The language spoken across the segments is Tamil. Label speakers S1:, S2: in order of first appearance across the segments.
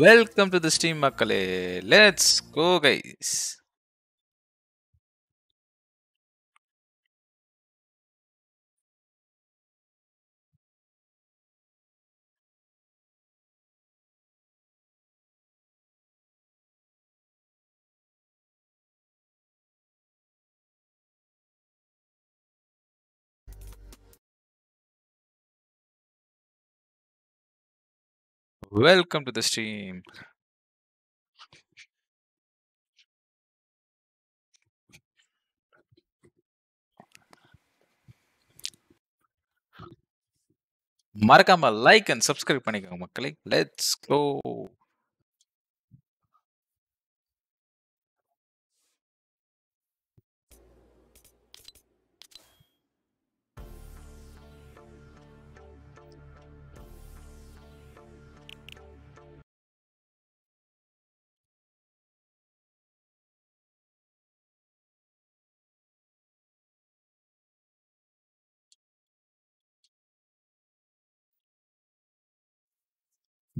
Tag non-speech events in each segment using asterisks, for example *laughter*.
S1: வெல்கம் டு தி ஸ்ட்ரீம் மக்களே let's go guys welcome to the stream மறக்காம லைக் அண்ட் சப்ஸ்கிரைப் பண்ணிக்கோங்க மக்களே let's go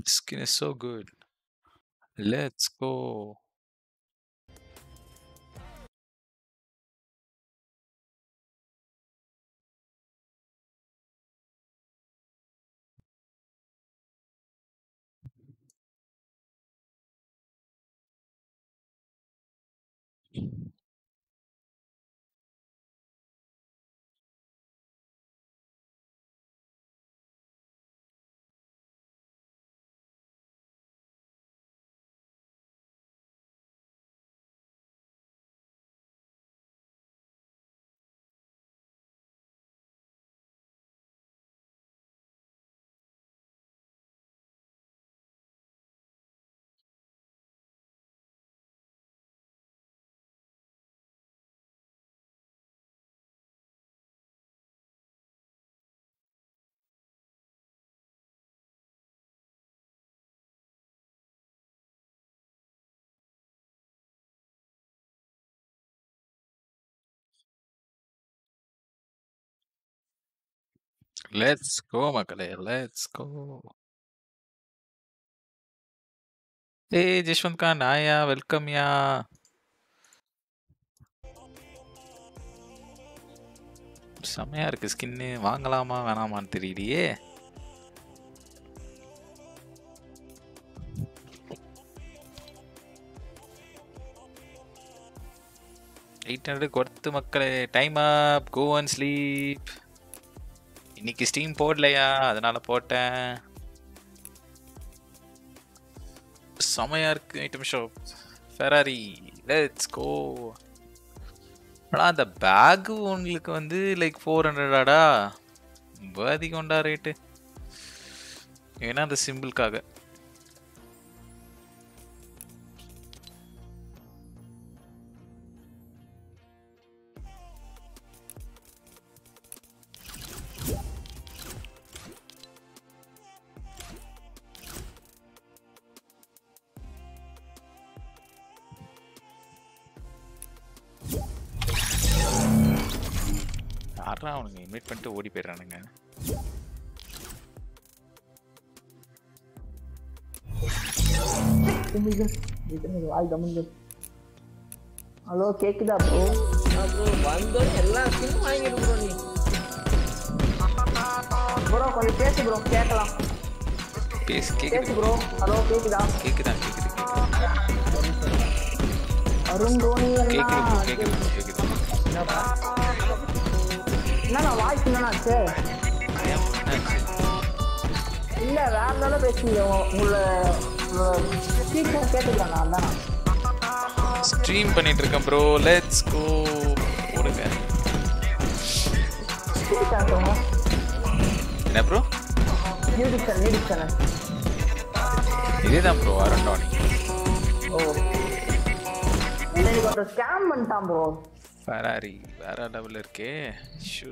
S1: skin is so good. Let's go let's go மக்களே லெட்ஸ் கோ ஏய் ஜஷ்வந்த் கான் ஆயா வெல்கம் யா செம்மையா இருக்கு ஸ்கின்னு வாங்கலாமா வேணாமான்னு தெரியலையே. எயிட் ஹண்ட்ரட் கொடுத்து மக்களே time up go and sleep இன்னைக்கு ஸ்டீம் போடலையா? அதனால போட்டேன். செமையா இருக்கு. Item shop Ferrari let's go ஆனால் அந்த பேக்கு உங்களுக்கு வந்து லைக் ஃபோர் ஹண்ட்ரடாடா ரொம்ப அதிகம்டா ரேட்டு ஏன்னா அந்த சிம்பிளுக்காக ஓடி போயிடுறானுங்க.
S2: ஹலோ கேக்குதா ப்ரோ
S3: வந்தோம் எல்லா ஸ்கின்னும் வாங்கிடு ப்ரோ நீ
S2: ப்ரோ கொஞ்சம் பேசு ப்ரோ கேட்கலாம்
S1: பேசு கேக்குது.
S2: ப்ரோ ஹலோ கேக்குதா?
S1: கேக்குதா கேக்குது
S2: அருண் தோனி
S1: கேக்குது கேக்குது கேக்குது.
S2: என்னண்ணா வாய்ஸ் என்னண்ணாச்சு? இல்ல வேற இருந்தாலும் பேசுங்க உங்களை ஸ்பீக்கர் கேட்டுக்கிறாங்க அதான்
S1: ஸ்ட்ரீம் பண்ணிட்டு இருக்கேன் ப்ரோ லெட்ஸ் கோ போடுங்க. என்ன ப்ரோ இதேதான் ப்ரோ அரண்டோனி
S2: ஓ. ஸ்கேம் பண்ணிட்டான் ப்ரோ
S1: ஃபெராரி வேற லெவல் இருக்கே. ஷூ.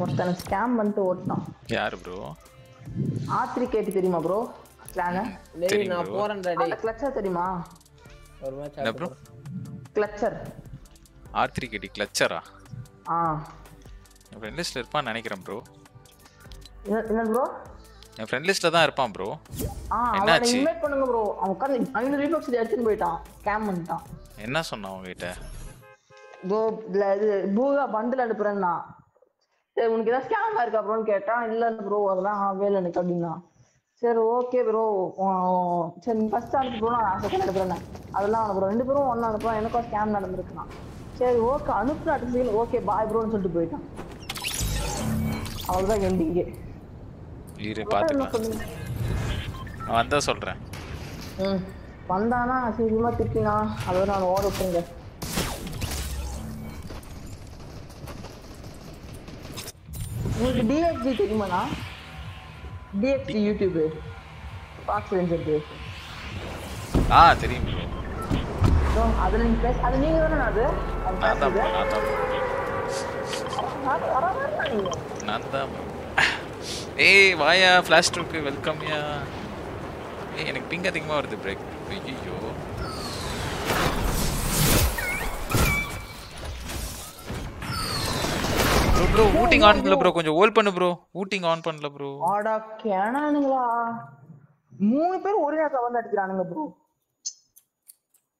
S2: ஒருத்தனை ஸ்கேம் பண்ணிட்டு ஓட்டினான்
S1: யாரு ப்ரோ
S2: ஆத்திரி கேட்டு தெரியுமா ப்ரோ பிளான
S3: டேய் நான்
S1: bro.
S3: போறேன்டா டேய்.
S2: கிளச்சர் தெரியுமா?
S3: ஒரு மேட்ச்
S1: ப்ரோ
S2: கிளச்சர்
S1: ஆர் த்ரீ கேட்டி கிளச்சரா
S2: ஆ?
S1: என் லிஸ்ட்ல இருப்பான்னு நினைக்கிறேன் ப்ரோ
S2: என்ன என்ன ப்ரோ
S1: என் ஃப்ரெண்ட் லிஸ்ட்ல தான் இருப்பான் ப்ரோ
S2: ஆ அவனை
S1: என்னாச்சு?
S2: இன்வைட் பண்ணுங்க ப்ரோ அவன் உட்காந்து ஐநூறு ரீபாக்ஸ் எடுத்துன்னு போயிட்டான். கேம் பண்ணிட்டான்.
S1: என்ன சொன்னான் உங்ககிட்ட?
S2: இதுல இது பூகா பண்டில் அனுப்புறேன்னா. சரி உனக்கு ஏதாவது ஸ்கேம் இருக்கா ப்ரோன்னு கேட்டான் இல்ல ப்ரோ அதெல்லாம் வேலை எனக்கு அப்படின்னா. சரி ஓகே ப்ரோ சரி ஃபர்ஸ்ட் அனுப்பு ப்ரோ நான் செகண்ட் அனுப்புறேன் அதெல்லாம் அனுப்புறோம் ரெண்டு பேரும் ஒண்ணா அனுப்புறோம் எனக்கும் ஸ்கேம் நடந்திருக்குண்ணா சரி ஓகே அனுப்புற அடுத்த ஓகே பாய் ப்ரோன்னு சொல்லிட்டு போயிட்டான். அவ்வளவுதான் எண்டிங்கே
S1: இரு பாத்துக்கலாம். நான் வந்தா சொல்றேன்.
S2: ம். வந்தானா? சீக்கிரமா திட்டினா. அதை நான் ஓட விட்டுருங்க. உங்களுக்கு டிஎக்ஜி தெரியுமாண்ணா? டிஎக்ஜி யூடியூப் பாக்ஸ் ரேஞ்சர்
S1: ஆ தெரியும் ப்ரோ
S2: அதுல நீங்க பேச அது நீங்க தானே அது?
S1: நான் தான் நான் தான் நான். ஏய் வாயா ஃப்ளாஷ் ட்ரூக்கு வெல்கம்யா ஏய் எனக்கு பிங்க் அதிகமாக வருது பிரேக் ஐயோ ப்ரோ ப்ரோ ஊட்டிங் ஆன் பண்ணல ப்ரோ கொஞ்சம் ஹோல்ட் பண்ணு ப்ரோ ஊட்டிங் ஆன் பண்ணல ப்ரோ
S2: ஆடா கேனானுங்களா? மூணு பேர் ஒரே நேரத்துல வந்து அடிக்கிறானுங்க ப்ரோ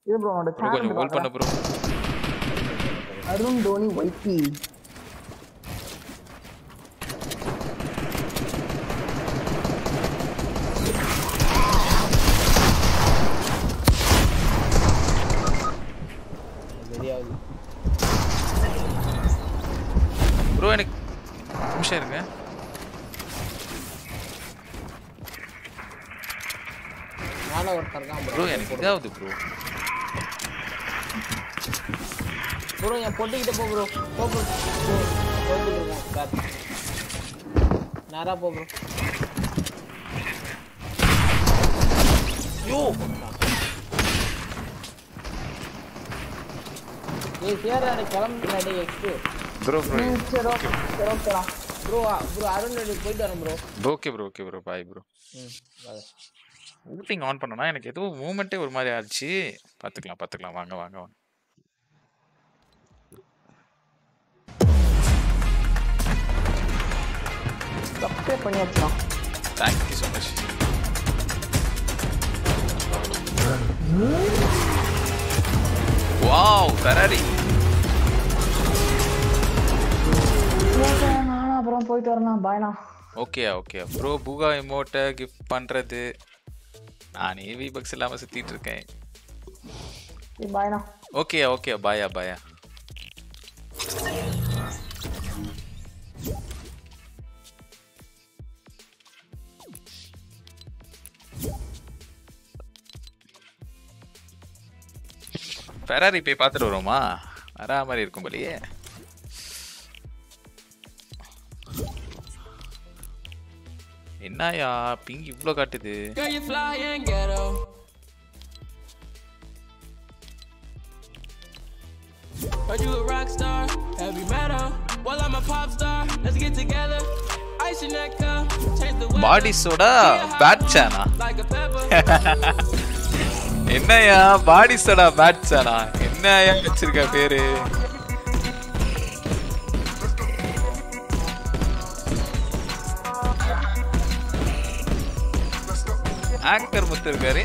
S2: இது ப்ரோ
S1: கொஞ்சம் ஹோல்ட் பண்ணு ப்ரோ
S2: அருண் தோனி ஒய்பி
S3: தான்
S1: ப்ரோ
S3: ப்ரோ என் பொட்டிக்கிட்ட போ ப்ரோ போ ப்ரோ நேரா போ ப்ரோ யோ ஏய் சேரா நீ கிளம்புறா டேய் எக்ஸ்
S1: ப்ரோ ப்ரோ
S2: சரி ஓகே சரி ஓகேடா
S3: ப்ரோ ப்ரோ அருண் போயிட்டு வரேன் bro
S1: okay bro okay bro bye bro
S3: ம் வாங்க.
S1: ஊட்டிங் ஆன் பண்ணனா எனக்கு ஏதோ மூமெண்ட்டே ஒரு மாதிரி ஆச்சு. பார்த்துக்கலாம் பார்த்துக்கலாம் வாங்க வாங்க வாங்க.
S2: Subscribe பண்ணியாச்சுடா.
S1: Thank you so much
S2: wow Ferrari அப்புறம் போயிட்டு வரேன் பாய்ண்ணா
S1: ஓகே ஓகே ப்ரோ பூகா எமோட்டை கிஃப்ட் பண்ணுறது நான் ஏவி பக்ஸ் இல்லாமல் சுற்றிட்டு இருக்கேன். ஓகே ஓகே பாயா பாயா ஃபெராரி போய் பார்த்துட்டு வருவோமா? வரா மாதிரி இருக்கும் போலயே. என்னயா பிங்க் இவ்ளோ காட்டுது
S4: Girl, you you a rock star, heavy metal. Well, I'm a pop star. Let's get together. Ice your neck up, change the weather.
S1: பாடிஸோட பேட் சேனா
S4: Like a pepper.
S1: என்னையா பாடிஸோட பேட் சேனா என்னையா வச்சிருக்க பேரு ஆங்கர் முத்து இருக்காரு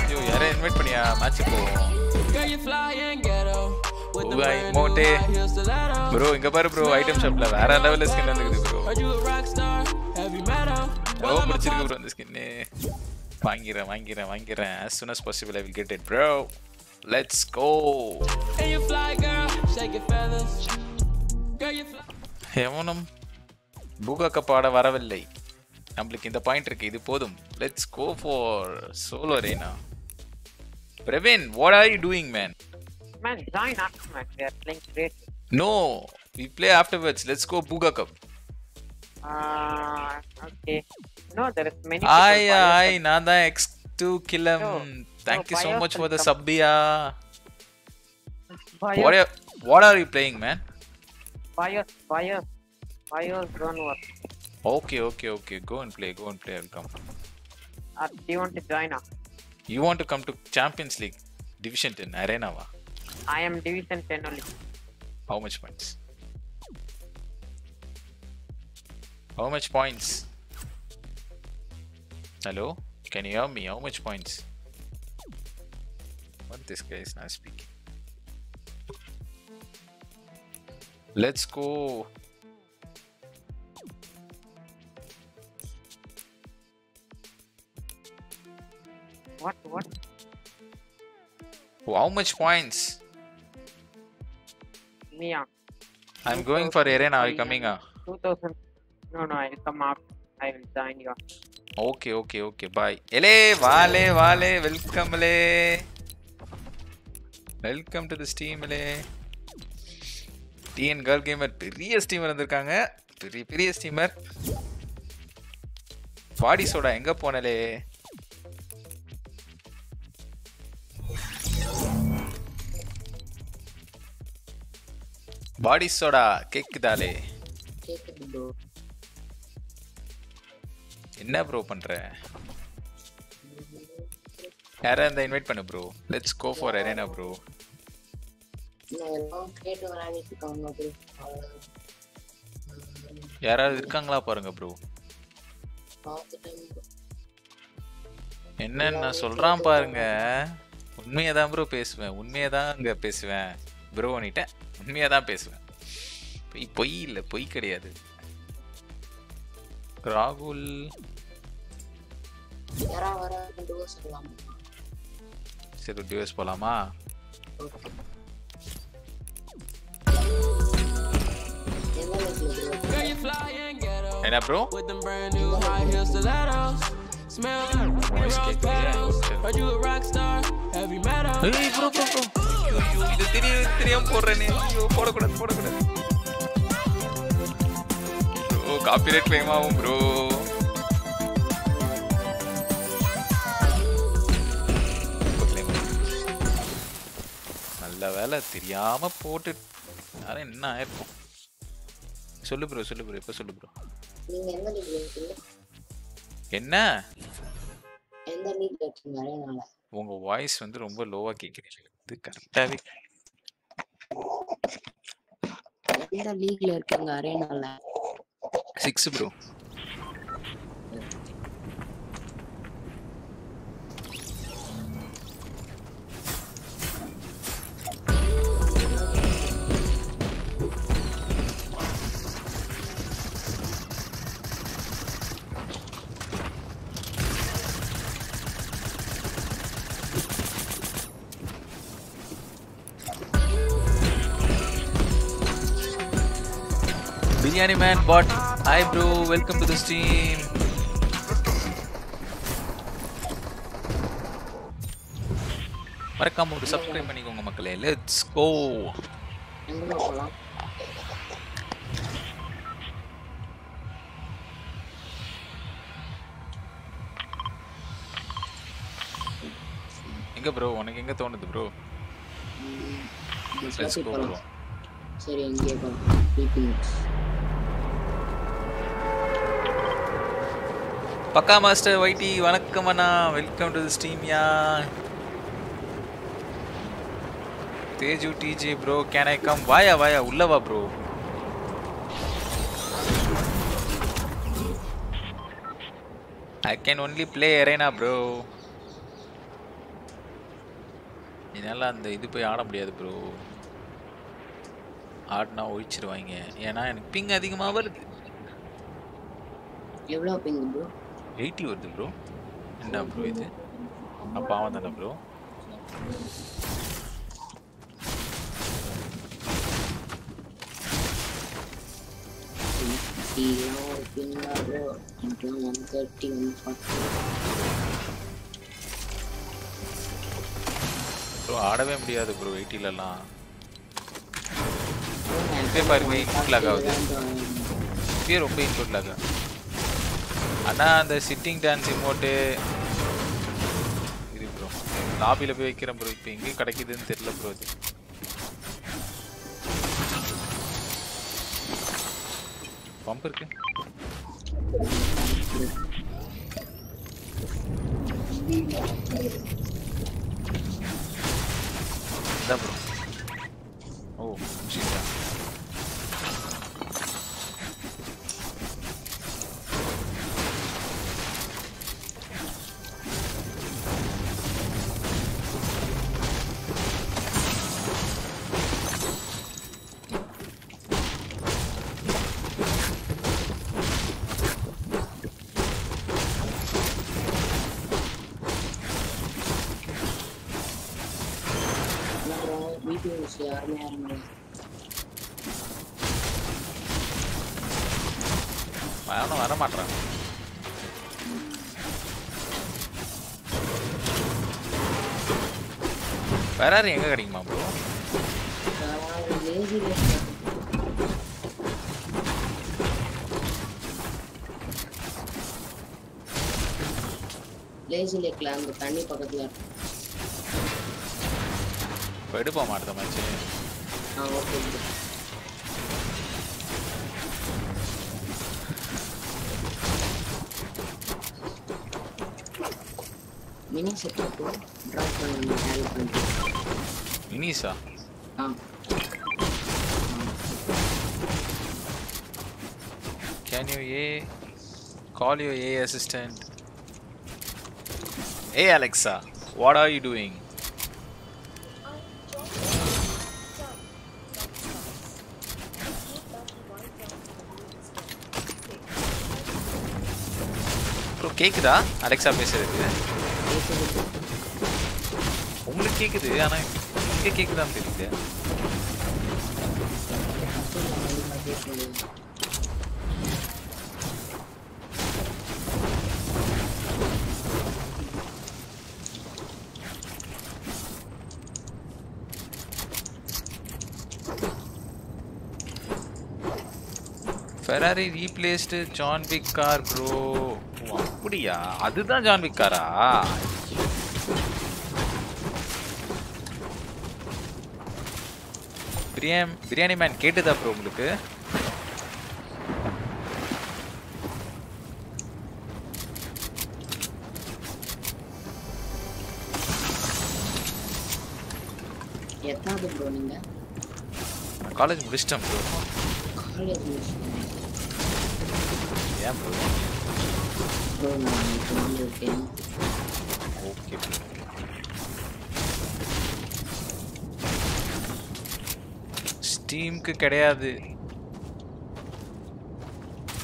S1: ஐயோ யாரையும் இன்வைட் பண்ணியா மேட்ச் போவோம். ப்ரோ இங்க பாரு ப்ரோ ஐட்டம் ஷாப்ல வேற லெவல்ல ஸ்கின் வந்துக்குது ப்ரோ
S4: a
S1: பிடிச்சிருக்கு ப்ரோ இந்த ஸ்கின்னு வாங்கிறேன் வாங்கிறேன் வாங்கிறேன் as soon as possible I will get it bro let's go. எவனும் பூகா கப் ஆட வரவில்லை நம்மளுக்கு இந்த பாயிண்ட் இருக்கு இது போதும் let's go for solo ரேனா Praveen what are you doing man
S5: Man, join after man. We are playing great.
S1: No we play afterwards let's go பூகா cup
S5: Uh, okay. No, there is many.
S1: ஆய்
S5: people buy
S1: ஆய் நான் தான் X two கிலம்
S5: No,
S1: thank you
S5: no,
S1: so
S5: buy
S1: much for the
S5: yourself.
S1: சப்பியா
S5: Buy
S1: What
S5: yours,
S1: are, what are you playing, man?
S5: buy yours, buy yours, buy yours, don't work.
S1: Okay, okay, okay. Go and play. Go and play. I'll come.
S5: Or do you want to join us?
S1: You want to come to Champions League Division 10 Arena? Va?
S5: I am Division 10 only.
S1: How much points? How much points? Hello? Can you hear me? How much points? What this guy is not speaking. Let's go.
S5: What? What?
S1: Oh, how much points?
S5: Mia.
S1: I'm going for arena. Are you coming? Uh?
S5: 2000. No, no, I'll come up. I will join you.
S1: Okay okay okay bye எலே வாலே வாலே வெல்கம் லே வெல்கம் டு தி ஸ்டீம்லே டிஎன் கேர்ள் கேமர் பெரிய ஸ்டீமர் வந்திருக்காங்க பெரிய பெரிய ஸ்டீமர் பாடி சோடா எங்க போனலே பாடி சோடா கேக்குதாலே?
S6: கேக்குது ப்ரோ
S1: என்ன ப்ரோ பண்ற? யாரா இருந்தா இன்வைட் பண்ணு
S6: bro let's go for arena bro
S1: யாராவது இருக்காங்களா பாருங்க ப்ரோ. என்னன்னு நான் சொல்றான் பாருங்க. உண்மையை தான் ப்ரோ பேசுவேன். உண்மையை தான் அங்க பேசுவேன். ப்ரோ பண்ணிட்டேன் உண்மையை தான் பேசுவேன் பொய் பொய் இல்லை பொய் கிடையாது ராகுல் சரி டிவோர்ஸ் போலாமா. என்ன ப்ரோ. ஏய் இது தெரிய தெரியாம போடுறேனே ஐயோ போடக்கூடாது போடக்கூடாது ப்ரோ காப்பிரைட் கிளைம் ஆகும் ப்ரோ நல்ல வேலை தெரியாம போட்டு. யாரும் என்ன ஆயிருக்கும் சொல்லு ப்ரோ சொல்லு ப்ரோ இப்போ சொல்லு ப்ரோ என்ன? உங்க வாய்ஸ் வந்து ரொம்ப லோவா கேக்குறீங்க. இது கரெக்டாவே
S6: எந்த லீக்ல இருக்கீங்க அரேனால
S1: six bro biryani man pot hi bro welcome to the stream மறக்காம ஒரு சப்ஸ்கிரைப் பண்ணிக்கோங்க மக்களே லெட்ஸ் கோ
S6: எங்க
S1: ப்ரோ உனக்கு எங்க தோணுது ப்ரோ லெட்ஸ் கோ ப்ரோ
S6: சரி எங்கே போலாம்
S1: பக்கா மாஸ்டர் வைட்டி வணக்கம் அண்ணா. Welcome to the Teju DG bro can I come வாயா வாயா உள்ளவா bro I can only play arena bro என்னால் அந்த இது போய் ஆட முடியாது ப்ரோ ஆடினா ஒழிச்சிருவாங்க. ஏன்னா எனக்கு பிங் அதிகமாக வருது.
S6: எவ்வளோ பிங் ப்ரோ
S1: எயிட்டி வருது ப்ரோ என்ன ப்ரோ இது? அப்போ அவன் தானே
S6: bro one thirty one forty
S1: bro ஆடவே முடியாது ப்ரோ எயிட்டிலலாம். இப்பயே பாருங்க இன்க்ளூட் லாக் ஆகுது. இப்பயே ரொம்ப இன்க்ளூட் லாக் ஆகுது ஆனால் அந்த சிட்டிங் டான்ஸ் இமோட்டு இது ப்ரோ லாபியில் போய் வைக்கிறேன் ப்ரோ இப்போ எங்கேயும் கிடைக்குதுன்னு தெரியல ப்ரோ இது பம்ப் இருக்கு. இதான் ப்ரோ ஓ ஃபெராரி எங்க கிடைக்குமா ப்ரோ
S6: லேசி லேக்ல அந்த தண்ணி பக்கத்துல இருக்கு.
S1: இப்போ எடுப்போம்
S6: ஆ ஓகே மினி செட்டப் ட்ராப் பண்ணி ஹேண்ட் பண்ணி
S1: மினிஸா
S6: ஆ
S1: can you a call you a assistant a Alexa what are you doing bro கேக்குதா அலெக்சா பேசுறது உங்களுக்கு கேக்குது ஆனா இங்க கேக்குதான்னு தெரியல Ferrari replaced John Wick car bro அப்படியா அதுதான் ஜான் விக் காரா பிரியாணி பிரியாணி மேன் கேட்டுதா ப்ரோ உங்களுக்கு?
S6: எத்தாவது ப்ரோ நீங்க?
S1: காலேஜ் முடிச்சிட்டேன் ப்ரோ
S6: காலேஜ்
S1: ஏன் ப்ரோ
S6: ப்ரோ நான் இருக்கேன்.
S1: ஓகே ப்ரோ ஸ்டீம்க்கு கிடையாது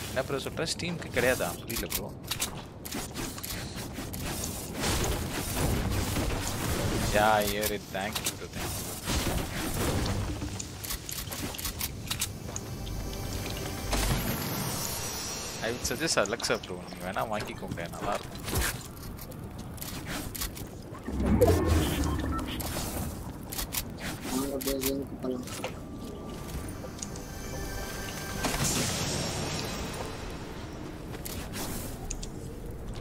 S1: என்ன ப்ரோ சொல்ற ஸ்டீம்க்கு கிடையாதா புரியல bro yeah year it thank you bro thank I with suggest Alexa bro நீங்கள் வேணா வாங்கிக்கோங்க நல்லா இருக்கும்
S6: வாங்க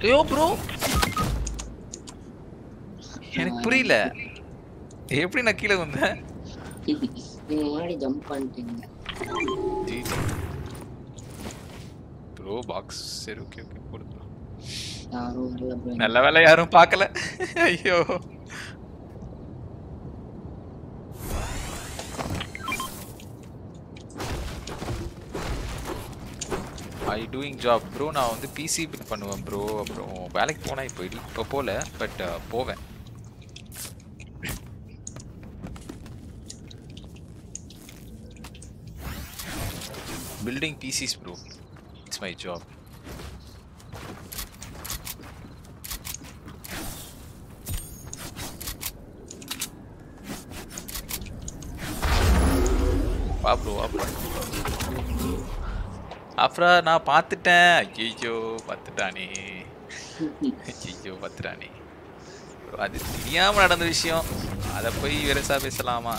S1: ஐயோ ப்ரோ எனக்கு புரியல. எப்படி நான் கீழே வந்தேன்?
S6: நீங்க முன்னாடி ஜம்ப் பண்ணிட்டீங்க.
S1: ப்ரோ பாக்ஸ் சரி ஓகே ஓகே போடு bro.
S6: யாரும்
S1: நல்ல வேலை யாரும் பார்க்கல. ஐயோ. டூயிங் ஜாப் ப்ரோ நான் வந்து பிசி பில் பண்ணுவேன் ப்ரோ அப்புறம் வேலைக்கு போனால் இப்போ இல்லை இப்போ போகல பட் uh, போவேன். Building pieces bro it's my job வா ப்ரோ வா ப்ரோ அப்புறம் நான் பார்த்துட்டேன். ஐயோ பார்த்துட்டானே. ஐயோ பார்த்துட்டானே. அது தெரியாமல் நடந்த விஷயம். அதை போய் வெரசா பேசலாமா?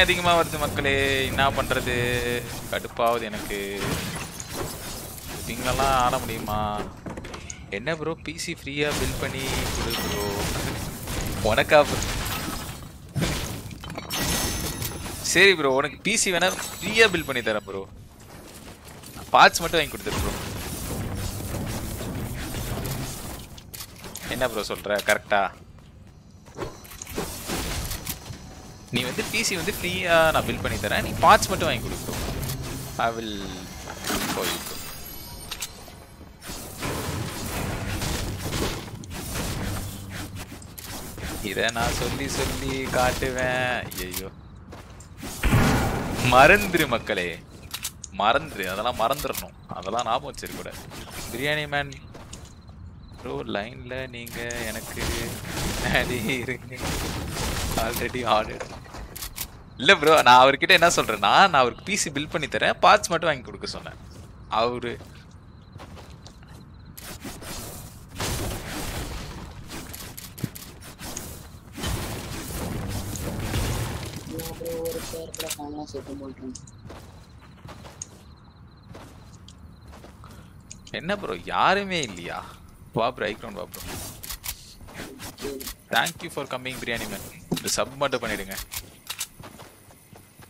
S6: அதெல்லாம்
S1: அதிகமா வருது மக்களே. என்ன பண்றது? கடுப்பாகுது எனக்கு. பிங்கெல்லாம் ஆட முடியுமா? என்ன ப்ரோ பிசி ஃப்ரீயா பில் பண்ணி கொடு ப்ரோ உனக்கா சரி ப்ரோ உனக்கு பிசி வேணா ஃப்ரீயா பில் பண்ணி தரேன் ப்ரோ பார்ட்ஸ் மட்டும் வாங்கி கொடுத்துரு ப்ரோ என்ன ப்ரோ சொல்ற? கரெக்டா நீ வந்து பிசி வந்து ஃப்ரீயாக நான் பில் பண்ணி தரேன். நீ பார்ட்ஸ் மட்டும் வாங்கி கொடுக்கும் ஐ வில் ஃபார் யூ இதை நான் சொல்லி சொல்லி காட்டுவேன். ஐயோ மறந்துரு மக்களே. மறந்துரு. அதெல்லாம் மறந்துடணும் அதெல்லாம் ஞாபகம் வச்சிருக்கூட பிரியாணி மேன் ப்ரோ லைன்ல நீங்க எனக்கு இருங்க. ஆல்ரெடி ஆர்டர் இல்லை ப்ரோ நான் அவர்கிட்ட என்ன சொல்கிறேன்னா நான் அவருக்கு பிசி பில் பண்ணி தரேன் பார்ட்ஸ் மட்டும் வாங்கி கொடுக்க சொன்னேன். அவரு என்ன ப்ரோ யாருமே இல்லையா? வா ப்ரோ ஐக்ரௌண்ட் வா bro thank you for coming biryani man இந்த சப் மட்டும் பண்ணிடுங்க.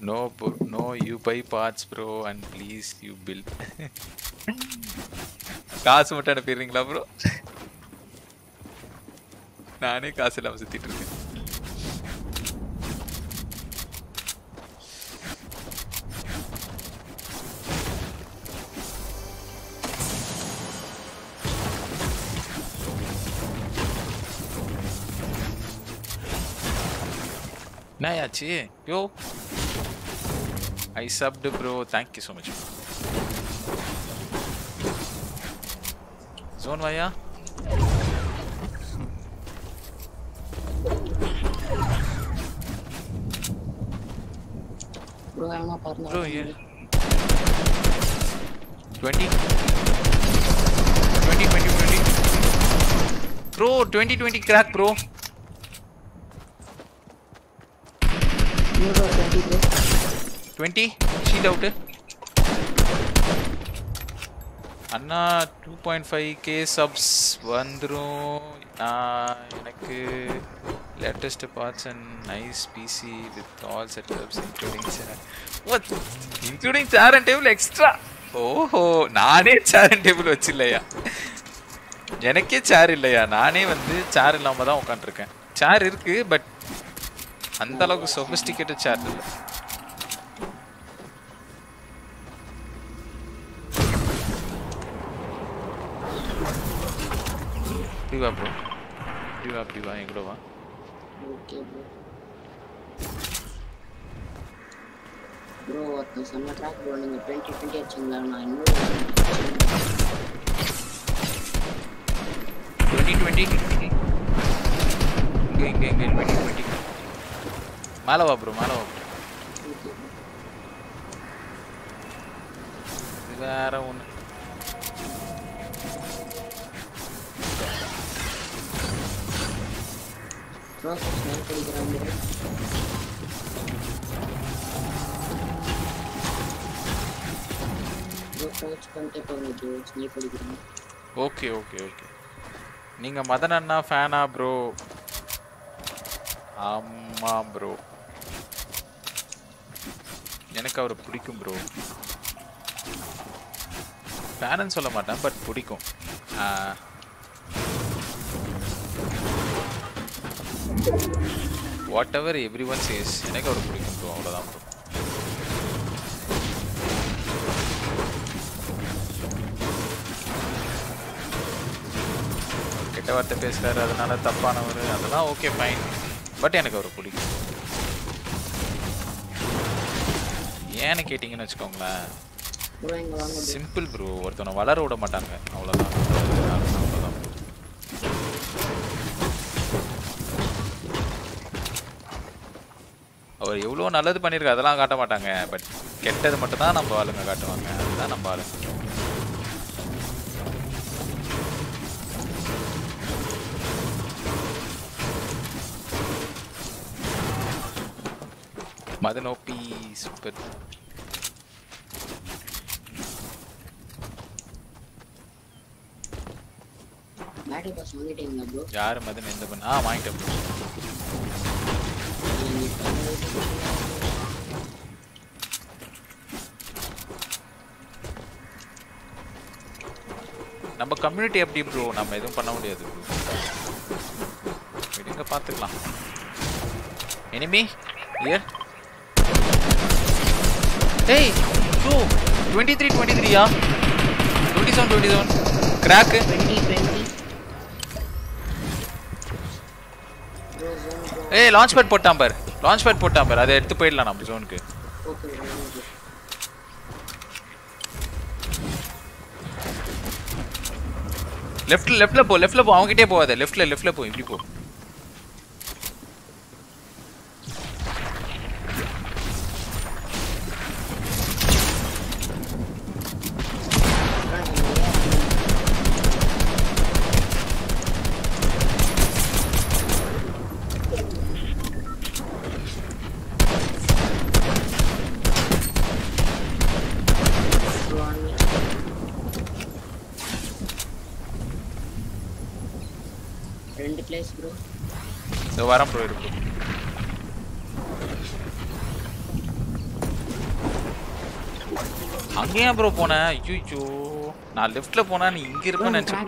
S1: No no you buy parts bro and please you bill காசு மட்டும் அனுப்பிடுறீங்களா ப்ரோ நானே காசு இல்லாமல் சுற்றிட்டு இருக்கேன். नहीं अच्छी है। क्यों? I subbed bro thank
S6: you so much
S1: zone भैया Bro, yeah. 20 20 20 20 Bro, 20
S2: 20 crack, bro.
S1: Twenty bro twenty அண்ணா two point five K subs வந்துடும் நான் எனக்கு latest parts and nice PC with all setups including chair what including chair and table extra ஓஹோ நானே சேர் அண்ட் டேபிள் வச்சில்லையா? எனக்கே சேர் இல்லையா? நானே வந்து சேர் இல்லாமல் தான் உட்காந்துருக்கேன் சேர் இருக்கு பட் அந்த அளவுக்கு சொபிஸ்டிகேட்டட் சேர் இல்லை இப்படி வா ப்ரோ இப்படி வா இப்படி வா என் கூட வா
S6: ஓகே ப்ரோ ப்ரோ ஒருத்தன் செம்ம ட்ராக் ப்ரோ நீங்கள் டுவெண்ட்டி டுவெண்ட்டி வச்சிங்களா நான் இன்னும்
S1: டுவெண்ட்டி டுவெண்ட்டி இங்கே இங்கே இங்கே டுவெண்ட்டி டுவெண்ட்டி மேலே வா ப்ரோ மேலே வா bro. வேற ஒன்று ஓகே ஓகே ஓகே நீங்கள் மதன் அண்ணா ஃபேனா ப்ரோ ஆமா ப்ரோ எனக்கு அவரை பிடிக்கும் ப்ரோ ஃபேனுன்னு சொல்ல மாட்டேன் பட் பிடிக்கும். Whatever everyone says எனக்கு அவரை பிடிக்கும் ப்ரோ அவ்வளோதான் ப்ரோ கெட்ட வார்த்தை பேசுகிறாரு அதனால தப்பானவர் அதெல்லாம் ஓகே ஃபைன் பட் எனக்கு அவர் பிடிக்கும் ஏன்னு கேட்டிங்கன்னு வச்சுக்கோங்களேன். Simple bro. ஒருத்தவனை வளர விட மாட்டாங்க. அவ்வளோதான் அவ்வளோதான் அவர் எவ்வளோ நல்லது பண்ணியிருக்காரு அதெல்லாம் காட்ட மாட்டாங்க. பட் கெட்டது மட்டும் தான் நம்ம ஆளுங்க காட்டுவாங்க. அதுதான் நம்ம ஆளுங்க. Madan OP super
S6: battery pass வாங்கிட்டீங்களா ப்ரோ
S1: யார் மதன் எந்த பண்ண ஆ வாங்கிட்டேன் bro. நம்ம கம்யூனிட்டி எப்படி ப்ரோ நம்ம எதுவும் பண்ண முடியாது ப்ரோ விடுங்க பார்த்துக்கலாம் enemy Here. Hey, two. 23, 23, yeah. 27, 27. Crack.
S6: Twenty seven crack
S1: ஏய் லான்ச் பேட் போட்டான் பார் லான்ச் பேட் போட்டான் பார் அதை எடுத்து போயிடலாம் நம்ம ஜோனுக்கு
S6: ஓகே
S1: லெஃப்ட்ல லெஃப்ட்ல போ லெஃப்ட்ல போ அவங்ககிட்டே போகாத லெஃப்ட்ல லெஃப்ட்ல போ இப்படி போ
S6: ப்ரோ அண்ணி ரெண்டு பிளேஸ் ப்ரோ
S1: வரேன் ப்ரோ இருக்கு. அங்கேயா ப்ரோ போனேன் ஐயோ நான் லெஃப்ட்ல போனா நீ இங்க இருப்பேன்னு நினைச்சேன்.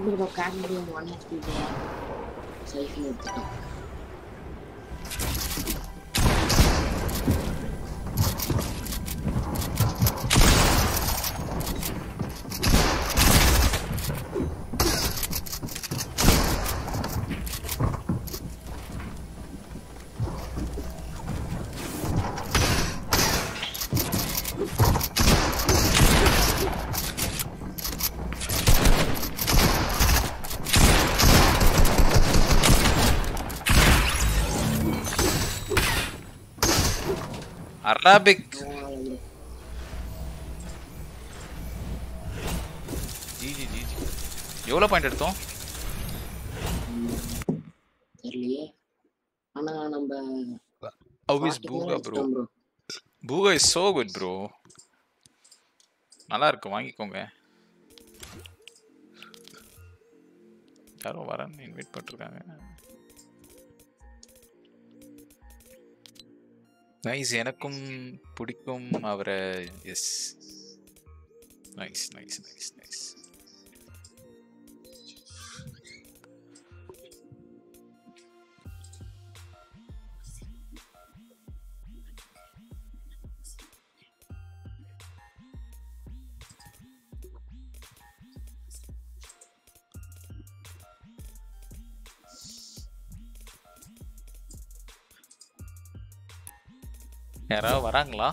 S6: பரவாயில்ல
S1: ஜிஜி ஜிஜி எவ்வளோ பாயிண்ட் எடுத்தோம்?
S6: தெரியலையே. ஆனா நம்ம
S1: ஹவ் இஸ்
S6: 40
S1: பூகா ப்ரோ பூகா இஸ் சோ குட் ப்ரோ நல்லா இருக்கு வாங்கிக்கோங்க. யாரோ வரேன்னு இன்வைட் பண்ணிருக்காங்க நைஸ் எனக்கும் பிடிக்கும் அவரை. எஸ் நைஸ் நைஸ் நைஸ் யாராவது வராங்களா?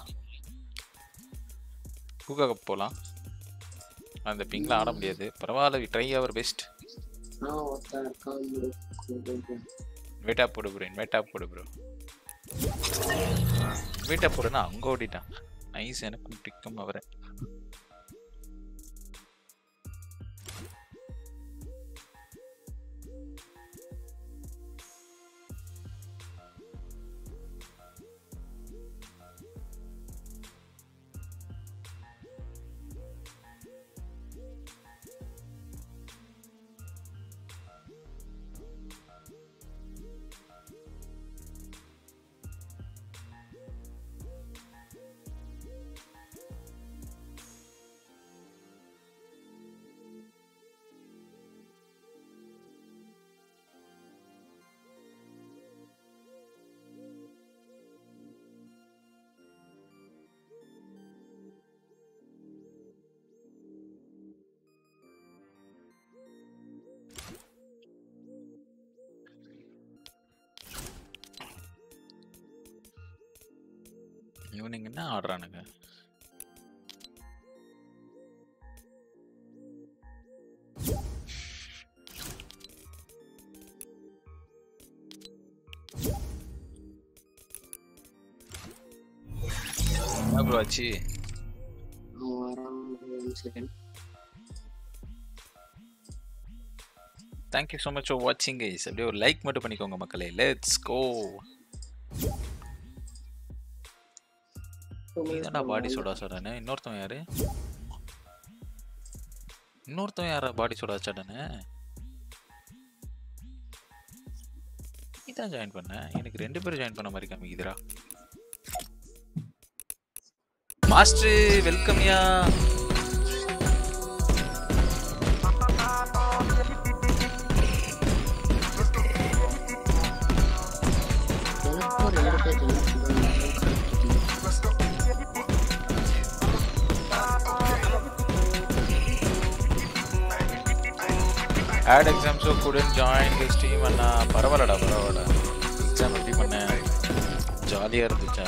S1: பூகா கப் போகலாம் அந்த பிங்ல ஆட முடியாது. பரவாயில்ல ட்ரை அவர் பெஸ்ட் வெயிட்டா போடு ப்ரோ வெயிட்டா போடு ப்ரோ வெயிட்டா போடுனா அங்க ஓடிட்டான். நைஸ் எனக்கும் பிடிக்கும் அவரை. வாங்கினீங்கன்னா ஆடுறானுங்க. என்ன ப்ரோ ஆச்சு? Thank you so much for வாட்சிங் கைஸ் அப்படியே ஒரு லைக் மட்டும் பண்ணிக்கோங்க மக்களே. லெட்ஸ் கோ நீதான்டா பாடி சோடா சடனு இன்னொருத்தவன் யாரு? இன்னொருத்தவன் யாரா பாடி சோடா சடனு நீ தான் ஜாயின் பண்ண. எனக்கு ரெண்டு பேரும் ஜாயின் பண்ண மாதிரி காமிக்குதுடா.
S6: Master welcome
S1: add exam so couldn't join this team அண்ணா பரவாயில்லடா பரவாயில்ல எக்ஸாம் எப்படி பண்ணேன் ஜாலியாக இருந்துச்சா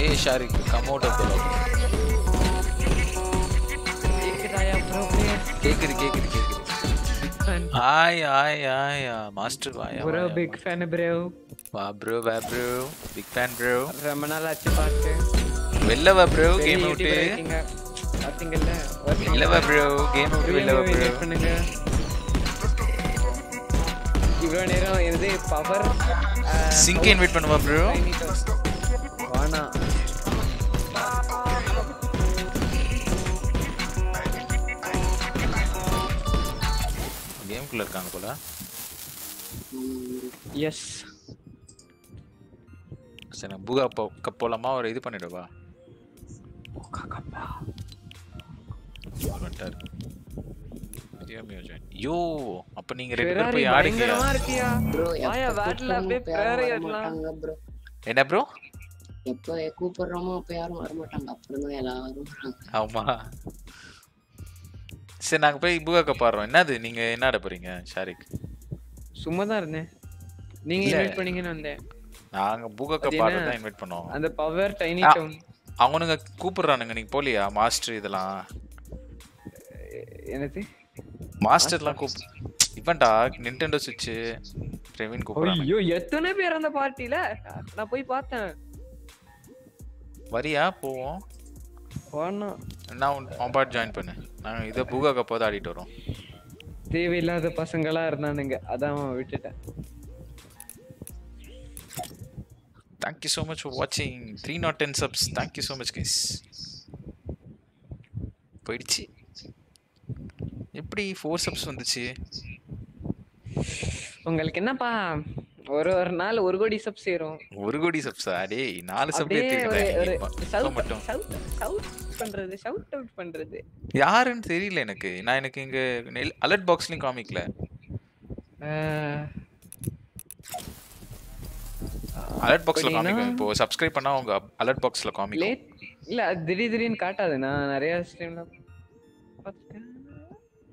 S1: ஏய் Shariq come out of the
S7: கேக்குதாயா bro player
S1: கேக்குது கேக்குது கேக்குது
S7: fan
S1: hi hi hi master வாயா
S7: ப்ரோ பிக் ஃபேன் ப்ரோ
S1: வா ப்ரோ வா ப்ரோ பிக் ஃபேன் ப்ரோ
S7: ரொம்ப நாள் ஆச்சு பார்த்து
S1: வெளில வா ப்ரோ கேம் விட்டு.
S7: பாத்தீங்கல்ல?
S1: வெளில வா ப்ரோ கேம் விட்டு வெளில வா ப்ரோ
S7: பண்ணுங்க. இவ்வளோ நேரம் எனது பவர்
S1: சிங்க் இன்வைட் பண்ணுவா ப்ரோ
S7: வானா
S1: கேம்குள்ள இருக்காங்க போல.
S7: எஸ்
S1: சரி நான் பூகா போ கப் போலாமா? ஒரு இது பண்ணிடவா அவர் வந்துட்டாரு யோ அப்ப நீங்க ரெண்டு பேரும் போய் ஆடுங்க. என்ன ப்ரோ
S6: எப்போ கூப்பிடுறோமோ அப்ப யாரும் வரமாட்டாங்க அப்புறம் தான் எல்லாரும்
S1: ஆமா. சரி நாங்க போய் பூகா கப் ஆடுறோம். என்னது? நீங்க என்ன ஆட போறீங்க ஷாரிக்?
S7: சும்மா தான் இருந்தேன். நீங்க. இன்வைட் பண்ணீங்கன்னு வந்தேன்.
S1: நாங்க பூகா
S7: அது
S1: கப்
S7: என்ன?
S1: ஆடுறது தான் இன்வைட் பண்ணோம்
S7: அந்த பவர் டைனி. டவுன்
S1: அவனுங்க கூப்பிடுறானுங்க நீங்க போலியா? மாஸ்டர் இதெல்லாம்.
S7: என்னது?
S1: மாஸ்டர்லாம் கூப்பிடு இவன்டா நிண்டெண்டோ சுவிட்ச் பிரவீன் கூப்பிடுறாங்க
S7: ஐயோ எத்தனை பேர் அந்த பார்ட்டில நான் போய் பார்த்தேன்.
S1: வரியா? போவோம்.
S7: போனோம்
S1: நான் உன் பாட்டு ஜாயின் பண்ணு. நாங்கள் இதை பூகா கப்பாவது ஆடிட்டு வரோம்.
S7: தேவையில்லாத பசங்களா இருந்தானுங்க. அதான் விட்டுட்டேன்.
S1: Thank you so much for வாட்சிங் three not ten subs thank you so much guys போயிடுச்சு. எப்படி ஃபோர் சப்ஸ் வந்துச்சு?
S7: உங்களுக்கு என்னப்பா? ஒரு ஒரு நாள் ஒரு கோடி சப் சேரும்.
S1: ஒரு கோடி சப்ஸா டேய் நாலு சப்
S7: shout- shout பண்றது ஷவுட் அவுட் பண்றது.
S1: யாருன்னு தெரியல எனக்கு. நான் எனக்கு இங்க அலர்ட் பாக்ஸ்லயும் காமிக்கல. அலர்ட் பாக்ஸ்ல காமிக்கும். இப்போ சப்ஸ்கிரைப் பண்ணா உங்க அலர்ட் பாக்ஸ்ல காமிக்கும்.
S7: லேட் இல்ல திடீர் திடீர்னு காட்டாது. நான் நிறைய ஸ்ட்ரீம்ல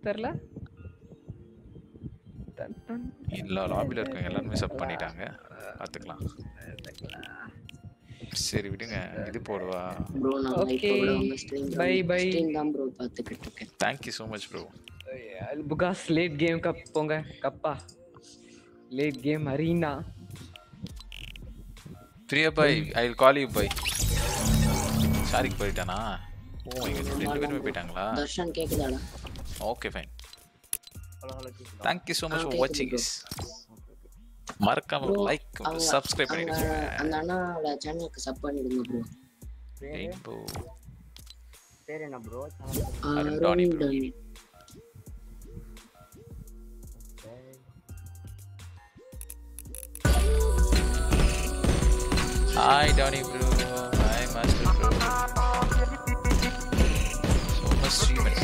S7: தெரில?
S1: எல்லா லாபில இருக்கவங்க எல்லாருமே சப் பண்ணிட்டாங்க. பாத்துக்கலாம். சரி விடுங்க. இது போடுவா.
S6: ப்ரோ நான். இப்போ கூட உங்க ஸ்ட்ரீம் தான். ப்ரோ பார்த்துக்கிட்டு இருக்கேன்.
S1: Thank you so much bro
S7: புகாஸ் late game கப் போங்க. கப்பா. Late game arena
S1: Priya bye I will call you bye Sharik போயிட்டானா? ஓ my God, ரெண்டு பேருமே போயிட்டாங்களா?
S6: தர்ஷன் கேக்குதாடா?
S1: Okay fine thank you so much
S6: ah,
S1: for
S6: கேக்குது
S1: வாட்சிங்
S6: bro.
S1: இஸ் மறக்காம
S6: ப்ரோ
S1: லைக் சப்ஸ்கிரைப் பண்ணிடுங்க.
S6: அந்த அண்ணாவோட சேனலுக்கு சப் பண்ணிடுங்க ப்ரோ
S1: ரெயின்போ
S5: பேர் என்ன ப்ரோ
S1: அருண்டாணி bro. I don't improve. I must. So much streamers.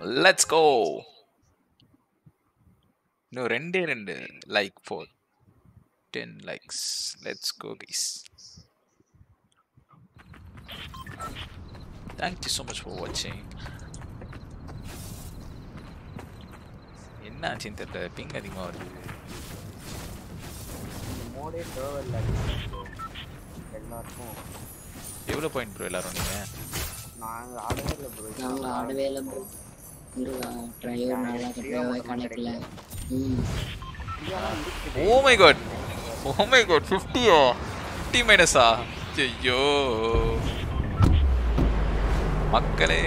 S1: Let's go. No, render render like for 10 likes. Let's go, guys. Thank you so much for watching. என்ன ஆச்சுன்னு தெரியல பிங் அதிகமாக வருது
S5: மோடே சர்வரில் எல்லாருக்கும்.
S1: எவ்வளோ பாயிண்ட் ப்ரோ எல்லாரும் நீங்கள்
S5: நாங்கள் ஆடவே இல்லை ப்ரோ
S6: நாங்க ஆடவே இல்லை ப்ரோ முருகா ட்ரைவர் நல்லா கட்டவே கிடைக்கல. ம்.
S1: Oh my god oh my god ஃபிஃப்டியா ஃபிஃப்டி மைனஸா ஐயோ மக்களே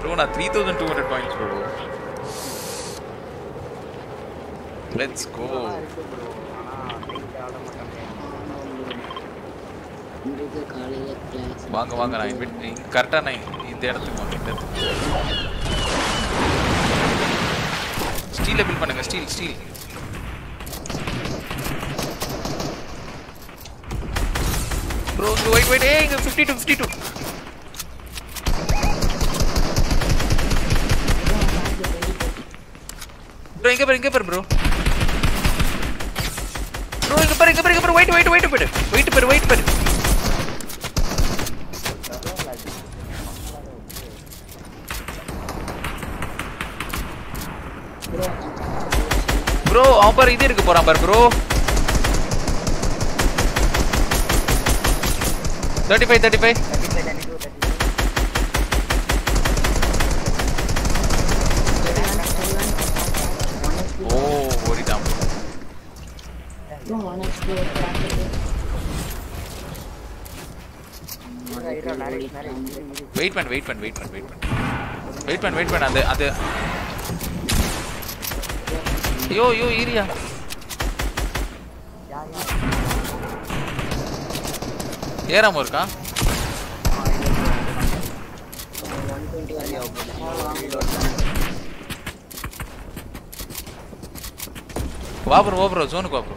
S1: ப்ரோ நான் three thousand two hundred points bro let's go
S5: இருக்கு ப்ரோ ஆனால் நைட் ஆட மாட்டாங்க
S6: முருகு லெட்ஸ் கோ
S1: வாங்க வாங்க நான் இன்வைட் கரெக்டாக நான் இந்த இடத்துக்கு வாங்க இந்த இடத்துக்கு. ஸ்டீலை பில் பண்ணுங்க ஸ்டீல் ஸ்டீல் ப்ரோ இங்க வெயிட் வெயிட் ஏய் இங்க 52 52 ப்ரோ இங்க பாரு இங்க பாரு ப்ரோ ப்ரோ இங்க பாரு இங்க பாரு இங்க பாரு வெயிட் வெயிட் வெயிட் பாரு வெயிட் பாரு வெயிட் பாரு ப்ரோ அவன் பாரு இது இருக்கு போறான் பாரு bro thirty five thirty five oh ஓடிட்டான்
S6: ஒன் எக்ஸ்பி ஒரு
S1: வெயிட் பண்ணு வெயிட் பண்ணு வெயிட் பண்ணு வெயிட் பண்ணு வெயிட் பண்ணு வெயிட் பண்ணு அது அது. ஐயோ ஐயோ ஈரியா ஏறாம இருக்கா? வா ப்ரோ வா ப்ரோ ஜோனுக்கு வா ப்ரோ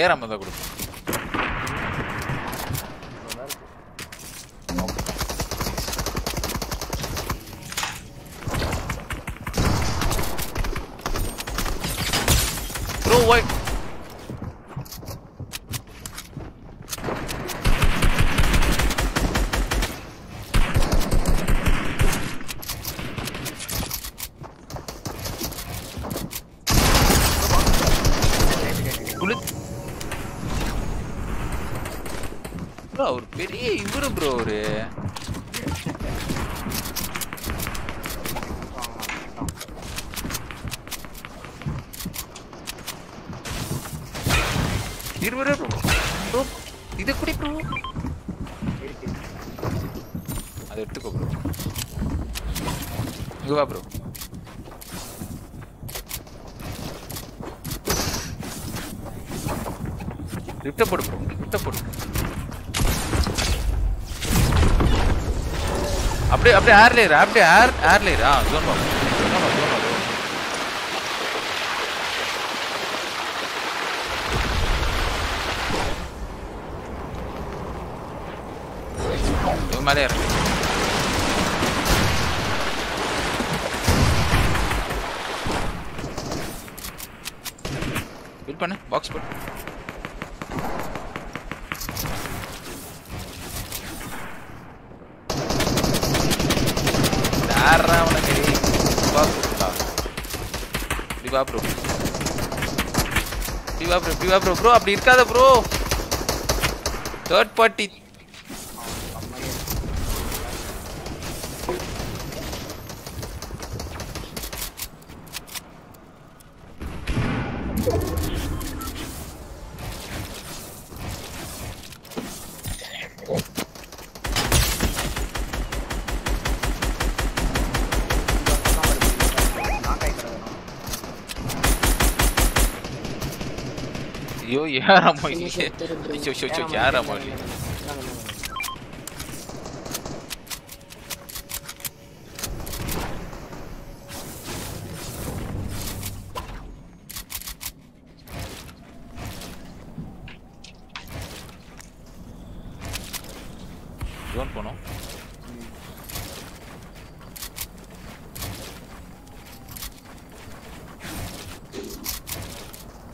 S1: ப்ரோ ஏறாம தான் கொடுப்போம் ப்ரோ ஒய் ப்ரோ அவர் பெரிய இவரு ப்ரோ அவரு இருவரு ப்ரோ இது குடி ப்ரோ அதை எடுத்துக்கோ ப்ரோ இங்க வா ப்ரோ லிஃப்ட போடு ப்ரோ லிஃப்ட போடு அப்படியே ஏர் லேயர் அப்படியே ஏர் ஏர் லேயர் ஆ ஜோன் பாம்பு ஜோன் பா ஜோன் பா இவன் மேலே இறங்கு பில் பண்ணு பாக்ஸ் பண்ணு யாரா உனக்கு வா ப்ரோ இப்படி வா ப்ரோ இப்படி ப்ரோ ப்ரோ ப்ரோ அப்படி இருக்காத bro third party 튀어라 뭐 이게 쇼쇼쇼 튀어라 뭐 이게 이건 번호?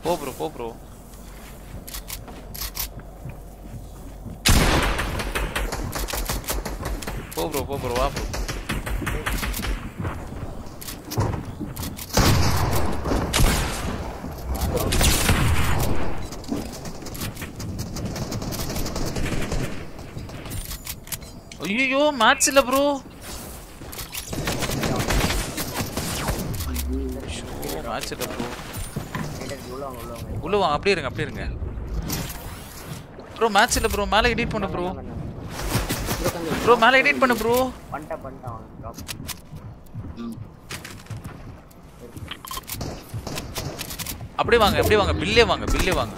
S1: Pô, bro, pô, bro. வா ப்ரோ ஐயோ மேட்ச் இல்ல ப்ரோ மேட்ச் இல்ல ப்ரோ
S8: Leaders உள்ள வாங்க
S1: அப்படியே இருங்க அப்படியே இருங்க. ப்ரோ மேட்ச் இல்ல ப்ரோ மேலே எடிட் பண்ணு ப்ரோ ப்ரோ மேலே எடிட் பண்ணு ப்ரோ
S8: பண்ணிட்டேன் பண்ணிட்டேன் அவன்.
S6: ம்.
S1: அப்படியே வாங்க அப்படியே வாங்க. பில்லே வாங்க பில்லே வாங்க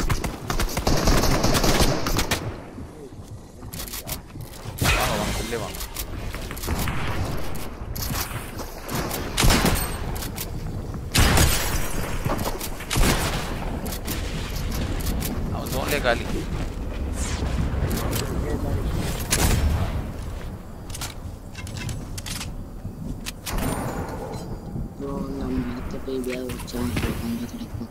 S1: அவன் தோன்லே காலி
S6: ப்ரோ நம்ம அடுத்த போய் எப்படியாவது வச்சோம் கொஞ்சம் கிடைக்கும்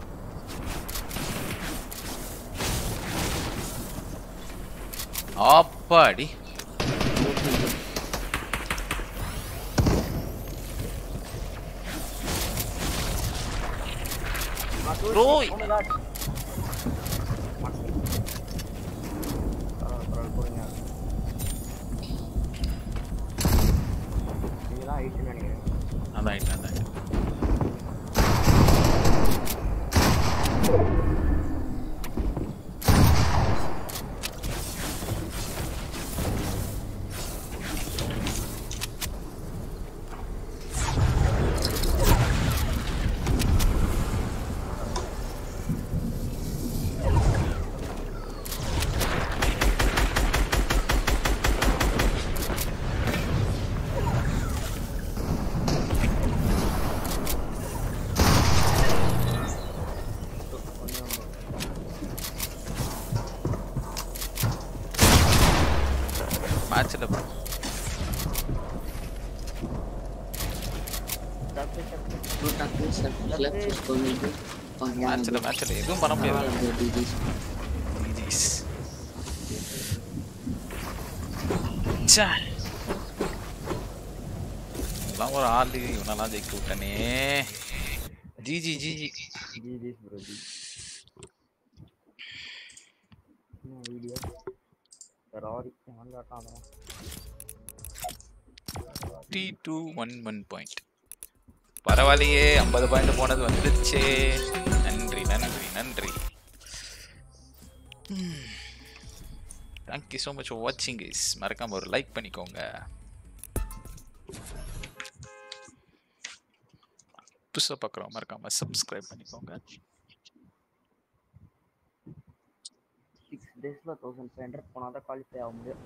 S1: ஆப்பாடி ப்ரோ
S8: Oh my god. பரவாயில்ல, பரவாயில்ல, போடுங்க. நீங்கதான் eight ன்னு நினைக்கிறேன்.
S1: அதான் ஆயிட்டு அதான் ஆயிட்டு. மேட்ச்ல ப்ரோ
S8: தப்பு, தப்பு.
S6: ப்ரோ டக்குனு சர்க்கிளில் புஷ் பண்ணிட்டு
S1: மேட்ச்ல மேட்சில் எதுவும் பண்ண முடியாது ஒரு ஆளு இவனெல்லாம் ஜெயிக்க விட்டனே ஜிஜி ஜிஜி
S8: GG's
S1: டி டூ ஒன் ஒன் பாயிண்ட் பரவாயில்லையே. ஐம்பது பாயிண்ட் போனது வந்துருச்சே நன்றி நன்றி நன்றி. Thank you so much for வாட்சிங் இஸ் மறக்காம ஒரு லைக் பண்ணிக்கோங்க. புதுசாக பார்க்குறோம் மறக்காம சப்ஸ்கிரைப் பண்ணிக்கோங்க.
S8: Six days ல 1500 போனாதான் qualify ஆக முடியும்.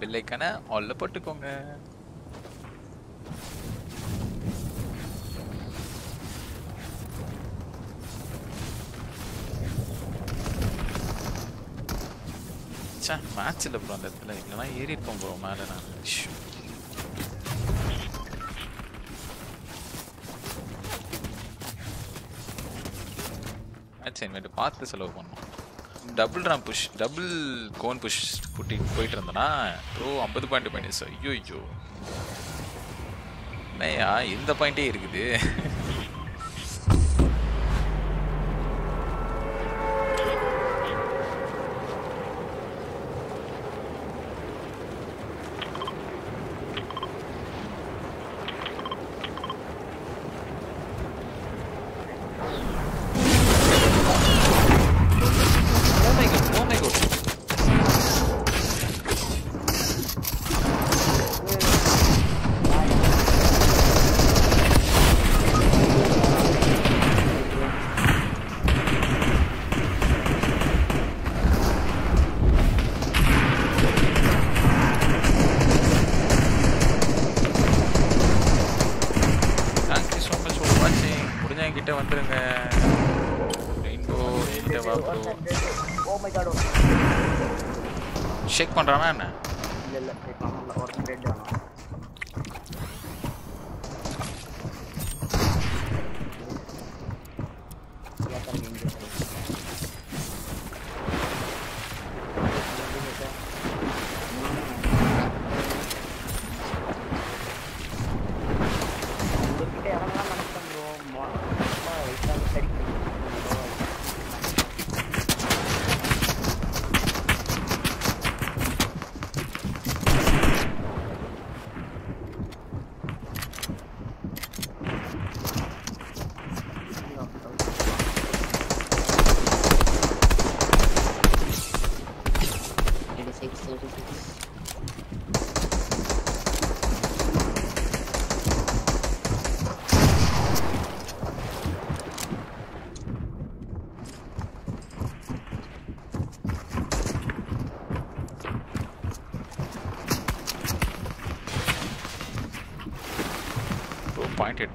S1: பிள்ளைக்கான ஆல்ல போட்டுக்கோங்க. சே மேட்ச் இல்லை ப்ரோ அந்த இடத்துல. இல்லைனா ஏறி இருப்போம் ப்ரோ மேலே நான். மேட்ச் இனிமேட்டு பார்த்து செலவு பண்ணோம் double ramp push double cone push கூட்டி போயிட்டு இருந்தேன்னா ப்ரோ ஐம்பது பாயிண்ட் பாயிண்ட் சார் ஐயோ ஐயோ என்னையா இந்த பாயிண்டே இருக்குது. பண்றானா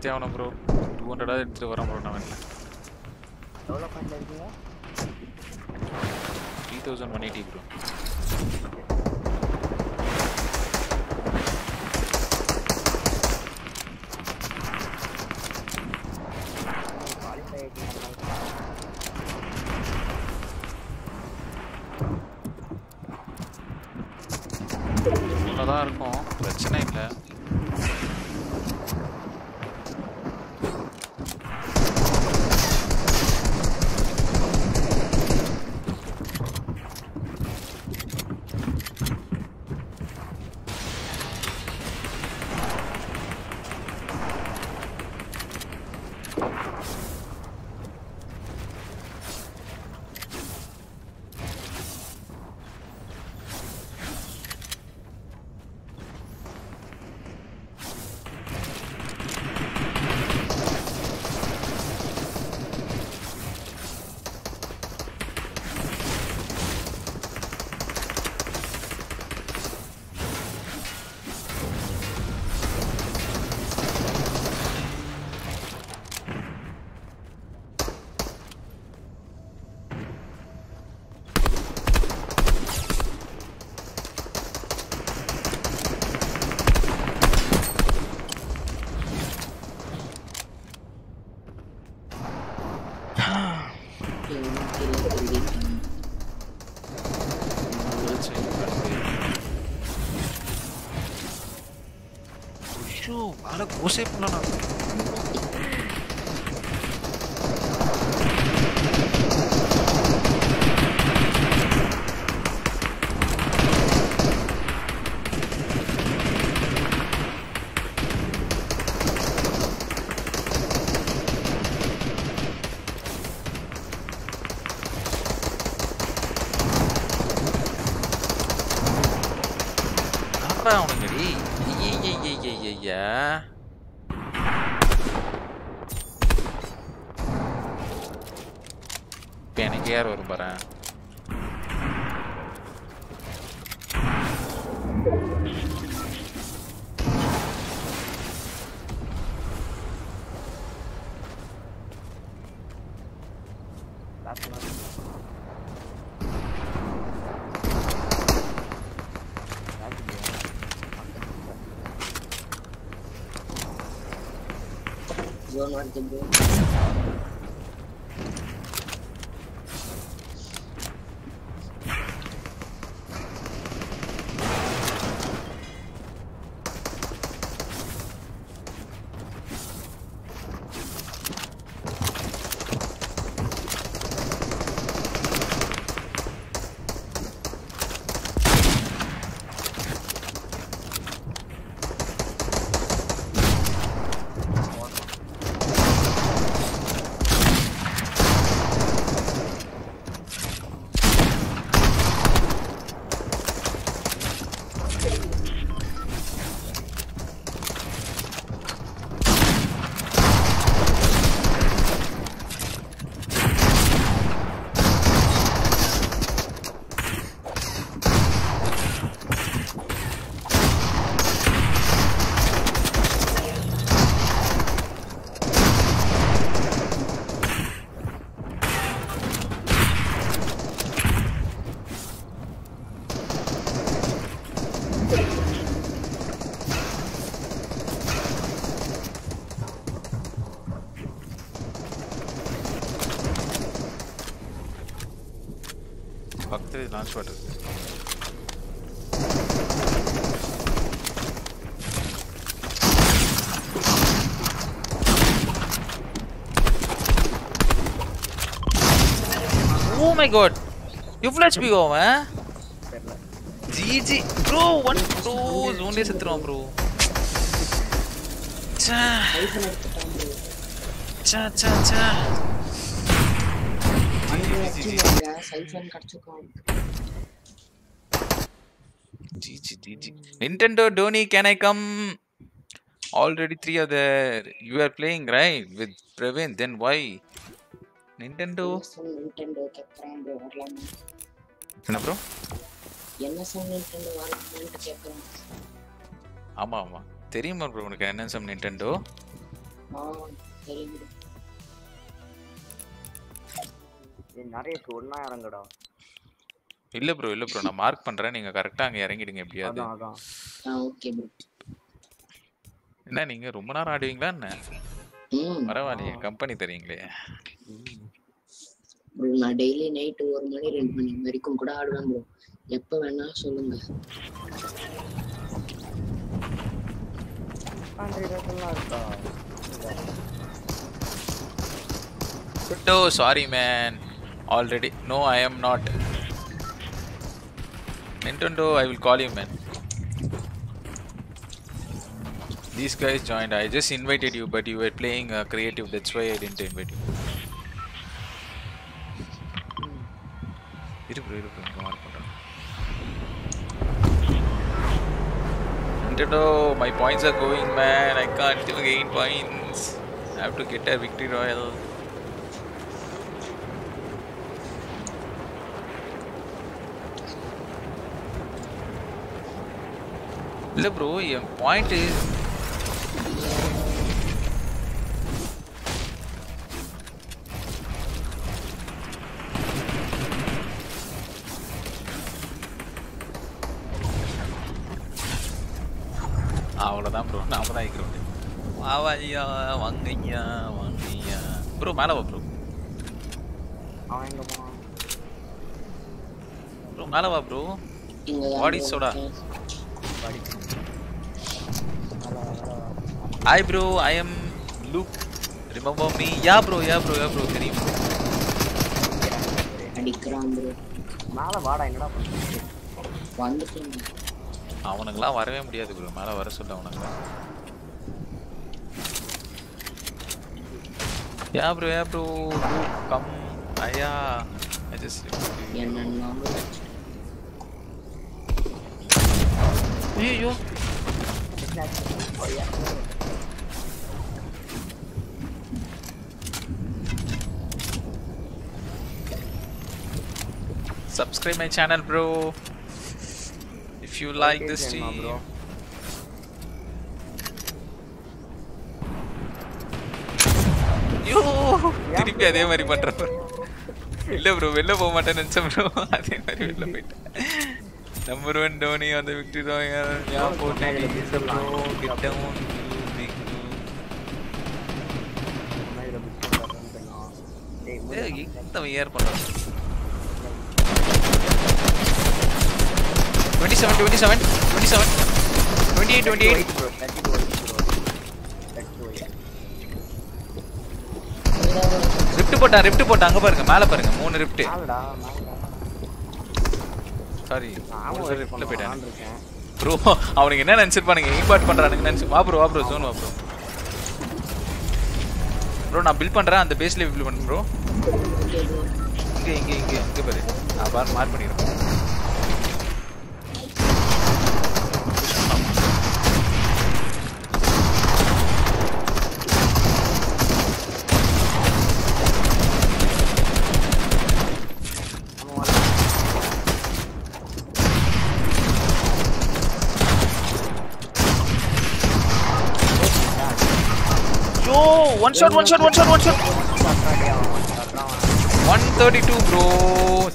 S1: எடுத்தே ஆகணும் ப்ரோ டூ ஹண்ட்ரடாக எடுத்துகிட்டு வரேன் ப்ரோ நான் வேணா
S3: எவ்வளோ
S1: three thousand
S6: one eighty bro
S1: No, no, on the game. launch water. Oh my god! You flash me over, eh? GG! Bro, one
S6: close! Only Satram,
S1: bro. Cha! Cha,
S6: cha, cha.
S1: GG. Nintendo Dhoni, can I come? Already three are there. You are playing right with Praveen. Then why? Nintendo.
S6: Nintendo வரலாமா
S1: என்ன ப்ரோ
S6: என்எஸ்எம் நிண்டெண்டோ
S1: ஆமா ஆமா தெரியுமா ப்ரோ உனக்கு Nintendo
S6: bro.
S5: ஏய், நிறைய ஒன்னா இறங்குடா
S1: இல்ல ப்ரோ இல்ல ப்ரோ நான் மார்க் பண்றேன். நீங்க கரெக்டா அங்க இறங்கிடுங்க எப்படியாவது.
S5: அதான்
S6: ஓகே ப்ரோ
S1: என்ன நீங்க ரொம்ப நேரம் ஆடுவீங்களா என்ன?
S6: ம்.
S1: பரவாயில்லையே கம்பெனி தரீங்களே
S6: ப்ரோ நான் டெய்லி நைட்டு ஒரு மணி ரெண்டு மணி வரைக்கும் கூட ஆடுவேன் ப்ரோ எப்போ வேணா சொல்லுங்க.
S1: No, sorry man. Already. No, I am not. Nintendo, I will call you, man. These guys joined. I just invited you, but you were playing uh, creative. That's why I didn't invite you. Hmm. Nintendo, my points are going, man. I can't gain points. I have to get a victory royal. இல்ல ப்ரோ என் பாயிண்ட் அவ்வளோதான் ப்ரோ நாம தான் இருக்கிறோம் வாவாய்யா வாங்கய்யா வாங்கய்யா. ப்ரோ மேலே வா ப்ரோ ப்ரோ மேலே வா ப்ரோ
S6: இங்க
S1: What is soda? Hi bro I am look remember me yeah bro yeah bro yeah bro தெரியும்
S6: அடிக்கிறான் ப்ரோ
S5: மேல வாடா என்னடா பண்ற
S6: வந்துட்டேன்
S1: அவனுங்களாம் வரவே முடியாது ப்ரோ மேலே வர சொல்ல அவனுங்களாம் yeah bro yeah bro come ஐயா ஐ ஜஸ்ட்
S6: என்னன்னாலும்
S1: ஐயோ subscribe my channel bro if you like this
S5: Location ah
S1: stream
S5: bro?
S1: ஐயோ திருப்பி அதே மாதிரி பண்றேன் bro. இல்ல ப்ரோ வெளில போக மாட்டேன்னு நினைச்சேன் ப்ரோ அதே மாதிரி வெளில போயிட்டேன் நம்பர் ஒன் டோனி அந்த விக்டரி ராயல் யா போட்டேன் ப்ரோ கிட்டவும் பிக்
S5: நான் இதுல புக் பண்றேன் டேய்
S1: ஏய் இந்த ஏர் பண்றான் 27 27 27 28 28
S5: bro 32 bro 32
S1: rift போட்டான் ரிப்ட் போட்டான் அங்க பாருங்க மேல பாருங்க. மூணு ரிப்ட் சாரி
S5: ஆமா
S1: மூணு ரிப்ட்ல போயிட்டான். ப்ரோ அவனுக்கு என்ன நினைச்சிருப்பானுங்க? இம்பார்ட் பண்றானுங்க நினைச்சு வா ப்ரோ வா ப்ரோ ஜோன் வா ப்ரோ ப்ரோ நான் பில் பண்றேன். அந்த பேஸ்ல பில் பண்ணு ப்ரோ இங்க இங்க இங்க இங்க பாரு. நான் பார் மார்க் பண்ணிடுறேன். One shot one shot one shot one shot one thirty two bro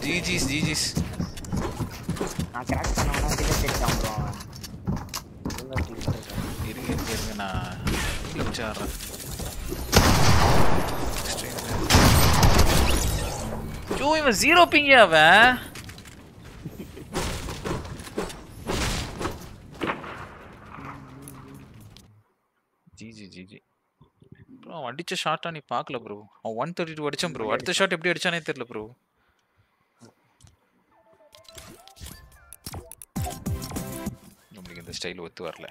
S1: GGs GGs
S5: நான் கிராக் பண்ணவனா கிட்ட
S1: இருங்க இருங்க இருங்க நான் ஆடுறேன். ஐயோ இவன் ஜீரோ பிங்க அவன் ஜிஜி ஜிஜி ப்ரோ அவன் அடிச்ச ஷாட்டா நீ பார்க்கல ப்ரோ அவன் ஒன் தேர்ட்டி டூ அடிச்சான் ப்ரோ அடுத்த ஷாட் எப்படி அடிச்சானே தெரியல ப்ரோ நம்மளுக்கு இந்த ஸ்டைல் ஒத்து வரல.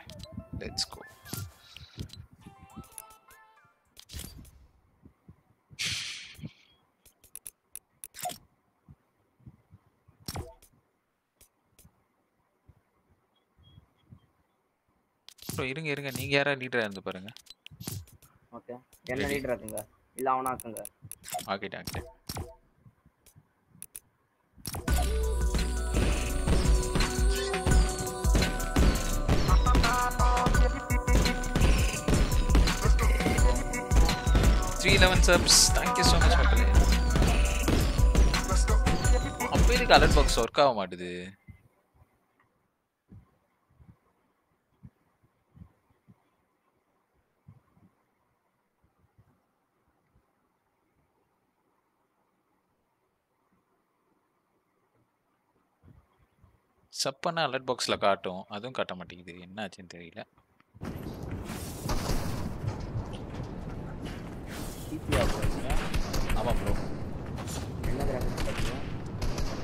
S1: லெட்ஸ் கோ ப்ரோ இருங்க இருங்க. நீங்க யாரா லீடரா இருந்து பாருங்க.
S5: ஓகே என்ன லீடர் இருக்குங்க இல்ல அவனா இருக்குங்க
S1: ஆக்கிட்டேன் ஆக்கிட்டேன் three eleven subs thank you so much மக்களே. அப்போ இதுக்கு அலர்ட் பாக்ஸ் ஒர்க் ஆக மாட்டுது? சப் பண்ண அலர்ட் பாக்ஸில் காட்டும். அதுவும் காட்ட மாட்டேங்குது. என்ன ஆச்சுன்னு தெரியல ஆமாம் bro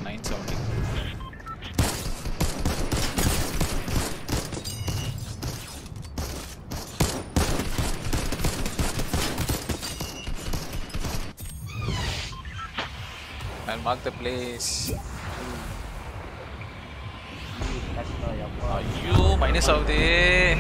S1: nine seventy I'll mark the place. apa ini Saudi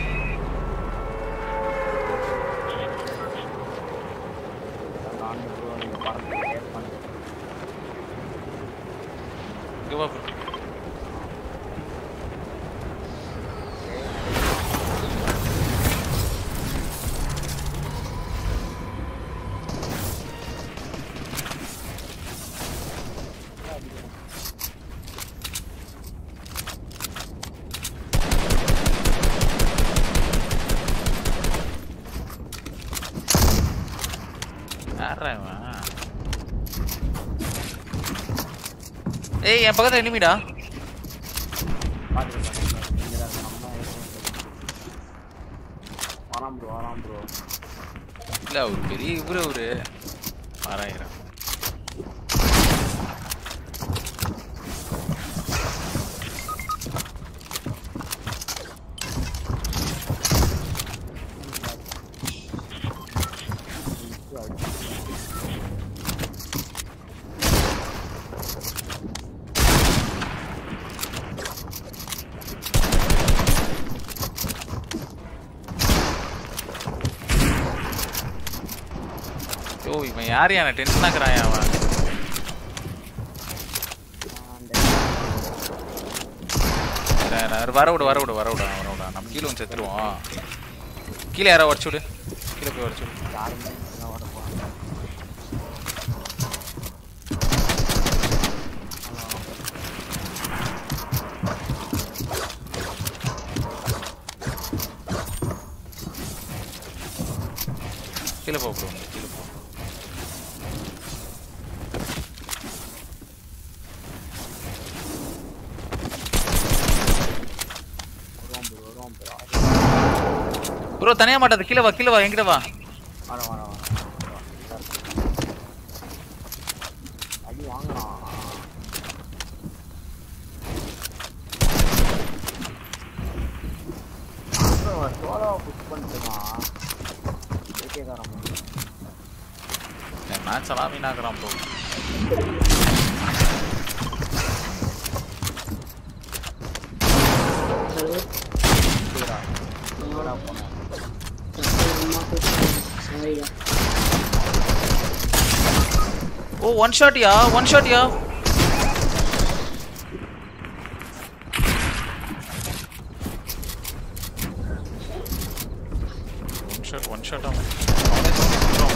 S1: என் பக்கத்துல எனிமிடா
S3: வரான் ப்ரோ வரான் ப்ரோ
S1: இல்ல அவர் பெரிய இவரு அவரு ஆறாயிரம் யோ இவன் யார் என்ன டென்ஷன் ஆக்குறாயா அவன்? வர விடு வர விடு வர விடு வர விடு. நம்ம கீழே வந்து செத்துருவோம். கீழே யாரோ உடச்சு விடு கீழே போய் உடச்சு விடு
S3: யாருமே இங்க வர போறாங்க
S1: கீழே போ ப்ரோ கீழே போ
S3: வருவான் ப்ரோ வருவான் ப்ரோ
S1: ப்ரோ தனியா மாட்டாது. கீழே வா கீழே வா எங்கிட்ட வா. ஓ one ஷாட்யா one ஷாட்யா one shot one shot அவன் அவனே தோத்துட்டான்.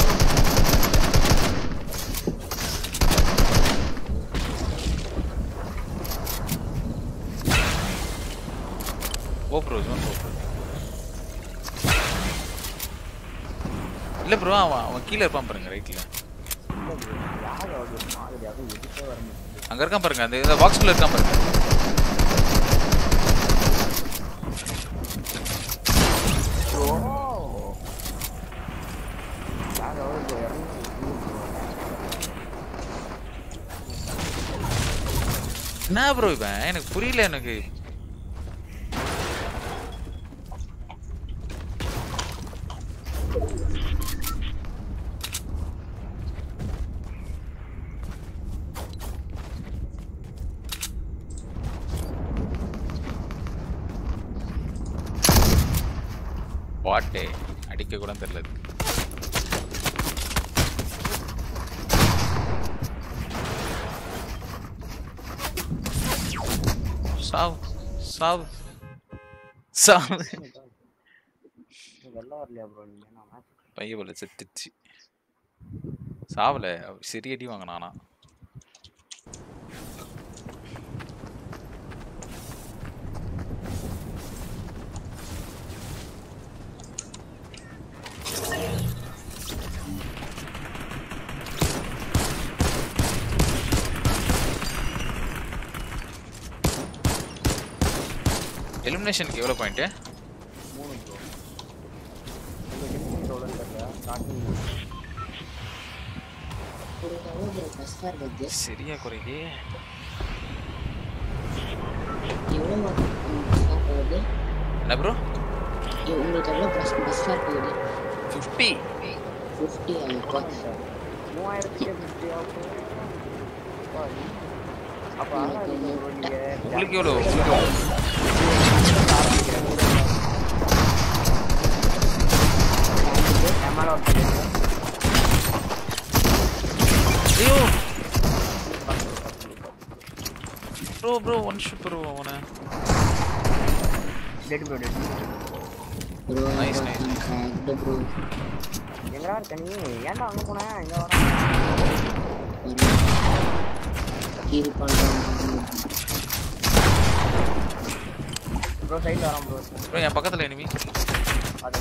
S1: ஓ ப்ரோ ஜோன் போ ப்ரோ இல்ல ப்ரோ அவன் அவன் கீழே இருப்பான் பாருங்க அந்த இந்த பாக்ஸ்குள்ள இருக்கான் பாருங்க என்ன ப்ரோ இவன்? எனக்கு புரியல எனக்கு. பைய போல செத்துச்சு. சாவல சரி அடி வாங்கினானா.
S6: ப்ளஸ் ஃபார் பர்த்டே
S1: சரியா குறையுதே
S6: எவ்வளோ ப்ளஸ் ஃபார் போகுது
S1: என்ன ப்ரோ
S6: இ- உங்களுக்கு எவ்வளோ ப்ளஸ் ப்ளஸ் ஃபார் போகுது
S1: ஃபிஃப்டி
S6: ஃபிஃப்டி இப்போ
S8: மூவாயிரத்துக்கு ஃபிஃப்டி ஆகும் அப்போ அதான் நீங்கள் ப்ரோ நீங்கள்
S1: உங்களுக்கு எவ்வளோ உங்களுக்கு எவ்வளோ
S8: எம்எல் ஒர்க் பண்ணிடுங்க
S1: ஐயோ bro bro one shoot bro அவனை
S8: dead bro dead
S6: bro
S1: Nice, nice, nice.
S6: Correct bro
S8: எங்கடா இருக்க நீ ஏன்டா அங்கே போனேன் இங்கே வர
S6: ஹீல் பண்ணுறோம்
S8: ப்ரோ சைடில் வரான் ப்ரோ
S1: ப்ரோ என் பக்கத்தில் எனிமி
S8: அது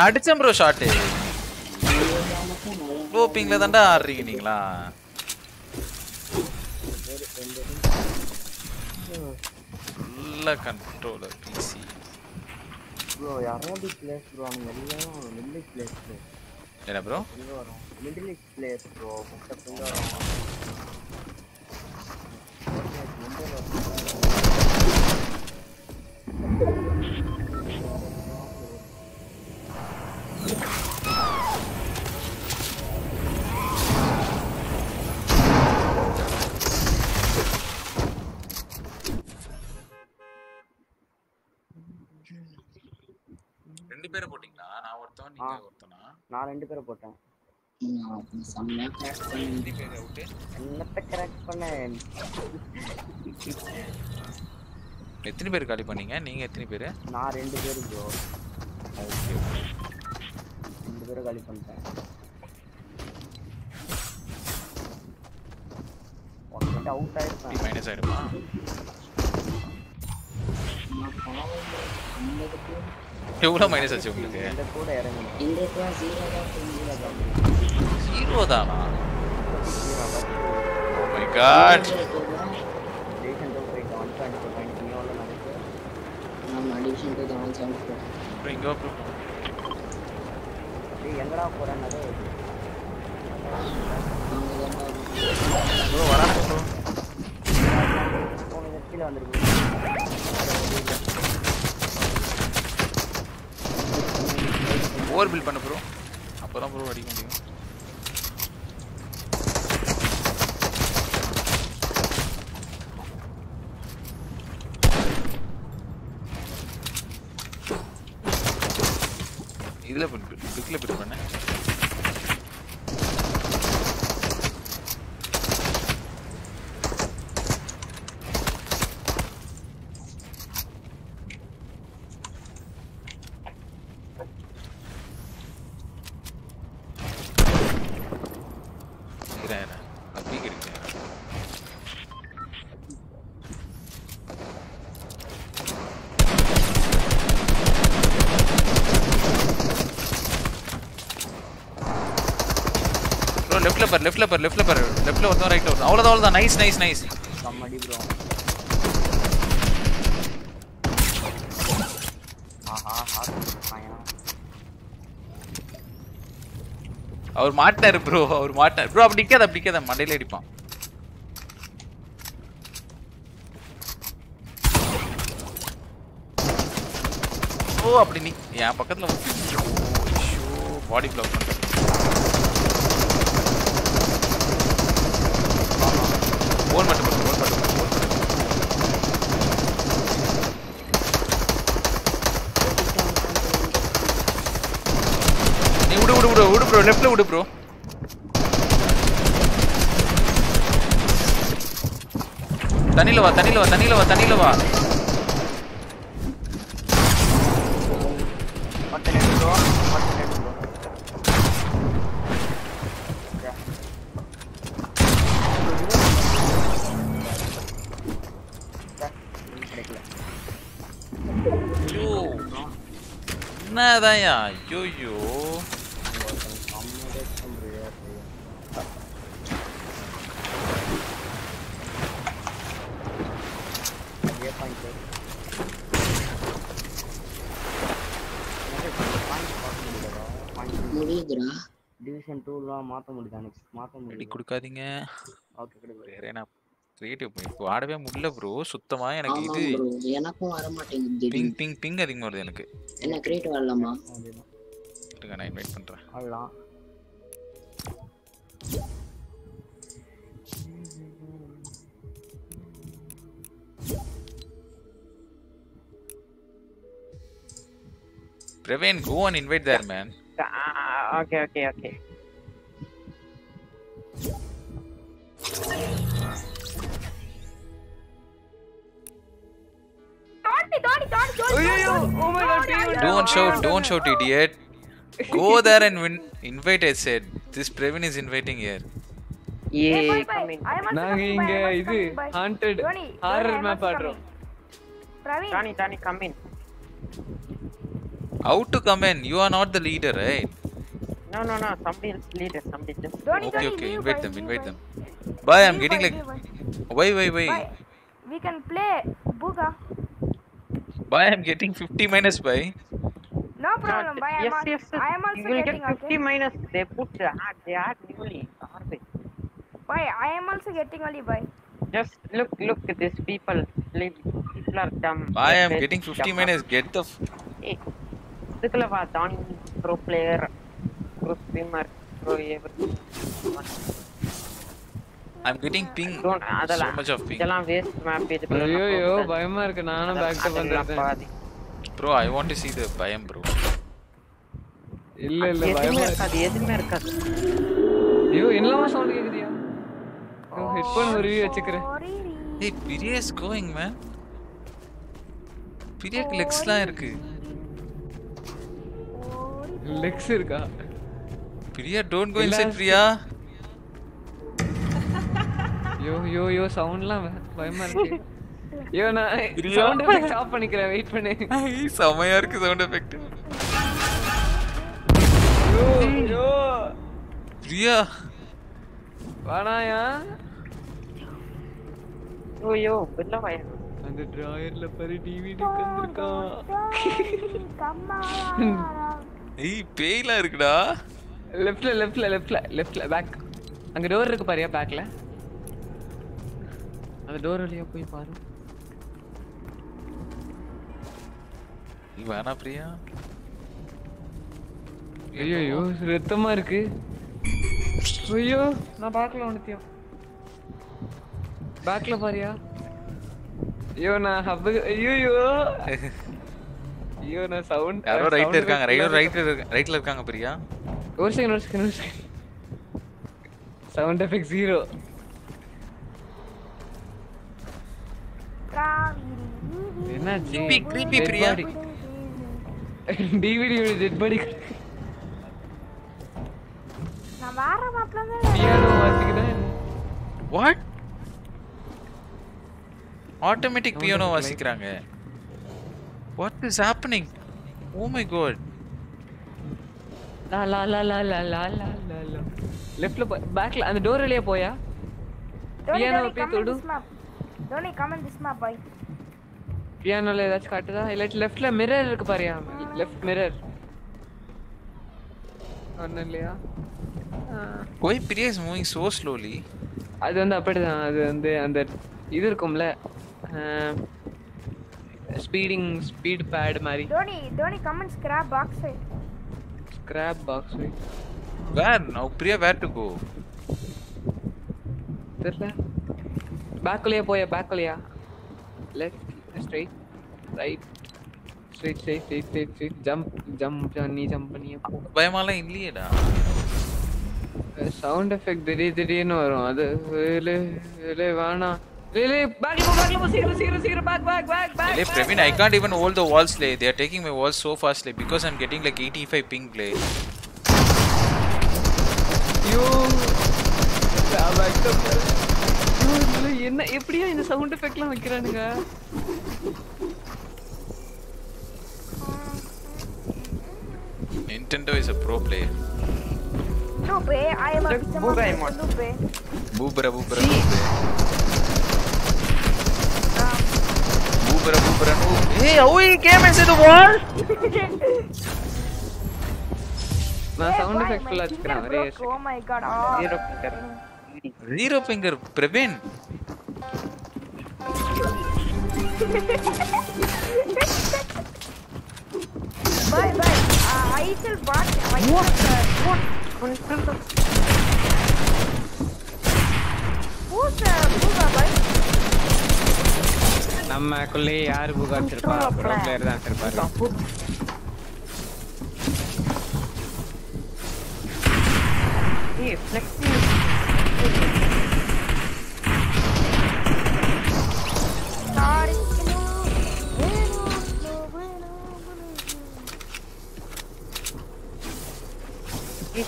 S1: அடிச்சேன் ப்ரோ ஷாட்டு லோ பிங்ல தான்டா ஆடுறீங்க நீங்களா நல்ல கண்ட்ரோலர் பிசி
S8: ப்ரோ யாரோடி பிளேஸ் ப்ரோ அவங்க எல்லாரும் மிடில் பிளேஸ் ப்ரோ
S1: என்ன ப்ரோ
S8: மிடில் பிளேஸ் ப்ரோ முட்டை எங்கே
S1: நான்
S8: ரெண்டு பேரை போட்டேன்.
S6: நான் செம்மையா கிராக் பண்ணி?
S1: ரெண்டு பேர் அவுட்டு
S8: என்னத்தை கரெக்ட் பண்ணேன்
S1: எத்தனை பேர் காலி பண்ணீங்க? நீங்க எத்தனை பேர்?
S8: நான் ரெண்டு பேர் ப்ரோ ரெண்டு பேரும் காலி பண்ணிட்டேன். அவுட் ஆயிருப்பேன்.
S1: மைனஸ் ஆயிடுமா
S6: நான்
S1: எவ்வளவு மைனஸ் ஆச்சு உங்களுக்கு?
S8: இந்த கூட இறங்கணும்
S6: இந்த கூட ஜீரோ தான்? தெரிஞ்சு
S1: ஜீரோ தானா மை காட்
S8: ரீசெண்டாக போயிட்டு ஒன் பாயிண்ட் ஃபோர் பாயிண்ட் நீ
S6: நம்ம addition two thousand seven four
S1: அப்புறம் இங்க அப்புறம்
S8: எங்கடா போகிறேன்னது
S1: ப்ரோ ப்ரோ
S8: போன கீழே வந்திருக்கு
S1: ஓவர் பில் பண்ண ப்ரோ அப்போ தான் ப்ரோ அடிக்க முடியும். இதில் பில் பில் பண்ணேன் இறேன் இறேன் நான் பீக் அடிக்கிறேன் ப்ரோ லெஃப்ட்ல பாரு லெஃப்ட்ல பாரு. லெஃப்ட்ல ஒருத்தன் ரைட்ல ஒருத்தன். அவ்வளவுதான் அவ்வளவுதான். நைஸ் நைஸ் நைஸ்
S8: கம்மடி ப்ரோ ஆஹா
S1: அவர் மாட்டாரு ப்ரோ அவர் மாட்டார். ப்ரோ அப்படி நிக்காத அப்படி நிக்காத. மண்டையில அடிப்பான். ஓ அப்படி நீ என் பக்கத்துல பாடி பிளாக் பண்ற గోల్ మట్టు మట్టు గోల్ మట్టు ఉడు ఉడు ఉడు ఉడు బ్రో లెఫ్ట్లో ఉడు బ్రో
S8: తనిలో వా తనిలో వా తనిలో వా తనిలో
S1: వా என்னதான்யா ஐயோ
S8: டிவிஷன் டூலாம் மாற்ற முடியுதா நெக்ஸ்ட் மாற்ற முடியும்
S1: கொடுக்காதீங்க.
S8: ஓகே கிடையாது
S1: வேற என்ன கிரியேட்டிவ் இப்போ ஆடவே முடியல ப்ரோ சுத்தமா எனக்கு இது
S6: எனக்கும் வர மாட்டேங்குது
S1: பிங் பிங் பிங் அதிகமா வருது எனக்கு.
S6: என்ன கிரியேட் வரலாமா?
S1: இருங்க நான் இன்வைட் பண்றேன்.
S8: ஆடலாம்
S1: Praveen go and invite there man
S5: okay okay okay
S1: Don't shout, don't shout, idiot. *laughs* Go there and win. Invite, I said. This Praveen is inviting here.
S5: A coming
S7: நாங்க இங்க இது haunted horror map ஆடுறோம்
S5: Danny Danny coming
S1: How to come in? You are not the leader, right?
S5: No no no somebody else leader somebody just
S1: Okay, okay. Invite them, invite them. Bye, I'm getting like. Why, why, why?
S9: We can play Buga.
S1: Bye, I'm getting 50 minus by.
S9: No problem. Bye. I'm
S5: yes
S9: al-
S5: yes
S9: I am also
S5: you will get
S9: getting
S5: 50
S9: okay.
S5: minus they put uh, they add newly garbage
S9: Bye. I am also getting only bye.
S5: just look look at these people Li- people are dumb
S1: Bye,
S5: They're
S1: I'm
S5: very
S1: getting 50
S5: dumb.
S1: minus. Get the. F-
S5: ஏய் இதுக்குள்ள வா Danny bro player bro streamer bro ever
S1: I'm getting ping.
S5: Don't
S1: So
S5: அதெல்லாம்
S1: much of ping.
S5: இதெல்லாம் வேஸ்ட் மேப் இதுக்குள்ள
S7: ஐயோ
S5: நான்
S7: ஐயோ
S5: போகக்கூடாது.
S7: பயமா இருக்கு நானும் பேக் டு
S5: அதெல்லாம்
S7: பண்றேன்
S5: பாதி
S1: Bro, I want to see the Bayam, bro.
S7: இல்ல இல்ல
S5: எதுவுமே
S7: பயமா இருக்கு
S5: இருக்காது எதுவுமே இருக்காது
S7: ஐயோ என்னமா சவுண்ட் கேக்குதியா ஹெட்போன் உருவி வச்சுக்கிறேன்
S1: Hey, Pirya is going, man. பிரியாக்கு லெக்ஸ்லாம் இருக்கு
S7: லெக்ஸ் இருக்கா
S1: பிரியா டோன்ட் கோ
S7: இல்ல.
S1: இன்சைட் பிரியா
S7: யோ யோ யோ சவுண்ட்லாம் பயமா இருக்கு. *laughs* ஐயோ நான். சவுண்ட் எஃபெக்ட் ஆஃப் பண்ணிக்கிறேன் வெயிட் பண்ணு.
S1: செமையா இருக்கு sound effect
S7: yo yo.
S1: Priya
S7: வாடாயா
S5: ஐயோ வெளில வாயா.
S7: அந்த டிராயர்ல பாரு டிவிடி உட்கார்ந்திருக்கான் *laughs*
S1: ஏய் பேய்லாம் இருக்குடா.
S7: லெஃப்ட்ல லெஃப்ட்ல லெஃப்ட்ல லெஃப்ட்ல பேக் அங்க டோர் இருக்கு பாரியா பேக்ல அந்த டோர் வழியா போய் பாரு.
S1: நீ வேணா பிரியா?
S7: ஐயோ ரத்தமா இருக்கு. ஐயோ நான் பேக்ல ஒண்ணுத்தியும் பேக்ல பாரியா? ஐயோ நான் ஹப் ஐயோ ஐயோ. நான் சவுண்ட்
S1: யாரோ ரைட்ல இருக்காங்க. ரைட்ல ரைட்ல இருக்காங்க ரைட்ல இருக்காங்க பிரியா?
S7: ஒரு செகண்ட் ஒரு செகண்ட் ஒரு செகண்ட் சவுண்ட் எஃபெக்ட் ஜீரோ என்னாச்சு
S1: Creepy, creepy, Priya.
S7: DVD dead body
S9: நான் வேற மாப்ல
S7: பியானோ வாசிக்கிறேன்
S1: what automatic piano வாசிக்கிறாங்க what is happening oh my god
S7: லா லா லா லா லா லா லா லா லா லெஃப்ட்ல போய் பேக்ல அந்த டோர் வழியா போயா
S9: Dhoni,
S7: Piano
S9: Dhoni,
S7: போய்
S9: come in
S7: தொடு Donnie, come in
S9: this map, Dhoni come in this map boy
S7: பியானோல left காட்டுதா mirror லெஃப்ட்ல மிரர் இருக்கு Left mirror. மிரர் ஒண்ணும் இல்லையா
S1: why Priya is moving so slowly
S7: அது வந்து அப்படிதான் அது வந்து அந்த இது இருக்கும்ல ஸ்பீடிங் ஸ்பீட் பேட் மாதிரி
S9: Donnie, Dhoni come and scrap box side
S7: scrap box side
S1: where now Priya where to go
S7: தெரியல back alley, boy, பேக்லயே போய் பேக்லயா straight, straight right straight straight straight straight straight jump jump नहीं जंप नहीं है
S1: भाई माला இல்லையேடா
S7: சவுண்ட் எஃபெக்ட் திடீர் திடீர்னு வரும் அது le, இல்லை வேணாம் Lily, back, back, back, zero, zero, zero, back, back, back, back.
S1: Lily, Praveen, I can't even hold the walls, le. They are taking my walls so fast, le, because I'm getting like 85 ping, le.
S7: You. Yeah, back up. என்ன எப்படியா இந்த சவுண்ட் எஃபெக்ட்லாம் வைக்கிறானுங்க
S1: Nintendo is a pro player.
S9: No, bro, I am a booba
S5: emote.
S1: Boobra, boobra, boobra. Boobra, boobra, boobra. Hey, are we came into the wall? *laughs*
S7: நான் sound
S9: effect
S7: ஃபுல்லா வச்சிருக்கேன் ஒரே
S9: ஓ my god
S5: zero finger
S1: zero finger
S9: Bye bye. Uh, I shall watch. I what? Shall, uh,
S7: what? What? What? What? Who's uh, Booga bye?
S5: ನಮ್ಮ ಕುಲ್ಲಿ
S9: ಯಾರು ಬೂಗ ಆಗ್ತಿರ್ಪ ಪ್ರೊ
S5: ಪ್ಲೇಯರ್ தான் ಆಗ್ತಿರ್ಪ Hey, flexing.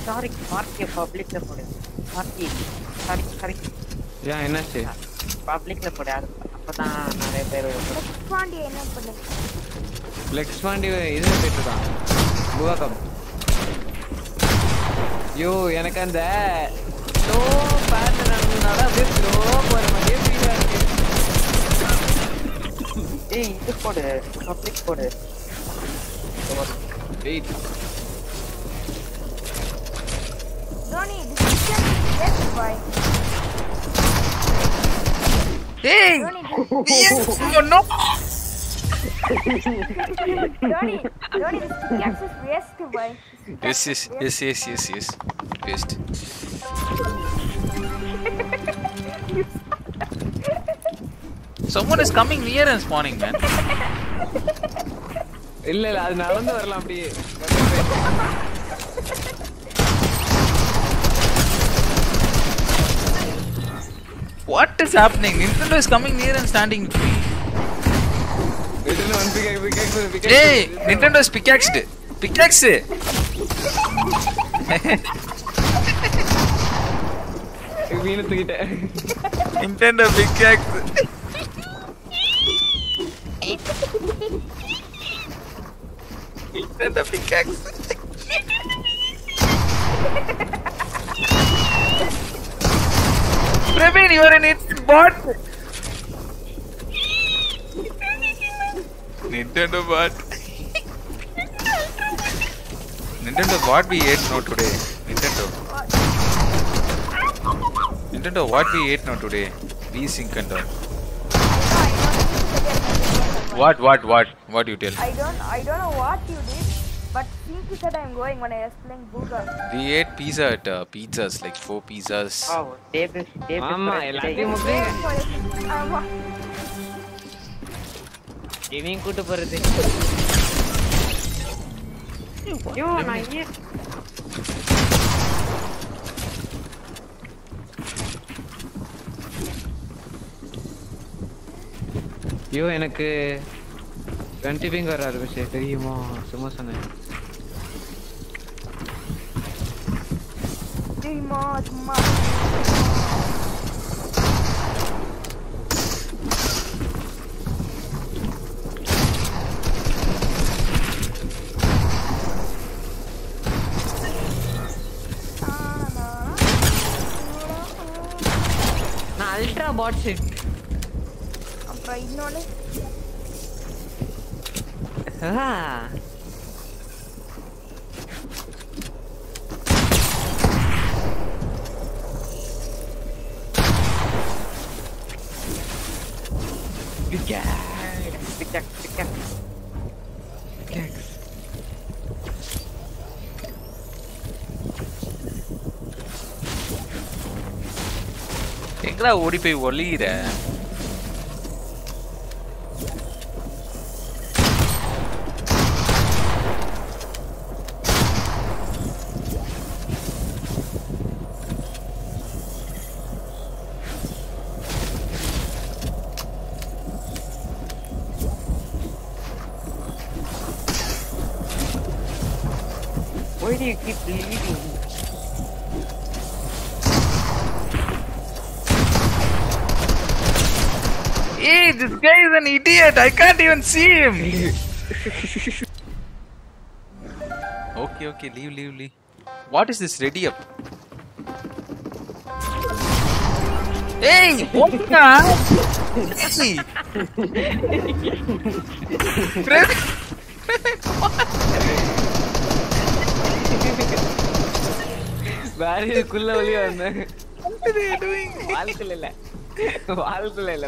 S5: சாரிக்கு சாரி சாரி
S7: ஏன் என்னாச்சு?
S5: பப்ளிக்ல போடு அப்பதான் நிறைய பேர்
S9: லெக்ஸ் பாண்டி என்ன பண்ணு?
S7: லெக்ஸ் பாண்டி இதுல போயிட்டு தான்? புவா கப் ஐயோ எனக்கு அந்த ஸ்லோ பேட்டர்னால அப்படியே ஸ்லோ
S5: ஏய் இது போடு பப்ளிக் போடு
S7: wait
S9: Dhoni, this is just yes, boy.
S1: Hey!
S9: Dhoni, this,
S1: Oh, no!
S9: Dhoni, Dhoni, this pickaxe is waste, boy.
S1: Yes, yes, yes, yes, yes, yes. Paste. Someone is coming near and spawning, man.
S7: இல்ல இல்ல அது நடந்து வரலாம் அப்படியே
S1: What is happening? Nintendo is coming near and standing with me.
S7: இதுல வந்து பிகை பிகை பிகை
S1: Hey! Nintendo is pickaxed. Pickaxe! *laughs*
S7: வீணு தூக்கிட்டேன் *laughs*
S1: Nintendo pickaxe. Nintendo pickaxe. *laughs* Praveen, you are an idiot bot. Nintendo bot. Nintendo what we ate now today. Nintendo. Nintendo what we ate now today. We sync and all. What what what what you tell?
S9: I don't, I don't know what you did, but Pinky said I'm going when I was playing Booga.
S1: We ate pizza at uh, pizzas like four pizzas.
S5: Oh, day bef- day before
S7: ஆமா
S5: yesterday.
S7: எல்லாத்தையும்
S9: Wait
S7: முக்கியம்
S9: for it. ஆமா.
S7: இவன் கூட்டு போறது
S5: ஐயோ, நான் ஏன்
S7: ஐயோ எனக்கு ट्वेंटी पिंग कर रहा है वैसे करिए वहाँ समोसा नहीं ಅಲ್ಟ್ರಾ ಬಾಟ್ಸ್ ಇಟ್ ಅಪ್ಪ ಇನ್ನೋಳೆ சொன்னேன்
S9: தெரியுமா சும்மா
S7: அல்ட்ரா பாட் ஷிட்
S9: அப்புறம் இன்னொன்னு
S1: எங்கடா ஓடி போய் ஒளியிற idiot. I can't even see him. okay, okay, leave, leave, leave. What is this ready up? Hey, what the? Hey. Fred-
S7: பேரியருக்குள்ள வழியா வந்தேன்
S1: What are they doing?
S7: வாழ்க்கையில இல்ல வாழ்க்கையில இல்ல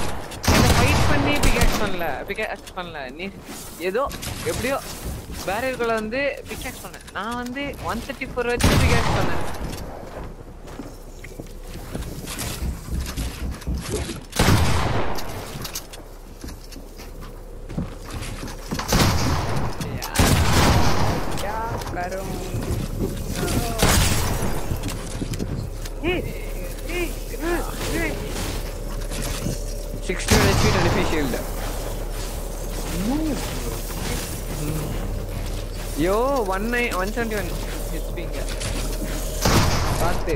S7: நீ பண்ணி பண்ணல பிகாக்ஸ் பண்ணல நீ ஏதோ எப்படியோ பேரியர்களை வந்து பிகாக்ஸ் பண்ணேன் நான் வந்து ஒன் தேர்ட்டி ஃபோர் வச்சு பிகாக்ஸ் பண்ணேன் sixteen HP five shield yo one nine one seventy one ஹெச்பிங்க பார்த்து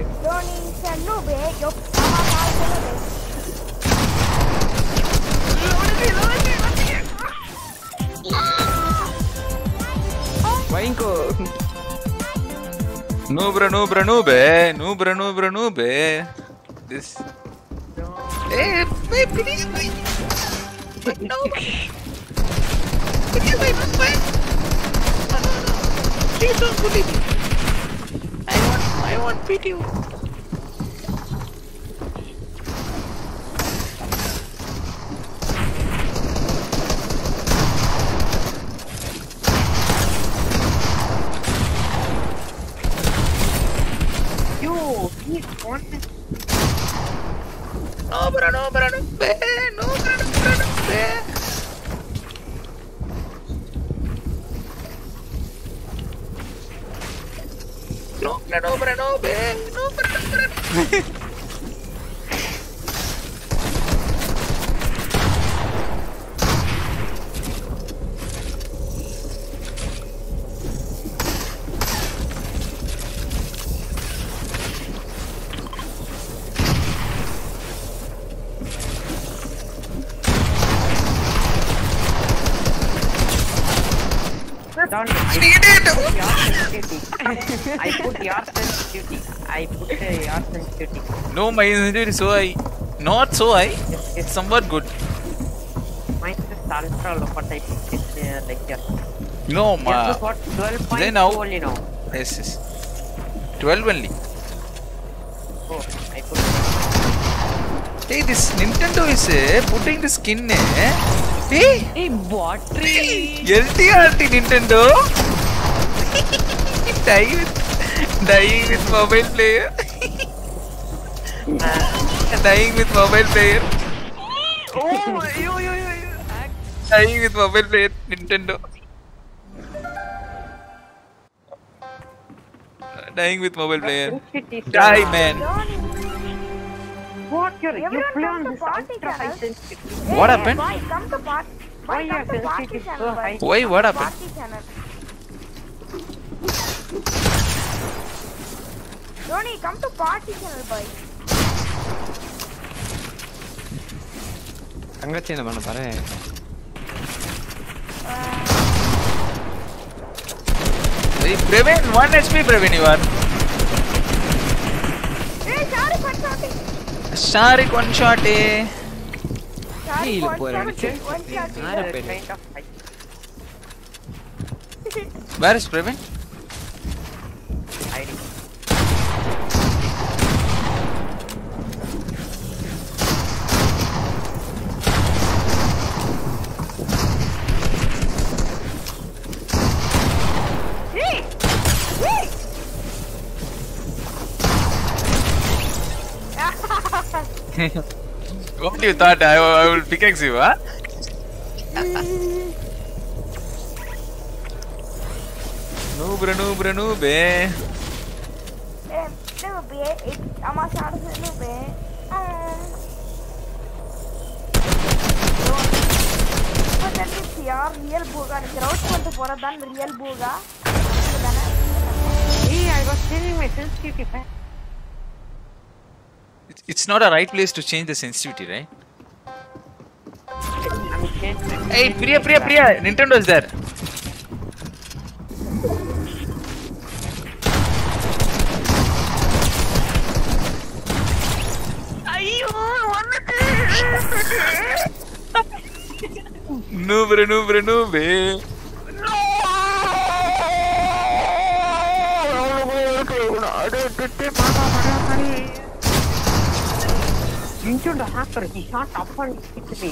S7: வாங்கிக்கோ
S1: noobre, noobe. Noobre, noobre, noobe. This. Hey, hey, please, no! Could you leave us, please? Jesus, believe! I want, I want video. No, my sensitivity is so high. Not so high. It's somewhat good.
S5: Mine is ultra low, but I put it uh, like that.
S1: No, ma.
S5: look what 12.2
S1: Then now.
S5: only now.
S1: Yes, yes. 12 only.
S5: Oh, I put
S1: Hey, this Nintendo is uh, putting the skin. Eh? Hey,
S7: ஏய் battery
S1: LTRT Nintendo. *laughs* Die with, dying with mobile player. Dying with mobile player.
S7: Oh my, yo, yo, yo, yo.
S1: Dying with mobile player, Nintendo. Dying with mobile player. Die, man.
S5: What, you're, you play.
S1: What happened?
S5: Why,
S9: come to party. Why,
S5: why?
S1: Why, what happened?
S9: Tony, come to party channel, boy.
S1: Hey,
S9: sorry, one shot.
S1: Sharik one shot eh.
S9: Sorry,
S7: இல்ல
S9: one
S7: போற
S9: shot.
S7: அடிச்சு
S9: One shot.
S7: யார
S5: Uh,
S7: பேரு
S5: kind of high.
S1: what do you thought I, I will pickaxe you, huh? noob re noob re noob eh.
S9: Noob eh, ek ama saad se noob eh. यार
S5: रियल बोगा नहीं क्राउड को तो पूरा
S1: It's- not a right place to change the sensitivity, right? Hey, Priya, Priya, Priya, Nintendo is there. noob, re, noob, re,
S5: Инчүнд хатар хишаа тавхан гэж би.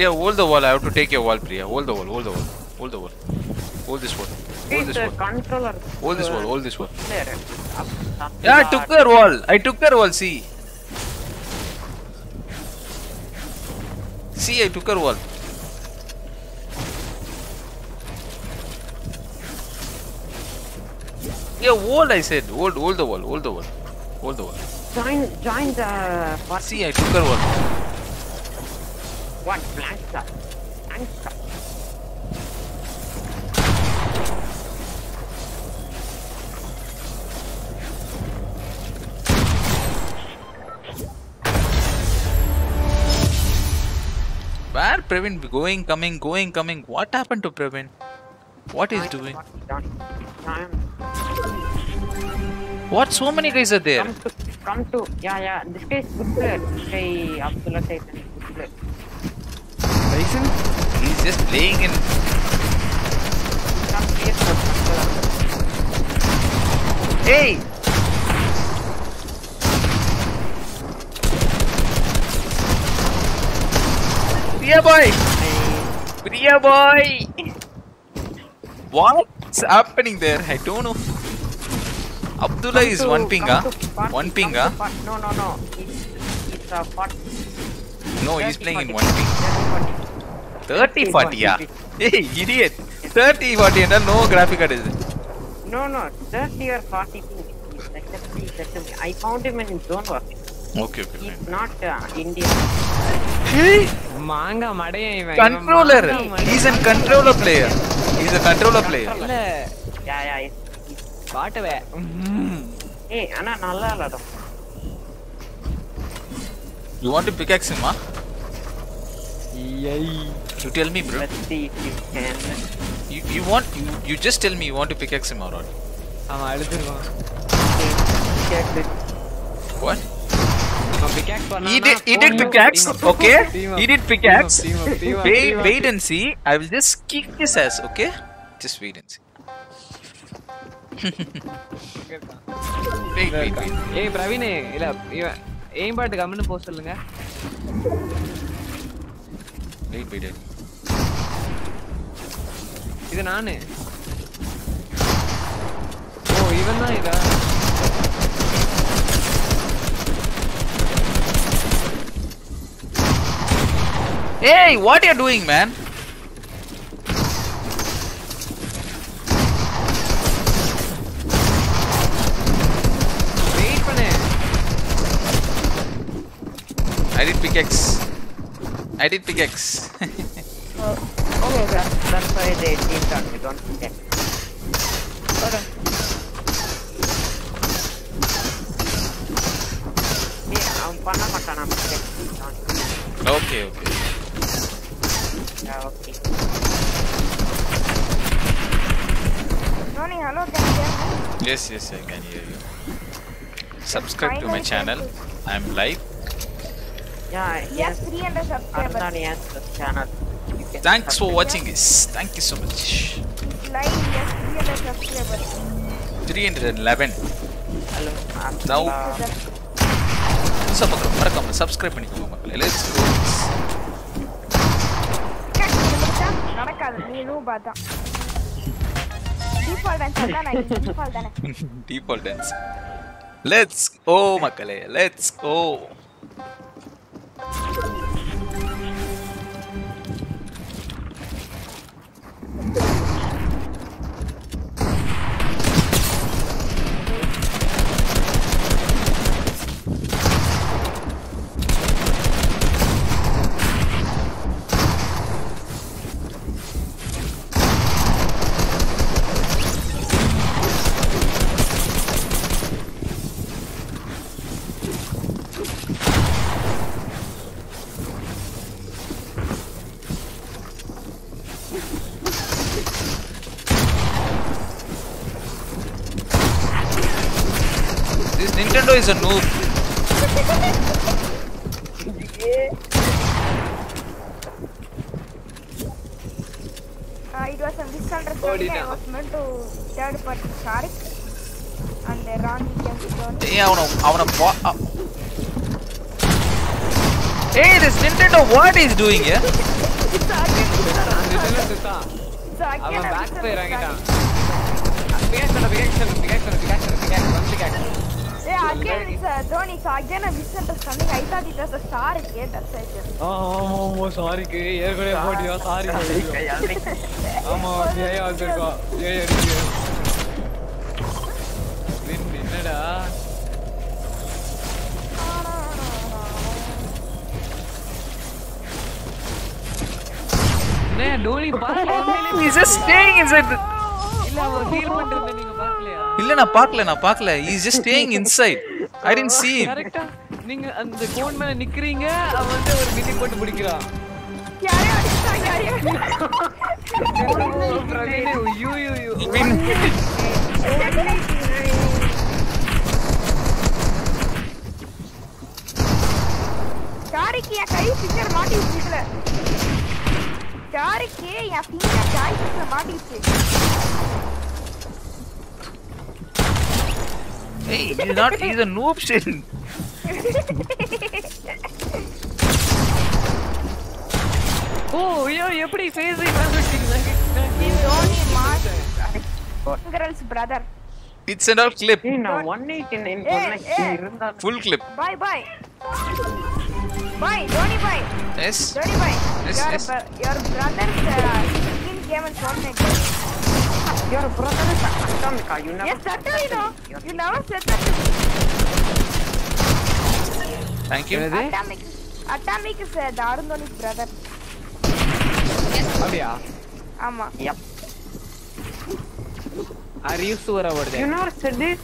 S1: Priya, hold the wall. I have to take your wall, Priya. Hold the wall, hold the wall, hold the wall. Hold this wall. Hold this
S5: the
S1: wall.
S5: controller.
S1: Hold this wall, hold this wall.
S5: There. Up, up,
S1: Yeah, I took their wall. I took their wall, see. See, I took her wall. Yeah, hold, I said. Hold, hold the wall, hold the wall. Hold the wall.
S5: Join, join the what?
S1: See, I took her wall.
S5: What? Blanca. Blanca.
S1: Where Praveen going, coming, going, coming? What happened to Praveen? What is doing? What? So many guys are there.
S5: Come to, come to. Yeah, yeah. This guy is good player. This guy, Abdullah Saitan is good player.
S7: Tyson?
S1: He's just playing in.
S5: Come here for controller.
S1: Hey! Priya boy! Priya boy! What's happening there? I don't know. Abdullah
S5: Come
S1: is
S5: to-
S1: one ping,
S5: come
S1: huh? One ping, huh?
S5: No, no, no. It's, it's a part.
S1: No, he's playing in one ping.
S5: 30,
S1: 30 40, yeah. Hey, idiot! 30 40 and no graphic card is it?
S5: No, no, 30 or 40 ping. Exactly, said to me. I found him in zone work.
S1: Okay okay
S5: He's not uh, Indian.
S7: மாங்கா மடையன் இவன் இவன்
S1: கண்ட்ரோலர்
S7: மாங்கா மடையன்.
S1: He's an controller player he's a controller player
S7: இல்ல
S5: Yeah, yeah. It's, it's,
S7: காட்டுவே
S5: hey, அண்ணா நல்லா விளாடும்
S1: you want to pickaxe him ah you tell me bro
S5: Let's see if you can.
S1: you, you want you, you just tell me you want to pickaxe him or not
S7: அவன் அழுதுருவான்
S5: Get it.
S1: what
S7: அவன் pickaxe
S1: he
S7: பண்ணானா
S1: did he did
S7: phone
S1: pickaxe
S7: team up.
S1: okay
S7: Team up.
S1: he did pickaxe
S7: Team up, team up,
S1: wait
S7: team up.
S1: wait and see i will just kick his ass okay just wait and see *laughs* wait wait wait
S7: ஏய் பிரவீன் இல்ல இவன் ஏம் பாட்டு கம்முன்னு போக சொல்லுங்க
S1: wait wait wait
S7: இது நானு ஓ இவன் தான் இதா
S1: hey what you doing man
S7: wait பண்ணு
S1: i did pickaxe i did pickaxe *laughs* Uh,
S5: okay, that's, that's why they team on we don't forget.
S1: Okay.
S5: Yeah, I'm gonna cut.
S1: Okay, okay.
S5: Yeah,
S9: okay. Hello, can you hear me?
S1: Yes, yes, I can hear you. Subscribe to my channel. I'm live.
S5: Yeah,
S9: yes, 300 subscribers.
S5: Arnani has the channel.
S1: thanks for watching this thank you so much
S9: Live, yes, 300 subscribers.
S1: 311
S5: hello
S1: Now- புதுசா பார்க்குறோம் மறக்காம சப்ஸ்கிரைப் பண்ணிக்கோங்க மக்களே லெட்ஸ் கோ
S9: Catch பண்ணி முடிச்சா நடக்காது நீ ரூபா பார்த்தா டிஃபால்ட் டான்ஸ் தான் நான் டிஃபால்ட் தானே *laughs*
S1: டிஃபால்ட் டான்ஸ் லெட்ஸ் ஓ மக்களே let's O This Nintendo is a noob.
S9: Uh, it was a misunderstanding. I was meant to third party Sharik and the wrong came to Dhoni.
S1: ஏய் அவன அவன பா அ- ஏய் this Nintendo what is doing here?
S7: அந்த இதுல சுத்தான்
S9: So again,
S7: அவன்
S9: a
S7: பேக் ஃபயர் ஆகிட்டான்
S9: misunderstanding.
S7: பிகாக்ஸ் பண்ண பிகாக்ஸ் பண்ண பிகாக்ஸ் பண்ண பிகாக்ஸ் பண்ண pickaxe one pickaxe
S9: Yeah, again it's a Dhoni. So again a misunderstanding. I thought it was a Sharik. Yeah, that's why I just.
S7: ஆமா ஆமா சாரிக்கு ஏற்கனவே போட்டியா சாரி ஆமா ஜெயா வந்திருக்கோம் ஜெயா இருக்கு வின் என்னடா என்ன டோனி பாக்கல
S1: He's just staying inside the
S7: இல்ல அவன் ஹீல் பண்றத நீங்க பாக்கலையா
S1: இல்ல நான் பார்க்கல நான் பார்க்கல. He's just staying inside. I didn't see him.
S7: கரெக்ட்டா நீங்க அந்த கோன் மேல நிக்கிறீங்க அவன் வந்து ஒரு மிட்டி போட்டு பிடிக்கிறான்
S9: யாரையும் அடிச்சிட்டாங்க, யாரையும்
S7: பிரவீன் ஐயோ ஐயோ
S1: Win.
S9: ஷாரிக்கு என் கை ஃபிங்கர் மாட்டிடுச்சு இதுல ஷாரிக்கு என் ஃபிங்கர் ஜாய்ஸ்டிக்ல மாட்டிடுச்சு
S1: Hey, he's not. He's a noob still. *laughs*
S7: oh, yeah, you're pretty crazy.
S9: He's only master. Girl's brother.
S1: It's an old clip.
S5: No, one
S9: eight
S5: in
S1: Full clip.
S9: Bye bye. Bye, Johnny bye.
S1: Yes.
S9: Johnny bye.
S1: Yes,
S9: your,
S1: yes.
S9: your brother's uh, skin came and shot me
S5: you never.
S9: You know. Said that.
S1: Thank
S7: you.
S9: Atomic. Atomic is uh, a Darunonic brother.
S7: Abia.
S9: Ama.
S5: Yep.
S7: Are you sure about?
S5: You know, said it.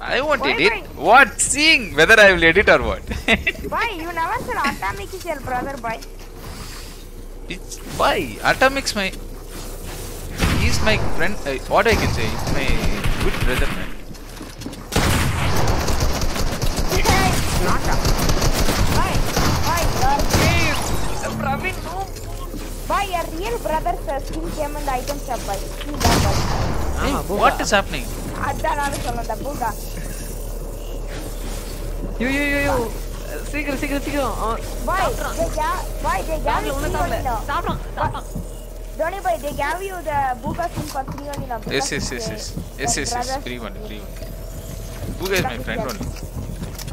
S1: I won't
S9: why,
S1: edit.
S9: Why?
S1: What? Seeing whether I will edit or what. *laughs*
S9: why? You never said Atomic is your brother, boy.
S1: it's why? Atomic's my. He's my friend. Uh, what I can say? He's my good brother, man.
S5: Not a.
S9: Why? Why? Your Praveen, no. Why your real brother's uh, skin came in the item shop, boy. See that, boy.
S7: ஆமா பூகா
S1: What is happening?
S9: அதான் நானும் சொன்னேன் பூகா
S7: யோ யோ யோ யோ சீக்கிரம் சீக்கிரம் சீக்கிரம் அவன்
S9: Why? They gave, why they gave
S7: சாப்பிடல
S9: you
S7: ஒன்றும்
S9: three only
S7: சாப்பிடல
S9: now?
S7: சாப்பிடலாம் சாப்பிடலாம்
S9: Dhoni boy, they gave you the Buka skin for three only now.
S1: Yes,
S9: because
S1: yes, yes,
S9: it's,
S1: yes.
S9: uh,
S1: Yes,
S9: your
S1: yes, yes.
S9: brother's-
S1: Free one, free one. Buga is my friend only.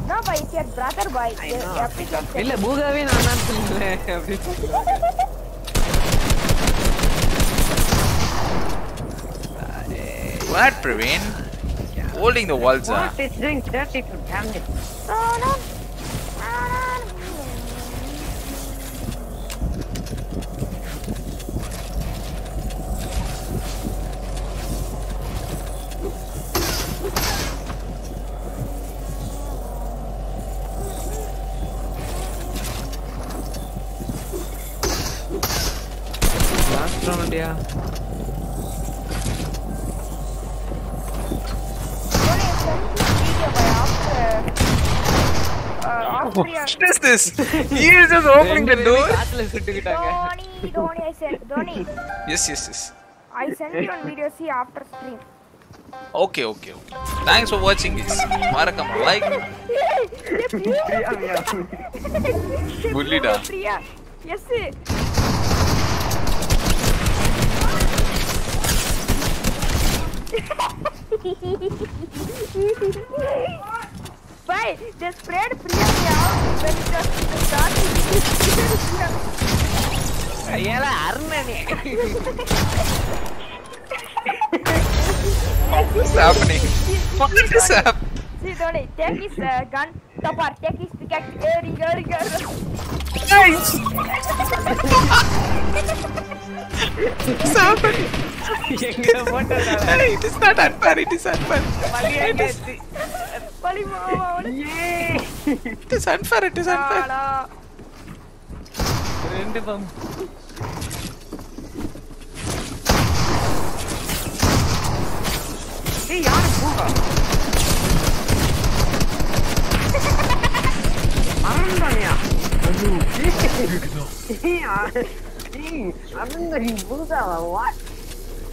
S9: No, boy, it's your brother, boy.
S5: I
S9: They-
S5: know,
S9: they appreciate
S7: இல்ல
S9: it.
S7: பூகாவே நான் தான் சொல்லுவேன் அப்படி
S1: What, Praveen? Holding the walls, ah.
S5: What is doing 32 damage?
S9: No, no. from India.
S1: What is this? He is just opening the door.
S9: Dhoni, Dhoni, I sent
S1: Yes, yes, yes.
S9: I sent you on video. See after stream.
S1: Okay, okay, okay. Thanks for watching this. Marakama, like. Bully da.
S9: Yes. sir. Pai, just spread free when it
S7: comes to
S1: What is happening? What is happening?
S9: See, Dhoni, take his uh, gun, topper, take his pickaxe, eri, eri, eri.
S1: Nice. What's happening?
S7: எங்க போட்டதால
S1: Hey, it is not unfair. It is unfair.
S7: பலியாயிடுச்சு
S9: பலி மாமா, அவனை
S1: It is unfair. It is unfair.
S9: ஆடா.
S7: ரெண்டு பம்
S5: Hey, யாரு பூகா? அருந்தனியா? Hey, அரு- hey, அருந்தனி பூகாவா? What?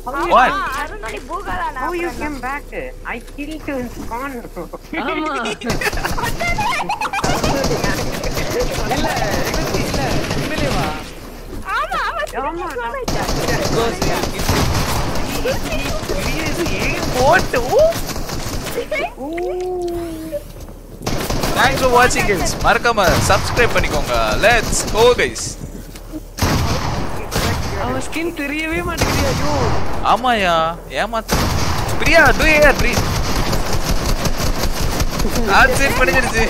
S5: How you-
S1: What?
S9: Ah, அருணாடி பூகாதானா
S5: How you
S9: அப்புறம்
S5: came back? I killed you in spawn.
S7: ஆமா இல்ல எனக்கு இல்ல உண்மையிலேவா
S9: ஆமா ஆமா
S5: ஆமா, நான்
S1: What? Thanks for watching guys. மறக்காம subscribe பண்ணிக்கோங்க. Let's go guys.
S7: அவன் ஸ்கின் தெரியவே மாட்டேங்குது ஐயோ.
S1: ஆமாயா ஏமாத்து Priya two air please add set பண்ணிருச்சு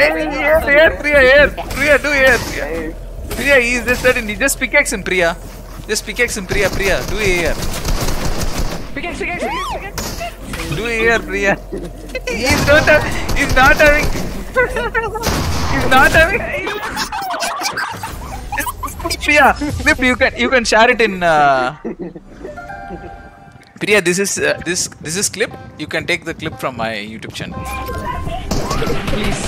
S1: air air Priya air Priya two air Priya. Priya is just that நீ just pickaxe in Priya just pickaxe in Priya Priya two air
S7: pickaxe do
S1: here, Priya? he's not having. He's not having. he's not having. Priya, Vip, you can you can share it in. Uh... Priya, this is uh, this this is clip. You can take the clip from my YouTube channel.
S7: Please.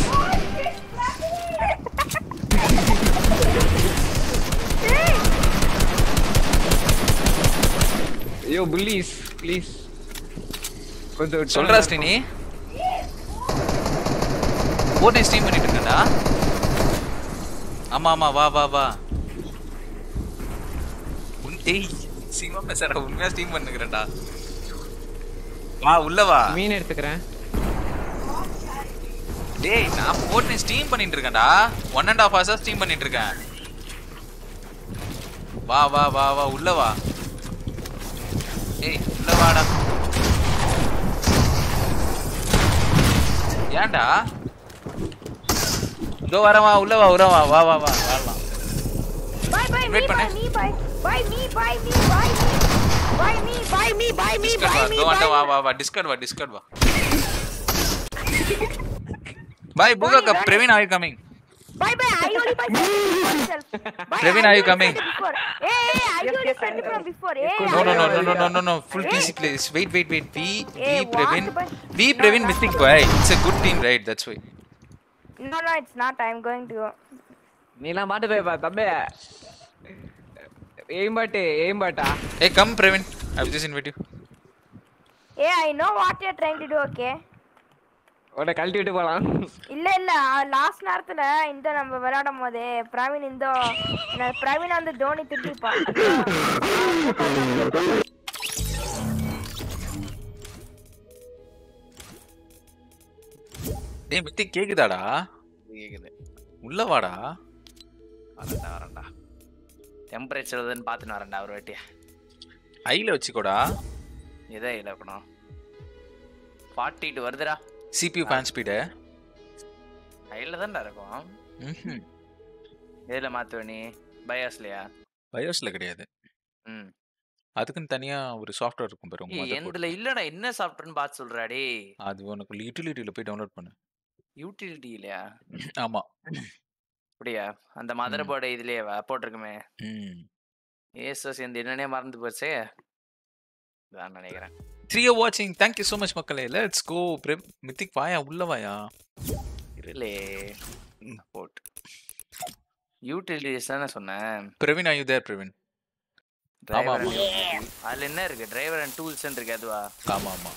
S7: Yo, please, please. கொஞ்சம்
S1: சொல்றா ஸ்ரீனி. போட்டு ஸ்ட்ரீம் பண்ணிட்டு இருக்கேன்டா. ஆமா ஆமா வா வா வா. உன்- ஏய் சீமா பேசுறா உண்மையா ஸ்ட்ரீம் பண்ணுகிறேன்டா. வா உள்ள வா.
S7: மீன் எடுத்துக்கிறேன்.
S1: டேய் நான் போட்டு ஸ்ட்ரீம் பண்ணிட்டு இருக்கேன்டா. ஒன் அண்ட் ஹாஃப் ஹவர்ஸா ஸ்ட்ரீம் பண்ணிட்டு இருக்கேன். வா வா வா வா உள்ள வா. ஏய் உள்ள வாடா. ஏன்டா இதோ வரவா உள்ள வா உள்ள வா வா வா வா வரலாம்
S9: me,
S1: Invite
S9: buy
S1: பண்ணு.
S9: buy me, buy me, buy me, buy me, buy me, buy me,
S1: டிஸ்கட்
S9: buy
S1: வா
S9: me,
S1: இதோ வா வா. வா டிஸ்கட் வா டிஸ்கட் வா bye பூகா Praveen are coming
S9: Bye, bye. I only buy something for myself. Bye,
S1: Praveen,
S9: I
S1: are you
S9: only
S1: coming?
S9: sent it before. Hey, hey, I only sent it from before. Hey,
S1: No, no,
S9: I
S1: no,
S9: only-
S1: no, no, no, no, no. Full
S9: Hey.
S1: PC please. Wait, wait, wait. We,
S9: Hey,
S1: we, Praveen,
S9: what? But-
S1: we,
S9: No,
S1: Praveen,
S9: not
S1: Mythic
S9: for-
S1: boy. It's a good team, right? That's why.
S9: No, no, it's not. I'm going to go.
S7: நீலாம் மாட்டு போய் பா தம்பி எய்ம் பாட்டு எய்ம் பாட்டா
S1: Hey, come, Praveen. I'll just invite you.
S9: Hey, I know what you're trying to do, okay?
S7: உடனே கழட்டி விட்டு போலாம்.
S9: இல்ல இல்ல. லாஸ்ட் நேரத்துல இந்த நம்ம விளையாடும் போது பிரவீன் இந்த பிரவீன் வந்து தோனி திட்டிருப்பான்
S1: டேய் மித்திக் கேக்குதாடா?
S10: கேக்குது.
S1: உள்ள வாடா.
S10: வரேன்டா வரேன்டா. டெம்பரேச்சர் எதுன்னு பார்த்துன்னு வரேன்டா ஒரு வாட்டி.
S1: ஐல வச்சுக்கோடா.
S10: எதை இழக்கணும். ஃபார்ட்டி டூ வருதுடா.
S1: CPU fan speed
S10: ஐல தான்டா இருக்கும். எதில் மாற்றுவ நீ? பயாஸ்லையா?
S1: பயோஸ்ல கிடையாது.
S10: ம்.
S1: அதுக்குன்னு தனியா ஒரு சாஃப்ட்வேர் இருக்கும் பாரு உங்க.
S10: எந்துல இல்லடா என்ன சாப்பிட்றன்னு பார்த்து சொல்றா டேய்
S1: அது உனக்கு யூட்டிலிட்டியில போய் டவுன்லோட் பண்ணு.
S10: யூட்டிலிட்டி இல்லையா *clears throat*
S1: ஆமா.
S10: அப்படியா? அந்த மதர் போர்டு இதுலயே போட்டிருக்குமே.
S1: ம்.
S10: ஏசஸ் இந்த என்னன்னே மறந்து போச்சே. நான் நினைக்கிறேன்.
S1: த்ரீ ஓ வாட்சிங் தேங்க்யூ ஸோ மச் மக்களே. லெட்ஸ் கோ பிரேம் மித்திக் வாயா? உள்ள வாயா?
S10: இருளே. போட் யூட்டிலிட்டிஸ் தானே சொன்னேன்.
S1: Praveen are you there Praveen ஆமா
S10: Driver
S1: ஆமா
S10: and- அதுல என்ன இருக்கு? டிரைவர் அண்ட் டூல்ஸ் இருக்கு அதுவா?
S1: ஆமா ஆமா.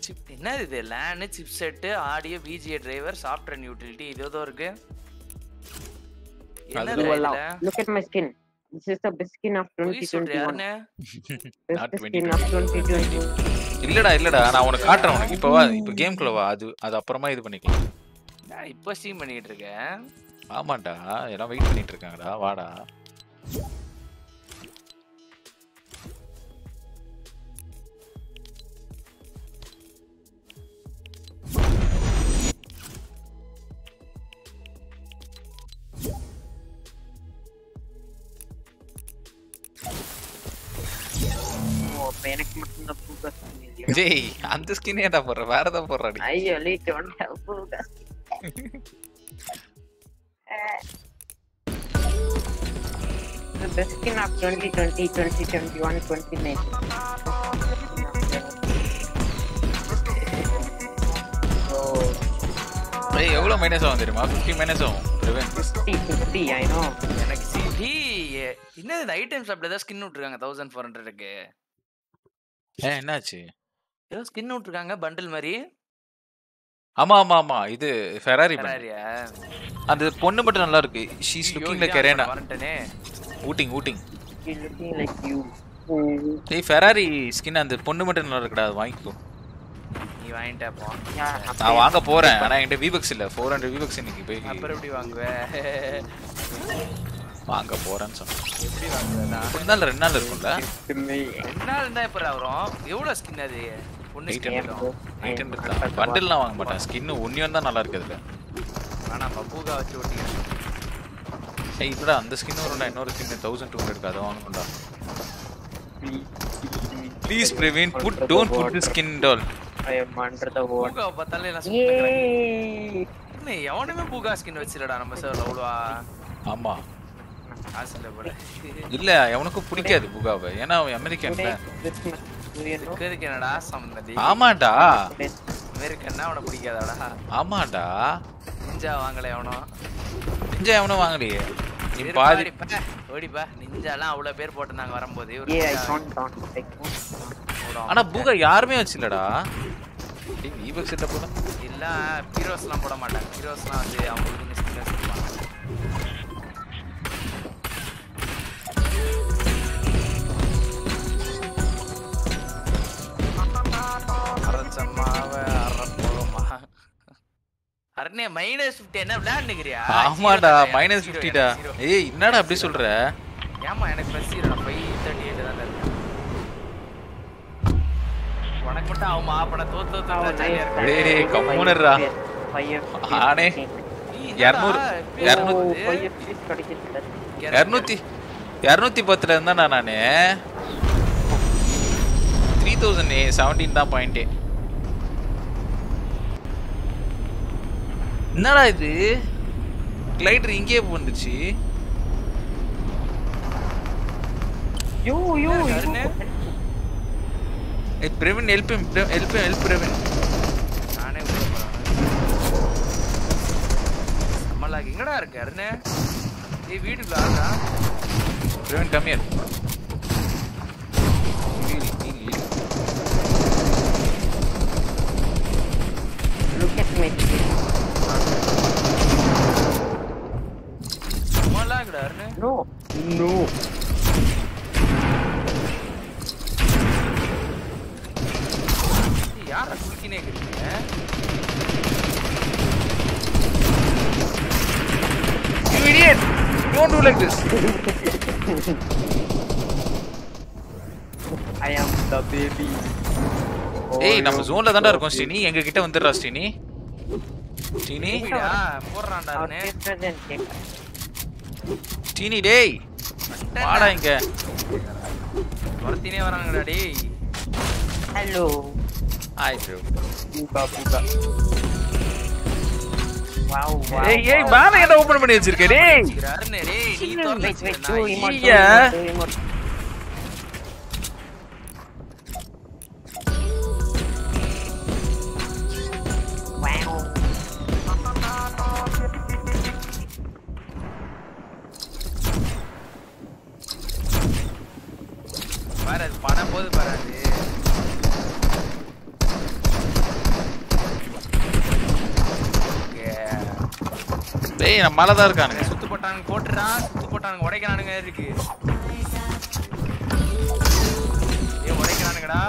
S10: சிப் என்னது இது? LAN chipset audio VGA driver software and utility இது ஏதோ இருக்கு? என்னது
S5: This is the best skin of
S10: பொய் சொல்றியா
S5: 2021.
S10: யாருன்னு
S1: Not
S5: Best skin of 2021.
S1: இல்லடா இல்லடா. நான் உனக்கு காட்டுறேன் உனக்கு. இப்போ வா இப்போ கேம்குள்ள வா. அது அது அப்புறமா இது பண்ணிக்கலாம்.
S10: நான் இப்போ ஸ்ட்ரீம் பண்ணிட்டு இருக்கேன்.
S1: ஆமாண்டா. எல்லாம் வெயிட் பண்ணிட்டு இருக்காங்கடா. வாடா.
S5: எனக்கு மட்டும்
S1: ஜெய் அந்த ஸ்கினே தான் போற வேற தான் போற
S5: ஐயோ lead one blue costume skin of 2020 2021 2019
S1: ஏய் எவ்வளவு மைனஸ் ஆகும் தெரியுமா 50 மைனஸ் ஆகும் பிரவீன்
S5: 50 50 ஐ நோ
S10: எனக்கு சிபி என்னது இந்த ஐட்டம்ஸ் அப்படியே தான் ஸ்கின் விட்டுருக்காங்க 1400க்கு
S1: ஏ என்னாச்சு?
S10: ஏதோ ஸ்கின் விட்டுருக்காங்க பண்டில் மாதிரி
S1: ஆமா ஆமா ஆமா இது ஃபெராரி
S10: ஃபெராரியா
S1: அந்த பொண்ணு மட்டும் நல்லா இருக்கு she is looking like
S10: arena
S1: ஊட்டிங் ஊட்டிங் ஏய் ஃபெராரி ஸ்கின் அந்த பொண்ணு மட்டும் நல்லா இருக்குடா அது வாங்கிக்கோ.
S10: நீ வாங்கிட்ட போ.
S1: நான் வாங்க போறேன். ஆனா என்கிட்ட விபக்ஸ் இல்ல. 400 விபக்ஸ் இன்னைக்கு போய்
S10: அப்புறம் எப்படி வாங்குவே? *laughs*
S1: வாங்க போறேன்னு சொன்னேன் நாள் ரெண்டு நாள் இருக்கும்ல?
S10: ரெண்டு நாள் இருந்தா எப்ப வரும்? எவ்வளவு ஸ்கின் அது? ஒண்ணு
S1: எயிட்
S10: ஸ்கின்
S1: எயிட் ஹண்ட்ரட் தான். பண்டில்லாம் வாங்க மாட்டேன். ஸ்கின் ஒன்னியும் தான் நல்லா இருக்கு அதுல.
S10: ஆனா பப்பூகா வச்சு ஓட்டிங்க
S1: ஏய் இப்படா அந்த ஸ்கின் வரும்டா இன்னொரு ஸ்கின் தௌசண்ட் டூ ஹண்ட்ரட் அதை வாங்கணும்டா. Please Praveen put don't put the skin டால்.
S10: பூகாவை பார்த்தாலே எல்லாம்
S5: Yay!
S10: என்ன எவனுமே பூகா ஸ்கின் வச்சிருடா நம்ம சார் அவ்வளோவா?
S1: ஆமா.
S10: இல்லை போல
S1: இல்ல அவனுக்கும் பிடிக்காது புகாவை. ஏன்னா அவன்
S5: know?
S10: இருக்கிறதுக்கு என்னடா சம்மந்தி
S1: ஆமாடா
S10: அமெரிக்கன்னா அவனை பிடிக்காதாடா.
S1: ஆமாடா
S10: நிஞ்சா வாங்கல எவனோ
S1: நிஞ்சா எவனும் வாங்கலையே? நீ பாதி.
S10: ஓடிப்பா. நிஞ்சாலாம் அவ்வளவு பேர் போட்டிருந்தாங்க வரும்போது.
S1: ஆனா பூகா யாருமே வச்சில்லடா. விபக்ஸ் கிட்ட போல
S10: இல்ல ஹீரோஸ்லாம் போட மாட்டாங்க. ஹீரோஸ்லாம் வந்து அவங்களுக்கு வச்சிருப்பாங்க அரச்சம்மாவ அரப்போமா அரணே மைனஸ் ஃபிஃப்டி என்ன விளையாண்டுக்கிறியா
S1: ஆமாடா மைனஸ் ஃபிஃப்டிடா ஏய் என்னடா அப்படி சொல்ற?
S10: ஏமா எனக்கு நான் ஃபைவ் தேர்ட்டி எயிட் தான் இருக்கேன் உனக்கு மட்டும் அவன் மாப்பட தோத்து தோத்து ஜாலியா இருக்கு
S1: டேய் டேய் கம்முனர்ரா ஆனே இரநூறு இரநூத்தி பத்துல இருந்தா நானு த்ரீ தௌசண்ட் செவன்டீன் தான் பாயிண்டே என்னடா இது? கிளைடர் இங்கேயே வந்துச்சு
S5: யோ யோ
S1: ஏய் Praveen help help help Praveen.
S10: நானே உள்ள போறேன். எங்கடா இருக்கு அருணே? ஏய் வீட்டுக்குள்ள ஆடுறா
S1: Praveen come here
S5: Look at me.
S10: அம்மலா இருக்குடா அருணே
S5: No. No.
S10: ஏய், யாரா குளிக்கினே இருக்கீங்க
S1: You idiot! Don't do like this.
S5: I am the baby.
S1: ஏய் நம்ம ஜோன்ல தான்டா இருக்கோம் ஸ்ரீனி எங்க கிட்ட வந்துடுறா ஸ்ரீனி
S10: போடுறான்டா அருணே
S1: ஸ்ரீனி டேய் வாடா இங்க
S10: துரத்தினே வரானுங்கடா டேய்
S5: Hello. Hi bro. Wow wow.
S1: ஏய் ஏய் மேல என்ன ஓபன் பண்ணி வச்சிருக்க டேய்
S10: அருணே டேய் நீ
S5: wait.
S10: வச்சிருக்க
S1: மேல தான் இருக்கானுங்க.
S10: சுத்து போட்டானுங்க போட்டுறான் சுத்து போட்டானுங்க உடைக்கிறானுங்க இருக்கு ஏ உடைக்கிறானுங்கடா.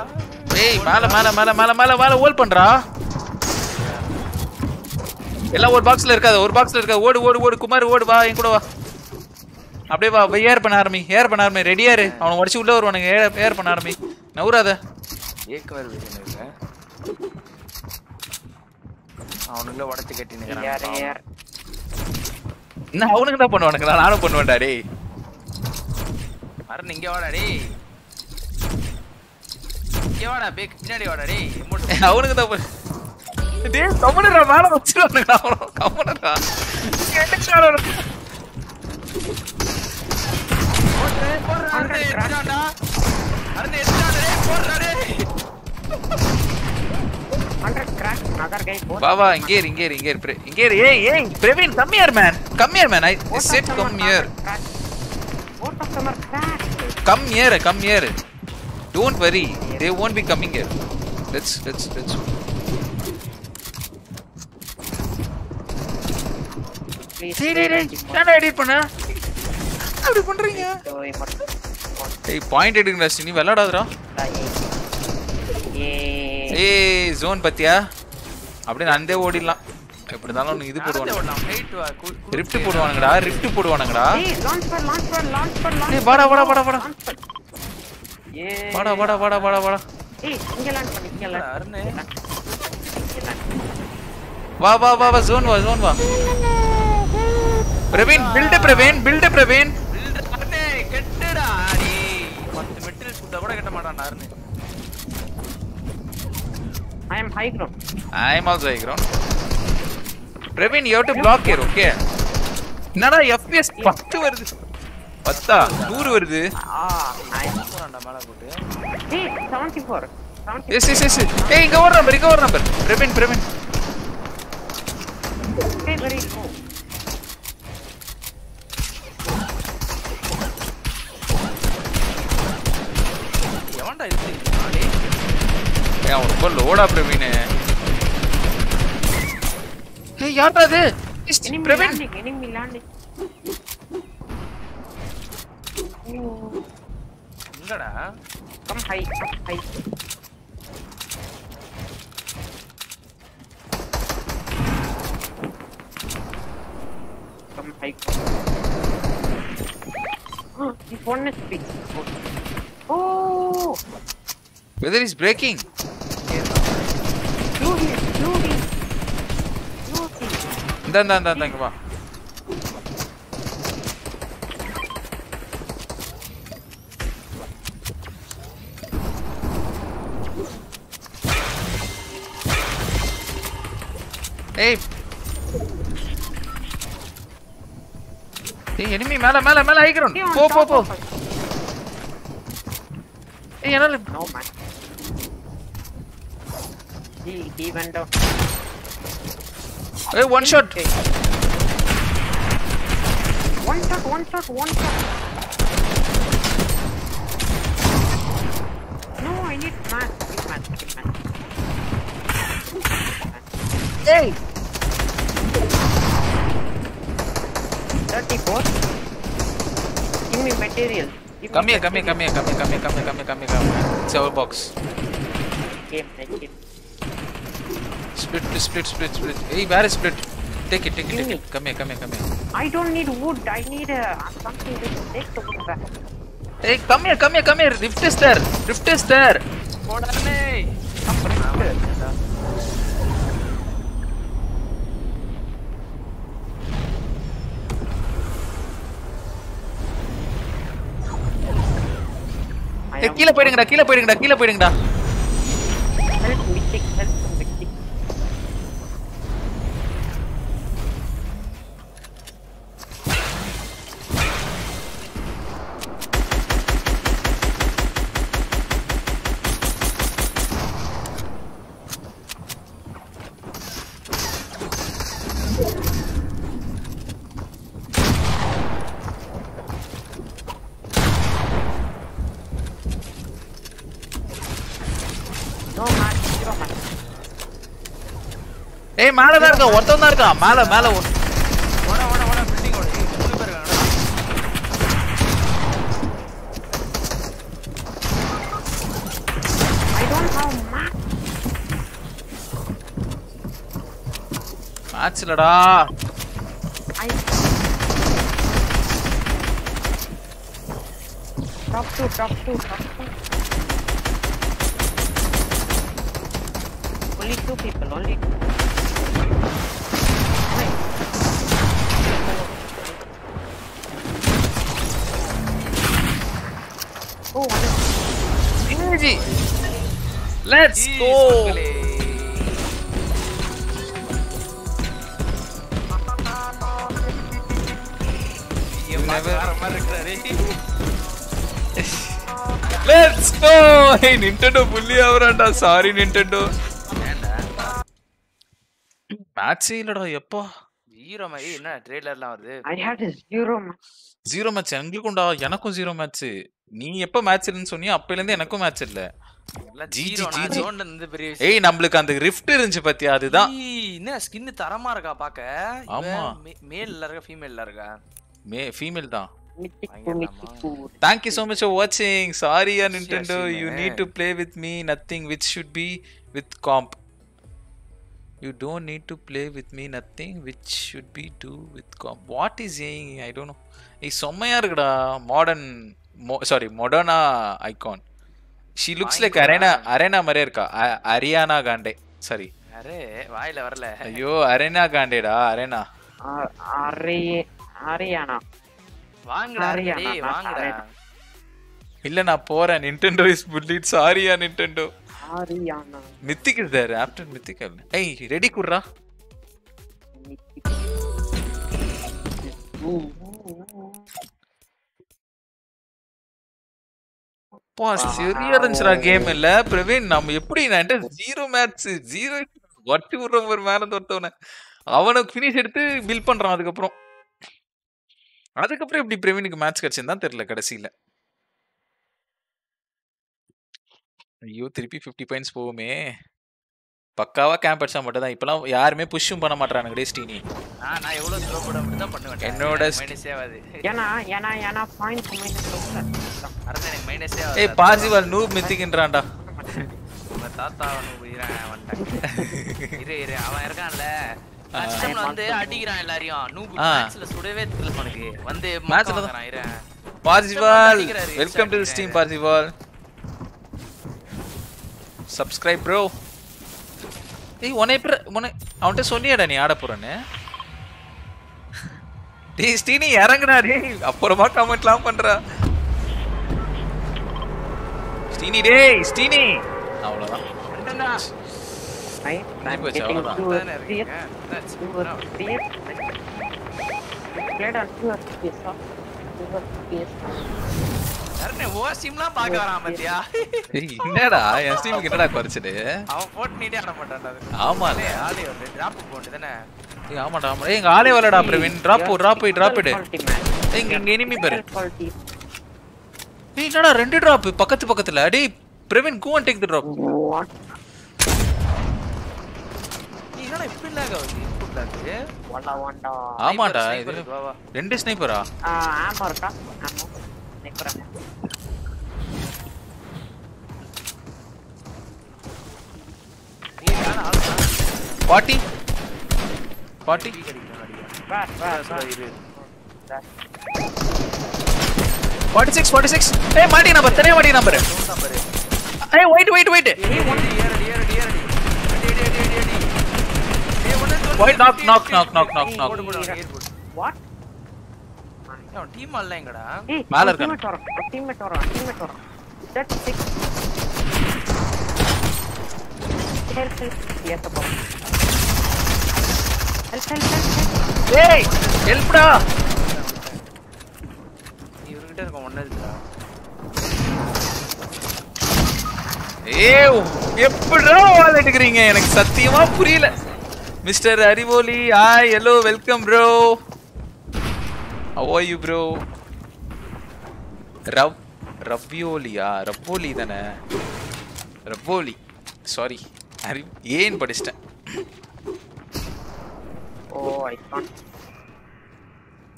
S1: டேய் மேல மேல மேல மேல மேல மேல ஹோல் பண்றா. எல்லாம் ஒரு பாக்ஸ்ல இருக்காது ஒரு பாக்ஸ்ல இருக்காது. ஓடு ஓடு ஓடு குமார் ஓடு வா என் கூட வா. அப்படியே வா போய் ஏர் பண்ண ஆரம்பி ஏர் பண்ண ஆரம்பி. ரெடியா இரு. அவனை உடச்சு உள்ள வருவானுங்க ஏர் ஏர் பண்ண ஆரம்பி. நவுறாத.
S10: ஏக்கவர் இருக்கு அவனுங்கள உடைச்சு கட்டினுக்கிறான்.
S1: என்ன அவனுக்கு தான் பண்ணுவானுங்களா நானும் பண்ணுவேன்டா டேய்
S10: அருண் இங்க வாடா டேய். இங்க வாடா பேக் பின்னாடி வாடா டேய். *laughs*
S1: அவனுக்கு தான் டேய் கம்முனுடா மேல வச்சிருவானுங்களா அவனும் கம்முனுடா.
S10: போடுறா, அருண் எடுத்துட்டான்டா. அருண் எடுத்துட்டான்டா, டேய், போடுறா, டேய்.
S5: Hundred crack. Another guy. Both
S1: வா வா இங்கே இரு இங்கே இரு இங்கே இரு இங்கே இரு. ஏய் ஏய்
S5: Praveen come
S1: here
S5: man
S1: come
S5: here man I said come here.
S1: Come here come here don't worry they won't be coming here. என்னடா எடிட் பண்ண. அப்படி பண்றீங்க. ஏய் பாயிண்ட் எடுங்கடா நீ விளையாடாதடா.
S5: Yeah.
S1: ஏய் ஜோன் பத்தியா? அப்படியே நந்தே ஓடிடலாம். எப்படி இருந்தாலும் இது போடுவானுங்க. Rift போடுவானுங்கடா rift போடுவானுங்கடா. ஏய். வாடா வாடா வாடா வாடா. வாடா வாடா வாடா வாடா வாடா.
S5: ஏய் இங்க லேண்ட் பண்ணு இங்க லேண்ட்
S10: அருண்.
S1: வா வா வா வா ஜோன் வா ஜோன் வா. Praveen build Praveen build Praveen.
S10: Build அருணே, கெட்டுடா, டேய். பத்து மெட்டீரியல் சுத்தா கூட கட்ட மாட்டான்டா Arun.
S5: I am high ground
S1: I am also high ground Praveen you have to block here okay என்னடா எஃப்பிஎஸ் 10 வருது பத்தா நூறு வருது
S5: ஆ ஐ
S10: போறான்டா மேல போட்டு
S5: ஏய் 74 74
S1: எஸ் எஸ் எஸ் ஏய் இங்க ஒரு நம்பர் இங்க ஒரு நம்பர் பிரவீன் பிரவீன்
S5: ஏய் வெரி லோ
S10: எவன்டா இது டேய்
S1: ஏய் அவன் ரொம்ப லோடா பிரவீன் ஏய் யாரா அது பிரவீன்
S5: எனிமி லாண்ட்
S10: எங்கடா
S5: come high come high come high This one is big.
S1: Whether he's breaking. Do this, do this. Come on. Hey! Hey, enemy, mala, mala, mala, high ground. Go, go, go. Hey, another.
S5: No, man. He he went down.
S1: Hey, one shot. Okay.
S5: One shot, one shot, one shot. No, I need mass, Need mass, Need mass.
S1: Hey.
S5: Thirty-four. Give me material. Give
S1: come
S5: me
S1: here, material. come here, come here, come here, come here, come here, come here, come here, come here. It's our box.
S5: Game, game.
S1: Split, split, split, split. Hey, where is split? Take it, take it, take it. Come here, come here, come here.
S5: I don't need wood. I need uh, something to take the wood back.
S1: Hey, come here, come here, come here. Rift is there. Rift is there.
S10: போடானே
S1: ஏய், கீழே போயிடுங்கடா கீழே போயிடுங்கடா கீழே போயிடுங்கடா
S5: Help me, take help from the kick. No match, zero match.
S1: ஏய் மேல தான் இருக்கான் ஒருத்தன் தான் இருக்கான் மேல மேல ஒரு-
S10: ஓட ஓட ஓட பில்டிங் ஓட மூணு பேர் இருக்காங்கடா.
S5: I don't have
S1: மேட்ச் இல்லடா
S5: I. Top two, top two. Only two people, only two.
S1: Let's go let's go hey Nintendo புள்ளி ஆவறான்டா சாரி நிண்டெண்டோ மேட்ச் இல்லடா எப்போ?
S10: ஹீரோ மாதிரி என்ன ட்ரெய்லர்லாம் வருது?
S5: I hate his hero match
S1: zero match எங்களுக்கும் உண்டா? எனக்கும் ஜீரோ மேட்ச் நீ எப்ப மேட்ச் இல்லைன்னு சொன்னியோ அப்பையில இருந்து எனக்கும் மேட்ச் இல்ல நம்மளுக்கு அந்த ரிஃப்ட் இருந்துச்சு பாத்தியா அதுதான்.
S10: தரமா இருக்கா பாக்க?
S1: ஆமா.
S10: மேல்ல இருக்கா ஃபீமேல்ல இருக்கா?
S1: தேங்க் யூ சோ மச் வாட்சிங் sorry yeah Nintendo you need to with me nothing which with comp you don't need to with me nothing which to with comp what is saying I don't ஏய் செம்மையா இருக்குடா. Modern sorry Moderna icon she looks like Arena Arena மாதிரியே இருக்கா. அ- அரியானா காண்டே சாரி
S10: அரே வாயில வரல.
S1: ஐயோ அரேனா காண்டேடா அரேனா
S5: Ari- Ariana.
S10: வாங்கடா
S5: not
S10: வாங்கடா.
S1: இல்ல நான் போறேன். Nintendo is bullied Saria Nintendo
S5: Ariana.
S1: Mythic is there after mythic ஏய் ரெடி குர்ரா அப்பா சரியா இருந்துச்சுடா கேம் இல்ல. பிரவீன் நம்ம எப்படி நான் ஜீரோ மேட்ச் ஜீரோ வட்டி விடுறோம் ஒரு மேல ஒருத்தவன அவனுக்கு ஃபினிஷ் எடுத்து பில் பண்றான் அதுக்கப்புறம். அதுக்கப்புறம் எப்படி பிரவீனுக்கு மேட்ச் கிடைச்சுன்னு தெரியல கடைசியில. ஐயோ திருப்பி 50 பாயிண்ட்ஸ் போகுமே. பக்காவா கேம்ப் அடிச்சா மட்டும் தான் இப்பெல்லாம் யாருமே புஷ்ஷும் பண்ண மாட்டானுங்க டே ஸ்டீனி
S10: நான் நான் எவ்வளவு ஸ்லோ போட மட்டும் தான் பண்ணுவேன்.
S1: என்னோட
S10: மைனஸே ஆகாது.
S5: பாயிண்ட்
S10: அரசு எனக்கு மைனஸே
S1: ஏய்
S10: ஆகாது
S1: பார்சிவால் நூப் மித்திக்கின்றான்டா
S10: தாத்தா வந்துட்டான் இரு இரு அவன் இருக்கான்ல. கஸ்டம்ல வந்து அடிக்கிறான் எல்லாரையும். நூபு. மேட்ச்ல சுடவே தெரியல உனக்கு வந்து மேட்ச்ல இரு.
S1: பார்சிவால்
S10: அடிக்கிறாரு,
S1: welcome to steam Parzival subscribe bro ஏய் உன்னை எப்படி உன்னை அவன்கிட்ட சொன்னியாடா நீ ஆட போறேன்னு? டேய் ஸ்டீனி இறங்குடா டேய். அப்புறமா கமெண்ட்லாம் பண்றா. ஸ்டீனி டேய் ஸ்டீனி அவ்வளவுதான். அவ்வளவுதான்.
S10: யாருண்ணே, உன் ஸ்டீம்லாம் பார்க்க வரான் பாத்தியா?
S1: ஏய், என்னடா என் ஸ்டீமுக்கு என்னடா குறைச்சது
S10: அவன் போட்டு நீட்டே ஆட மாட்டான்டா அது.
S1: ஆமால
S10: ஆளே, வந்து drop போட்டு தானே?
S1: ஏய் ஆமாடா ஏய், எங்க ஆளே வரலடா பிரவீன் டிராப் டிராப் போய் டிராப்
S5: man.
S1: ஏய், இங்க இங்க எனிமி பாரு. ஏய் என்னடா ரெண்டு டிராப் பக்கத்து பக்கத்துல டேய் Praveen go and take
S5: the
S10: drop என்னடா இப்படி ஆகுது?
S1: ஆமாடா இது. ரெண்டு ஸ்னைப்பரா
S5: ammo இருக்கா?
S10: para
S1: party party forty six
S10: forty six ए माटी नंबर तेरे माटी नंबर है ए wait wait wait
S1: wait knock knock knock knock knock knock
S5: what
S10: அவன் எங்கடா?
S5: ஏய்,
S1: மேல இருக்கானே.
S5: teammate வரான், teammate வரான், teammate வரான். Six. Help, help. Yes, அப்பா. Help, help, help, help.
S1: ஏய் ஹெல்ப்டா
S10: நீ இவர்கிட்ட இருக்க ஒண்ணு இருக்குடா.
S1: ஏய் எப்படிடா வால் எடுக்கிறீங்க எனக்கு சத்தியமா புரியல mister அறிவோலி hi hello welcome bro how are you bro ரவ் ரவ்யோலியா ரவ்வோலி தானே? ரவ்வோலி சாரி அறி ஏன் படிச்சிட்டேன்?
S5: Oh, I can't.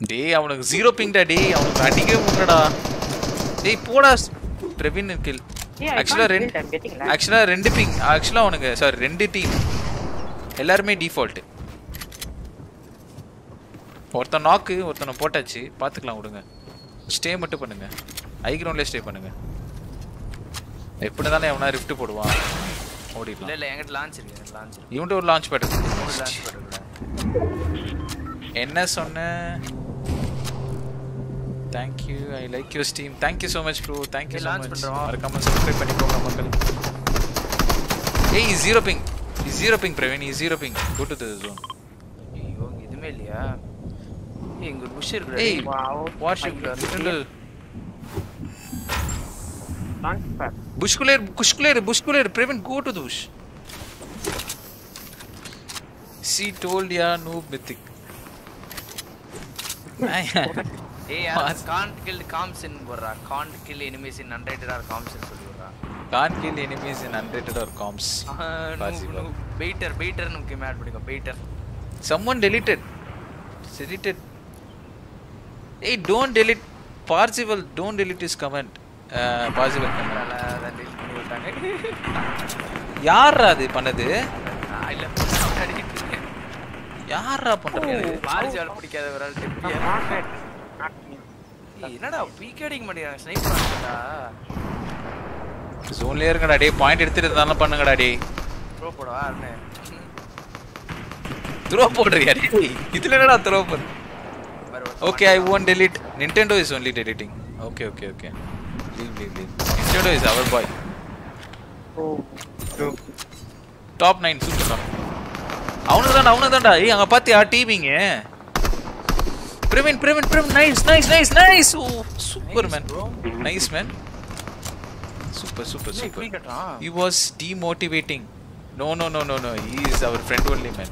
S1: டேய் அவனுக்கு ஜீரோ பிங்டா டேய். அவனுக்கு அடிக்கவே முடியலடா. டேய் போடா பிரவீன் கில்
S5: Yeah, I
S1: ஆக்சுவலா
S5: can't
S1: ரெண்டு
S5: build, I'm getting lag.
S1: ஆக்சுவலா ரெண்டு பிங் ஆக்சுவலா அவனுக்கு சாரி ரெண்டு டீம் எல்லாருமே டிஃபால்ட் ஒருத்தன் நாக்கு ஒருத்தனை போட்டாச்சு பார்த்துக்கலாம் விடுங்க. ஸ்டே மட்டும் பண்ணுங்க. ஐ கிரவுண்ட்லேயே ஸ்டே பண்ணுங்க. எப்படி தானே எவனா ரிஃப்ட் போடுவான். ஓடிடலாம்.
S10: இல்ல என்கிட்ட லான்ச் இருக்கு லான்ச்
S1: இவன்ட்டு ஒரு லான்ச் பேட்
S10: லான்ச் பண்ணுறேன்
S1: என்ன சொன்ன? Thank you I like your steam thank you so much
S10: bro thank you
S1: so
S10: much.
S1: மறக்காம சப்ஸ்கிரைப் பண்ணிக்கோங்க மக்கள். ஏய் zero ping zero ping Praveen. Zero ping go to the zone
S10: ஐயோ எதுவுமே இல்லையா? Being good. Bushir
S1: grenade.
S10: Hey.
S5: Wow.
S10: Warship grenade. Bush
S5: clear, bush
S1: clear, bush clear. Prevent, go to the bush. She told ya noob mythic.
S10: hey, yaar, can't kill comms in borra. Can't kill enemies in unrated or comms in borra.
S1: Can't kill enemies in unrated or comms. Possible.
S10: Baiter, baiter, nuke mad padiga. Baiter.
S1: Someone deleted. Deleted. Hey don't delete. Parzival don't delete his comment. Uh, parzival
S10: delete
S1: யாரா அது பண்ணது? யாரா பண்றது?
S10: பாரிஜால் பிடிக்காத ஒரு ஆள். ஏய், என்னடா பீக் அடிக்க மாட்டேங்கிறாங்க ஸ்னைப்பர் ஆடுடா
S1: ஜோன்லயே இருக்கடா டேய் பாயிண்ட் எடுத்துட்டு தான பண்ணுங்கடா டேய்.
S10: ப்ரோ போடவா அண்ணே
S1: த்ரோ போடுறியா டேய்? இதுல என்னடா த்ரோ பண்ணு
S10: பாரு, ஒரு
S1: okay I won't delete nintendo is only deleting okay okay okay leave leave leave nintendo is our boy
S5: Oh,
S1: top nine super தான் அவனுக்கு தான்டா அவனுக்கு தான்டா ஏய் அங்க பாத்தியா டீமிங்க Praveen Praveen Praveen nice nice nice nice oh super man nice man super super
S10: என்ன இப்படி
S1: சூப்பர்
S10: கட்டுறான்
S1: he was demotivating no no no no no he is our friend only man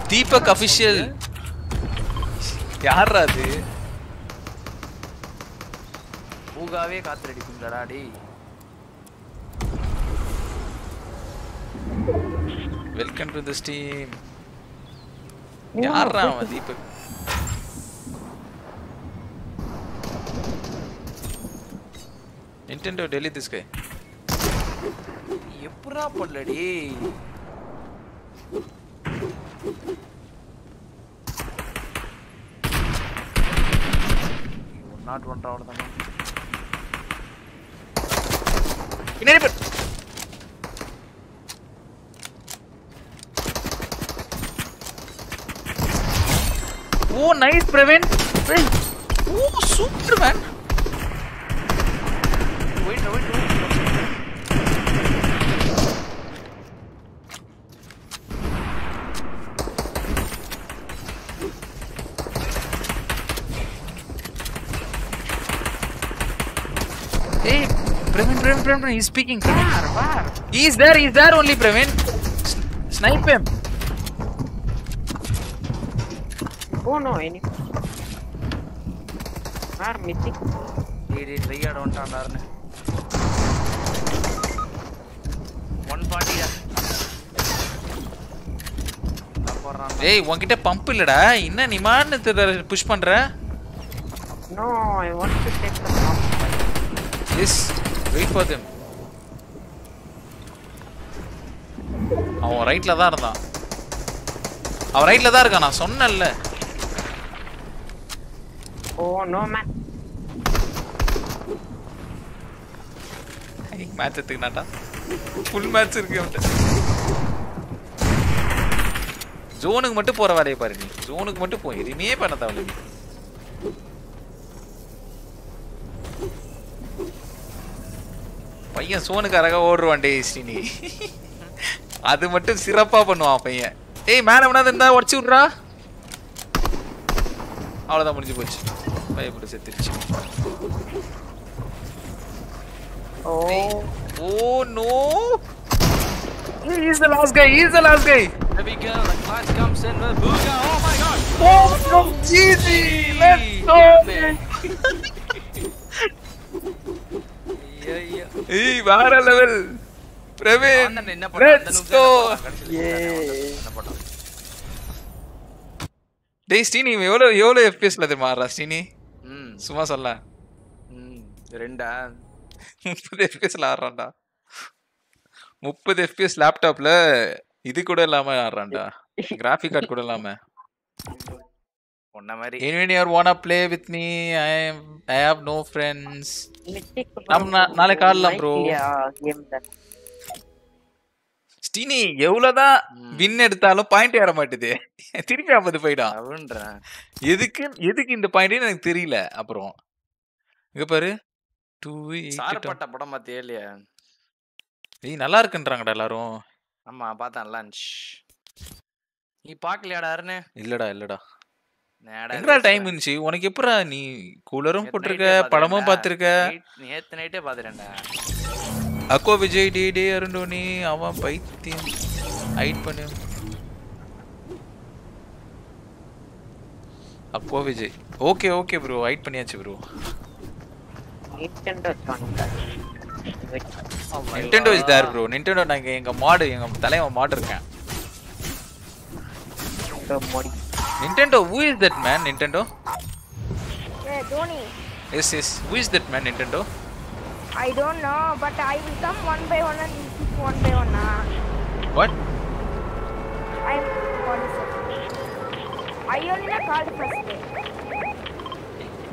S1: nintendo Deepak official யாரா அது
S10: பூகாவே காத்துறடிப்பீங்களாடா டேய்
S1: வெல்கம் டு திஸ் டீம் யாரா அவன் Deepak Nintendo delete this guy
S10: எப்படா பண்ணல டேய்
S1: not one round them. பின்னாடி போ ஓ nice Praveen
S10: oh super man wait wait
S1: wait Praveen, Praveen, Praveen, Praveen, he's speaking. Praveen. He's there, he's there only, Praveen. S- snipe him.
S5: Oh no, any. Where missing?
S10: டேய், டேய், try ஆட வந்துட்டான்டாருன்னு. 140 டா. என்ன போடுறான்?
S1: ஏய் உன்கிட்ட பம்ப் இல்லடா என்ன நீ மான்னு புஷ் பண்ற
S5: No, I want to take the pump.
S1: Yes wait for them அவன் ரைட்ல தான் இருந்தான். அவன் ரைட்ல தான் இருக்கான் நான் சொன்னேன்ல.
S5: Oh man.
S1: மேட்ச் எடுத்துக்கினாட்டா ஃபுல் மேட்ச் இருக்கு அவன்கிட்ட. ஜோனுக்கு மட்டும் போற வேலையை பாரு நீ. ஜோனுக்கு மட்டும் போய் எதுவுமே பண்ண தேவையில்ல பையன் சோனுக்கு அழகா ஓடுவான் டேய் ஸ்ரீனி அது மட்டும் சிறப்பா பண்ணுவான் பையன் ஏய் மேல வேணாது இருந்தா உடச்சு விட்றா அவ்வளவுதான் முடிஞ்சு போச்சு பயப்பட்டு செத்துருச்சு
S5: Oh.
S1: Oh no! He's the last guy. He's the last guy.
S10: There we go. The clutch comes in with Booga. Oh my god.
S1: Oh from GG. Let's go. ஏய் வேற லெவல் பிரவீன்
S10: என்ன
S1: லெட்ஸ் கோ? டேய் எவ்வளவு எவ்வளவு தெரியுமா? ஆடுறா
S10: ம்,
S1: சும்மா சொல்ல.
S10: ம், ரெண்டா?
S1: முப்பது எஃபிஎஸ்ல ஆடுறான்டா. முப்பது எஃபிஎஸ் லேப்டாப்ல இது கூட இல்லாம ஆடுறான்டா. கிராஃபிக் கார்டு கூட இல்லாம.
S10: உன்ன மாதிரி.
S1: Me? I am I have no friends.
S5: Mystic.
S1: நம்ம நா- நாளைக்கு ஆடலாம் bro.
S5: Yeah, game that.
S1: ஸ்டீனி எவ்வளவுதான் வின் எடுத்தாலும் பாயிண்ட் ஏற மாட்டுது. திருப்பி ஐம்பது போயிடும்
S10: அவன்றேன்
S1: எதுக்கு எதுக்கு இந்த பாயிண்ட் எனக்கு தெரியல. அப்புறம் இங்க பாரு. டூ
S10: சாரப்பட்ட படம் பார்த்தியே இல்லையா?
S1: ஏய் நல்லா இருக்குன்றாங்கடா எல்லாரும்.
S10: ஆமா பார்த்தேன் லஞ்ச் நீ பாக்கலையாடா அருண்?
S1: இல்லடா இல்லடா. எங்கடா டைம் இருந்துச்சு? உனக்கு எப்படா நீ கூலரும் போட்டிருக்க படமும் பார்த்திருக்க
S10: நேத்து நைட்டே பாத்துறேன்டா
S1: அக்கோ விஜய் டே டே அருண்டோனி அவன் பைத்தியம். ஹைட் பண்ணு. அக்கோ Vijay. Okay okay bro hide பண்ணியாச்சு bro.
S5: Nintendo
S1: is there bro Nintendo நாங்க எங்க மாடு எங்க தலைவன் மாடு இருக்கேன்.
S5: Nintendo,
S1: who is that man, Nintendo?
S9: Yeah, Dhoni.
S1: Yes, yes. Who is that man, Nintendo?
S9: I don't know, but I will come one by one and keep one by one. Ah.
S1: What?
S9: I'm one second. I only called first.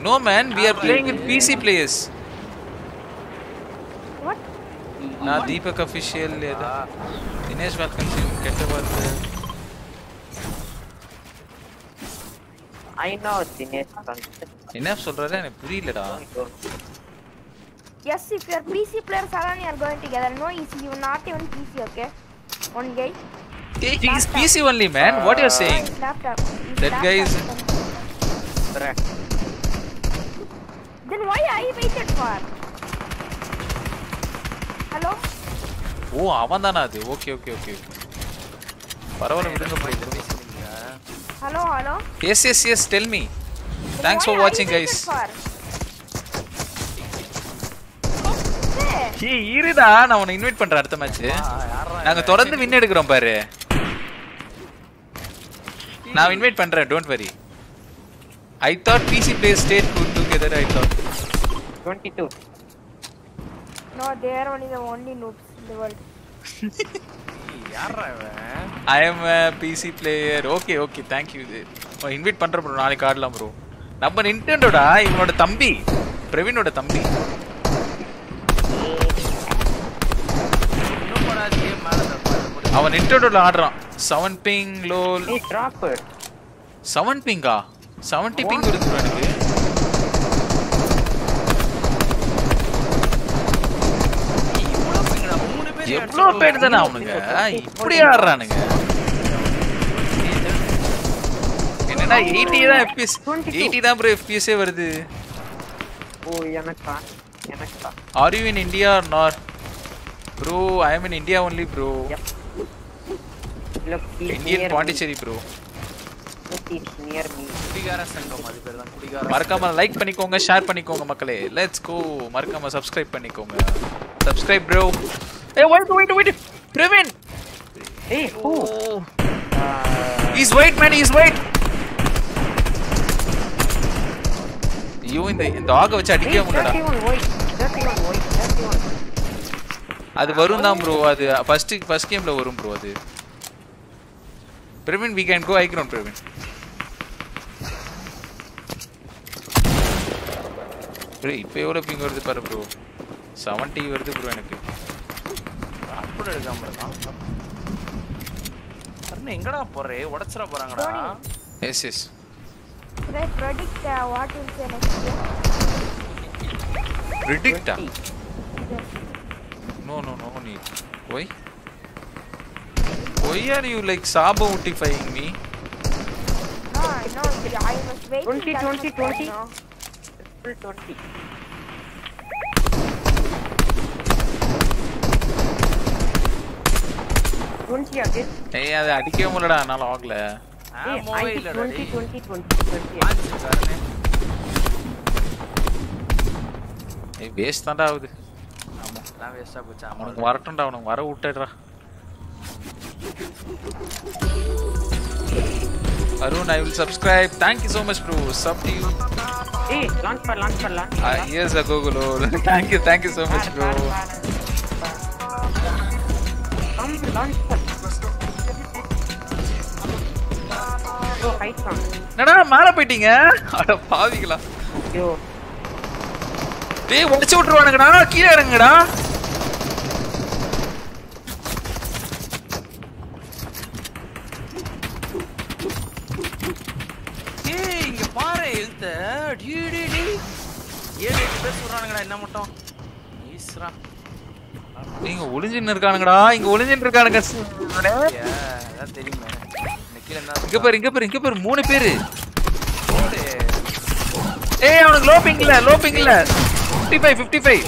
S1: No man, we are playing with PC players.
S9: What?
S1: ना दीपक ऑफिशियल दिनेश बात करते हैं कैसे
S5: I know Dinesh contact.
S1: என்ன சொல்றாரு எனக்கு புரியலடா
S9: Yes, if you're PC players alone, you're going together. No, easy. You're not even PC, okay? One guy.
S1: Hey, he is PC only man what you're saying
S9: Laptop. His
S1: That guy is-
S9: laptop. Then why I waited for? Hello?
S1: ஓ அவன் தானா அது ஓகே ஓகே ஓகே பரவாயில்ல விடுங்க bro
S9: Hello, hello?
S1: Yes yes yes tell me
S9: Then
S1: thanks
S9: why
S1: for
S9: I
S1: வாட்சிங்
S9: waited
S1: கைஸ்
S9: for? Hey,
S1: ஏய் இருடா நான் உன்னை இன்வைட் பண்றேன் அடுத்த மேட்ச் நாங்க தொடர்ந்து வின் எடுக்கிறோம் பாரு. நான் இன்வைட் பண்றேன் don't worry I thought PC play state good together I thought
S5: 22.
S9: no, they are only the only noobs in the world. *laughs*
S10: I
S1: am PC player okay okay thank you இது இன்வைட் பண்ற ப்ரோ நாளைக்கு ஆடலாம் ப்ரோ நம்ம நிண்டோடா இவனோட தம்பி. பிரவீனோட தம்பி. அவன் நிண்டோடோல ஆடுறான். செவன் பிங் லோ செவன் பிங்கா செவன்டி பிங் இருக்கு எனக்கு. எவ்வளோ பேர் தானே அவனுங்க இப்படி ஆடுறானுங்க. என்னடா எயிட்டி தான் எஃபிஎஸ் எயிட்டி தான் ப்ரோ எஃபிஎஸ்ஸே வருது.
S5: ஓ எனக்கா? எனக்கா? Are
S1: you
S5: in
S1: India nor
S5: bro I am in
S10: India only bro Indian Pondicherry bro
S1: மறக்காம லைக் பண்ணிக்கோங்க ஷேர் பண்ணிக்கோங்க மக்களே. லெட்ஸ் கோ மறக்காம சப்ஸ்கிரைப் பண்ணிக்கோங்க. Subscribe bro A wait wait wait Praveen
S5: Hey, who?
S1: Is wait man is wait ஐயோ இந்த இந்த ஆக வச்சு அடிக்கவே முடியலடா.
S5: 31 white. 31 white. 31.
S1: அது வரும் தான் ப்ரோ அது ஃபர்ஸ்ட் ஃபர்ஸ்ட் கேம்ல வரும் ப்ரோ அது. Praveen we can go I ground Praveen bro இப்போ எவ்வளோ பிங் வருது பாரு ப்ரோ செவன்ட்டி வருது ப்ரோ எனக்கு.
S10: அப்புறம் எடுக்காம இருக்கான் அருண் எங்கடா போறே உடைச்சிட போறாங்கடா
S1: yes yes
S9: Should I predict uh, what will say next game?
S1: Predict? No, no, no need. Why? Why are you like sabotifying me?
S9: No, no, I was waiting.
S5: 20,
S9: that
S5: 20,
S9: much
S5: 20.
S9: now.
S5: Full 20.
S1: ஏய் அது அடிக்கவே முடியலடா என்னால ஆகல
S5: Hey,
S10: ஆமோவே
S5: I think
S10: இல்லடா
S5: 20,
S10: டேய்
S5: 20, 20, 20.
S1: ஏய் வேஸ்ட் தான்டா ஆகுது
S10: ஆமா நான் வேஸ்டா போச்சு
S1: அவனுக்கு வரட்டும்டா அவனுக்கு வர விட்டுடுறா Arun I will subscribe thank you so much bro sub to you
S5: Hey, launch pad, launch pad, launch
S1: uh,
S5: pad.
S1: here's a google thank you thank
S5: height sound.
S1: என்னடா மேல போயிட்டீங்க? அட பாவிங்களா
S5: Yo.
S1: டேய் உடைச்சு விட்டுருவானுங்கடா. கீழே இறங்குங்கடா.
S10: ஏய் இங்க பாரு எழுத்த. D D D. ஏழு எட்டு பேர் சொல்றானுங்கடா என்ன மட்டும். ஈஸ்ரா
S1: நீங்க ஒளிஞ்சின்னு இருக்கானுங்கடா. இங்க ஒளிஞ்சின்னு இருக்கானுங்க.
S10: தெரியுமே.
S1: இங்க பாரு இங்க பாரு இங்க பாரு மூணு பேரு. ஏய் அவனுக்கு லோபிங் இல்ல லோபிங் இல்ல. 55 55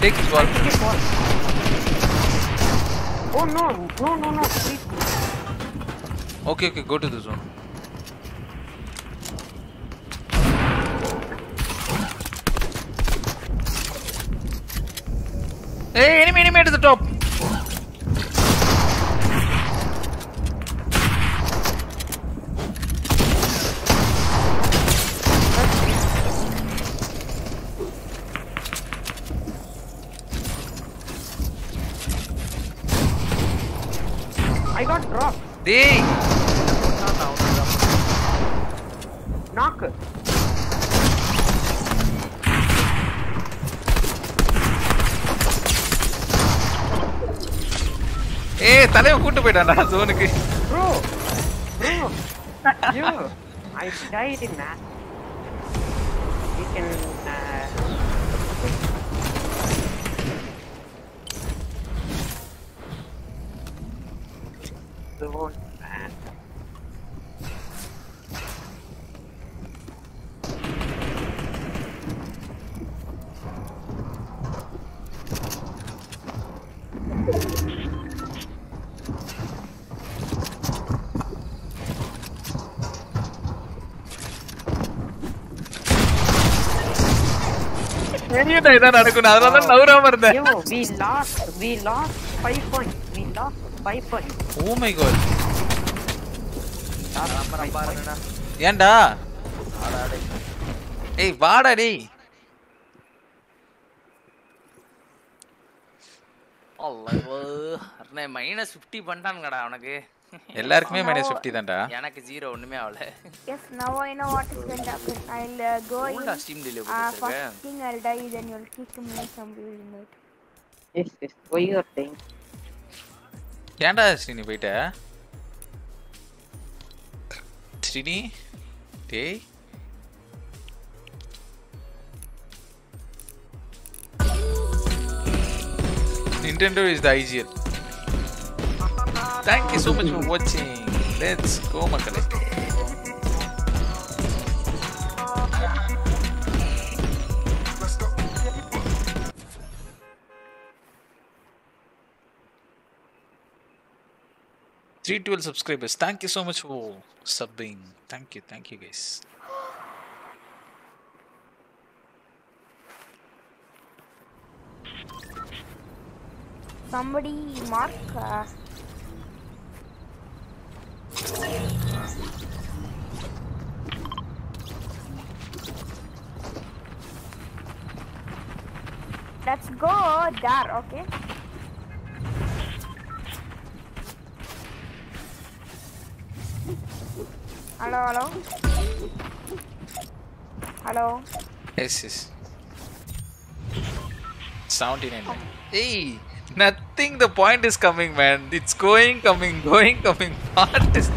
S1: Take this ball.
S5: Oh no, no, no, no, please.
S1: Okay, okay, go to the zone. Hey, enemy, enemy at the top.
S5: I got dropped.
S1: Hey,
S5: Knock.
S1: ஏய் தலைவன் கூட்டு போயிட்டான்டா ஜோனுக்கு
S5: Bro, bro, you. I died in that. You
S1: தெரியும்டா இதான் நடக்கும் அதனால தான் இருந்தேன்.
S5: Yo, we lost. We lost five points. We lost five points.
S1: Oh my god
S10: அப்புறம் பாருங்கடா
S1: ஏன்டா?
S10: ஆடாடே
S1: ஏய் வாடா டேய்.
S10: அல்லோ அண்ணே மைனஸ் ஃபிஃப்டி பண்ணிட்டானுங்கடா அவனுக்கு.
S1: எல்லாருக்குமே மைனஸ் ஃபிஃப்டி தான்டா
S10: எனக்கு ஜீரோ ஒண்ணுமே ஆகல
S9: Yes, now I know what is going to happen. I'll uh, go in.
S10: Cool-ஆ Steam Daily
S9: Uh,
S10: போட்டு
S9: first thing I'll die, then you'll kick me some remote.
S5: Yes, yes. Why you are saying?
S1: ஏன்டா ஸ்ரீனி போயிட்ட ஸ்ரீனி டேய் Nintendo is the IGL. Thank you so much for watching. Let's go, Makale. Three twelve subscribers. Thank you so much for subbing. Thank you, thank you, guys.
S9: Somebody mark. Uh... Let's go there, okay? Hello, hello. Hello.
S1: Yes, yes. 79. Hey, nothing. The point is coming, man. It's going, coming, going, coming. What is.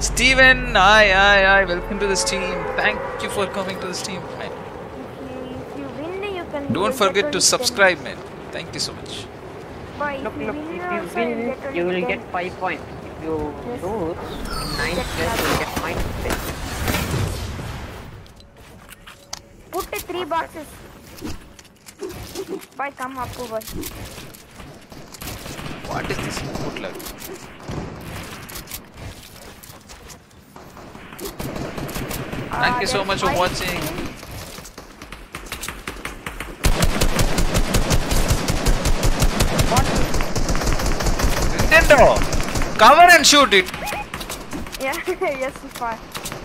S1: Steven, hi, hi, hi. Welcome to the stream. Thank you for coming to the stream, man.
S9: If you win, you can.
S1: Don't forget to subscribe, man. Thank you so much.
S9: But
S5: Look,
S9: you
S5: look. If you
S9: you'll
S5: win,
S9: get
S5: you will get five points. If you
S9: Yes.
S5: lose, nine plus you will get minus ten.
S9: Put the three boxes. Bye, come up, boy.
S1: What is this input lag? Thank you so much for watching. Nintendo, cover and shoot it.
S9: Yeah, *laughs* yes, fine.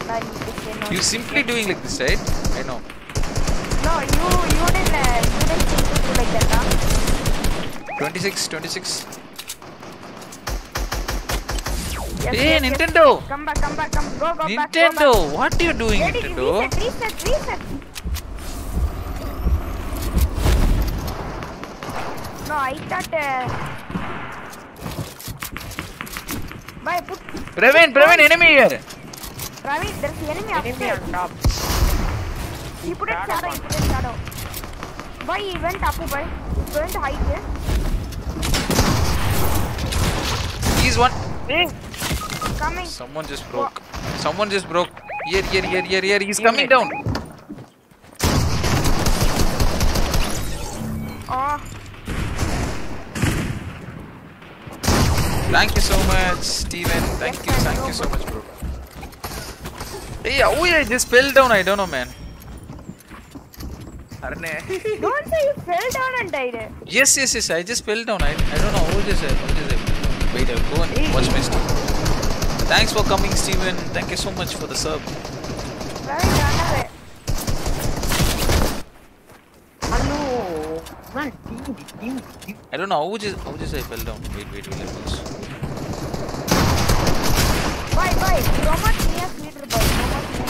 S9: I need to say no.
S1: You simply doing like this, right? I know.
S9: No, you you didn't uh, you didn't do like that, huh?
S1: 26, 26.
S9: Yes,
S1: Hey,
S9: yes, yes.
S1: Nintendo!
S9: Come back, come back, come. Go, go back.
S1: Nintendo, what are you doing,
S9: Ready?
S1: Nintendo?
S9: Reset, reset, reset. No, I thought. Uh... Bye, put.
S1: Praveen, Praveen, enemy here.
S9: Ravi, there's enemy
S5: Enemy
S9: upstairs.
S5: on top.
S9: He put in shadow, he put in shadow. Boy, he went up, boy. He's going to hide here.
S1: He's one.
S9: Coming.
S1: Someone just broke. Someone just broke. Here, here, here, here, here. He's coming down.
S9: Oh,
S1: Thank you so much, Steven. Thank you, thank you so much, bro. Hey, oh yeah, I just fell down. I don't know, man. Arne. *laughs*
S9: don't say you fell down and died.
S1: yes, yes, yes. I just fell down. I, I don't know. Who just, just Wait, I'll go and watch my stream. Thanks for coming, Steven. Thank you so much for the sub.
S9: Ravi, run away.
S5: Hello. Man, team, team.
S1: I don't know. How just, how just I fell down. Wait, wait, wait. Just.
S9: Bye, bye. Thomas near leader, boy. Thomas near.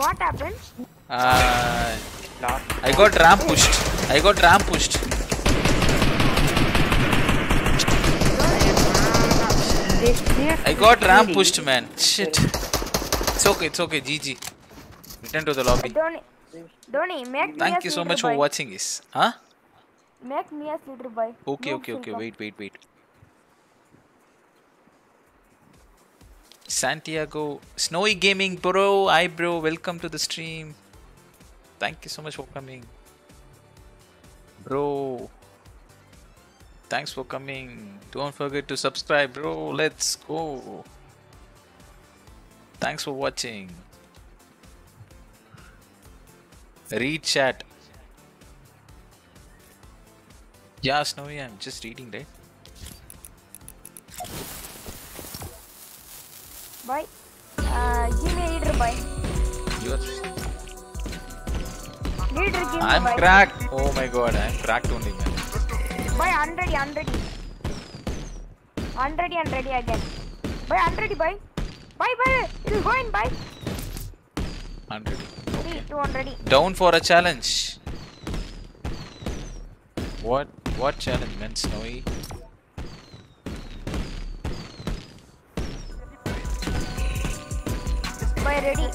S9: What happened?
S1: Uh, I got ramp pushed. I got ramp pushed. I got ramp pushed, man. Shit. It's okay, it's okay. GG. Return to the lobby.
S9: Donny, Donny, make me
S1: Thank you so much for watching this. Huh?
S9: Make me a leader, boy.
S1: Okay, okay, okay. Wait, wait, wait. Santiago, Snowy Gaming, bro. Hi, bro. Welcome to the stream. Thank you so much for coming, bro. Thanks for coming. Don't forget to subscribe, bro. Let's go. Thanks for watching. Read chat. Yeah, Snowy, I'm just reading, right?
S9: Bye. uh, give me a leader, boy.
S1: Yours.
S9: Leader, give
S1: I'm
S9: me,
S1: cracked. Oh my god, I'm cracked only, man.
S9: Boy, I'm ready, I'm ready. I'm ready, I'm ready again. Bye, I'm ready, boy. Bye, bye. go going, bye.
S1: I'm
S9: ready. Okay. Three, two, I'm ready.
S1: Down for a challenge. What? What challenge, man? Snowy.
S9: Bye, ready.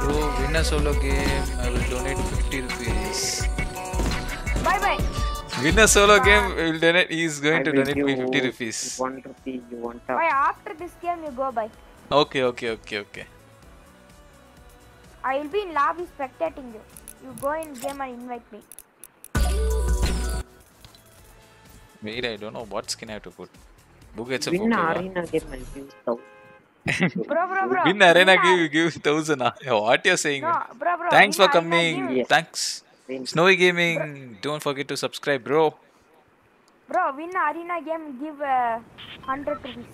S1: Bro, win a solo game. I will donate 50 rupees.
S9: Bye, bye.
S1: Win a solo game. I will donate. He is going
S5: I
S1: to donate me 50 rupees.
S5: One rupee you want
S9: Bye, after this game, you go, bye.
S1: Okay, okay, okay, okay.
S9: I will be in lobby spectating you. You go in game and invite me.
S1: Wait, I don't know what skin I have to put. Book gets a
S5: Win
S1: Pokemon.
S5: arena game and give thousand.
S9: Bro, bro, bro.
S1: Win arena
S9: Win
S1: give give thousand. ah. What you're saying?
S9: No, bro, bro.
S1: Thanks
S9: win
S1: for coming.
S9: give-
S1: Thanks. Snowy Gaming. Don't forget to subscribe, bro.
S9: Bro, win arena game, give uh, 100 rupees.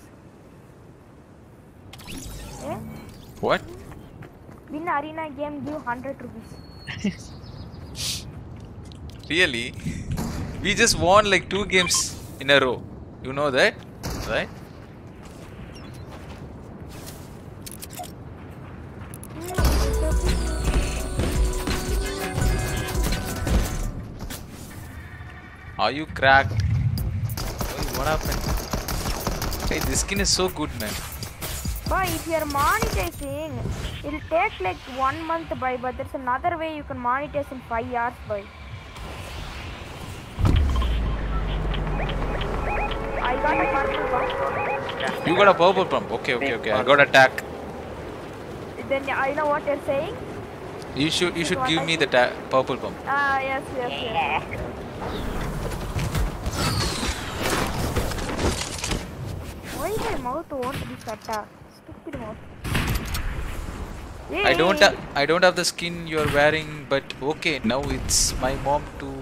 S9: Eh?
S1: What?
S9: Win arena game, give 100 rupees. *laughs*
S1: Really? We just won like two games in a row. You know that, right? Are you cracked? What happened? Hey, this skin is so good, man.
S9: But if you're monetizing, it'll take like one month by, but there's another way you can monetize in five hours by. I got a purple pump.
S1: You got a purple pump. Okay, okay, okay. I got attack.
S9: Then I know what you're saying.
S1: You should you should give me the ta- purple pump.
S9: Ah, yes, yes, yes. Why my mouth won't be shut up? Stupid mouth.
S1: I don't I don't have the skin you're wearing, but okay. Now it's my mom to